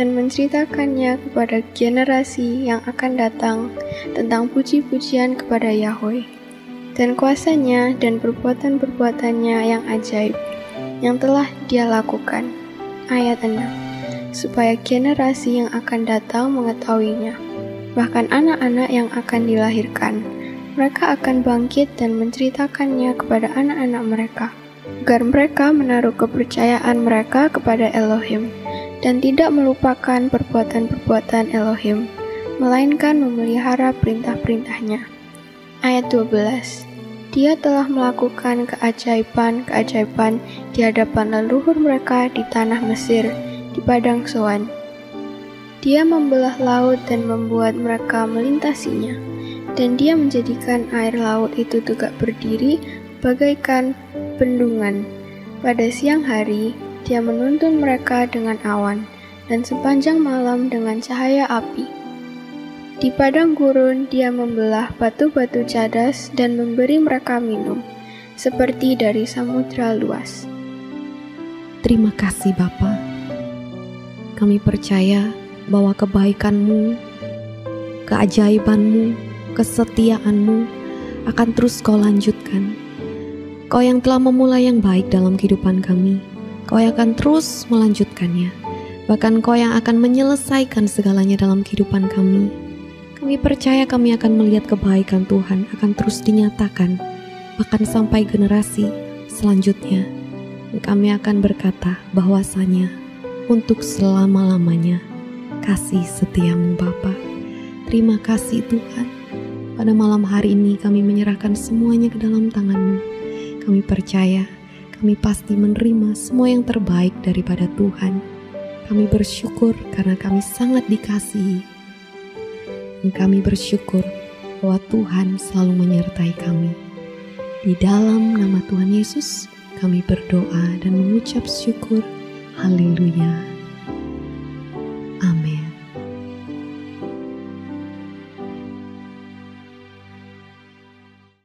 dan menceritakannya kepada generasi yang akan datang tentang puji-pujian kepada Yahweh dan kuasanya dan perbuatan-perbuatannya yang ajaib yang telah dia lakukan. Ayat 6 Supaya generasi yang akan datang mengetahuinya, bahkan anak-anak yang akan dilahirkan, mereka akan bangkit dan menceritakannya kepada anak-anak mereka, agar mereka menaruh kepercayaan mereka kepada Elohim dan tidak melupakan perbuatan-perbuatan Elohim, melainkan memelihara perintah-perintahnya. Ayat 12 Dia telah melakukan keajaiban-keajaiban di hadapan leluhur mereka di tanah Mesir, di padang Soan. Dia membelah laut dan membuat mereka melintasinya dan dia menjadikan air laut itu tegak berdiri bagaikan bendungan. Pada siang hari, dia menuntun mereka dengan awan, dan sepanjang malam dengan cahaya api. Di padang gurun, dia membelah batu-batu cadas dan memberi mereka minum, seperti dari samudra luas. Terima kasih Bapa. Kami percaya bahwa kebaikanmu, keajaibanmu, kesetiaanmu akan terus kau lanjutkan. Kau yang telah memulai yang baik dalam kehidupan kami, kau yang akan terus melanjutkannya. Bahkan kau yang akan menyelesaikan segalanya dalam kehidupan kami. Kami percaya kami akan melihat kebaikan Tuhan akan terus dinyatakan, bahkan sampai generasi selanjutnya. Kami akan berkata bahwasanya untuk selama-lamanya kasih setiamu Bapa. Terima kasih Tuhan. Pada malam hari ini kami menyerahkan semuanya ke dalam tanganmu. Kami percaya kami pasti menerima semua yang terbaik daripada Tuhan. Kami bersyukur karena kami sangat dikasihi. Dan kami bersyukur bahwa Tuhan selalu menyertai kami. Di dalam nama Tuhan Yesus, kami berdoa dan mengucap syukur. Haleluya.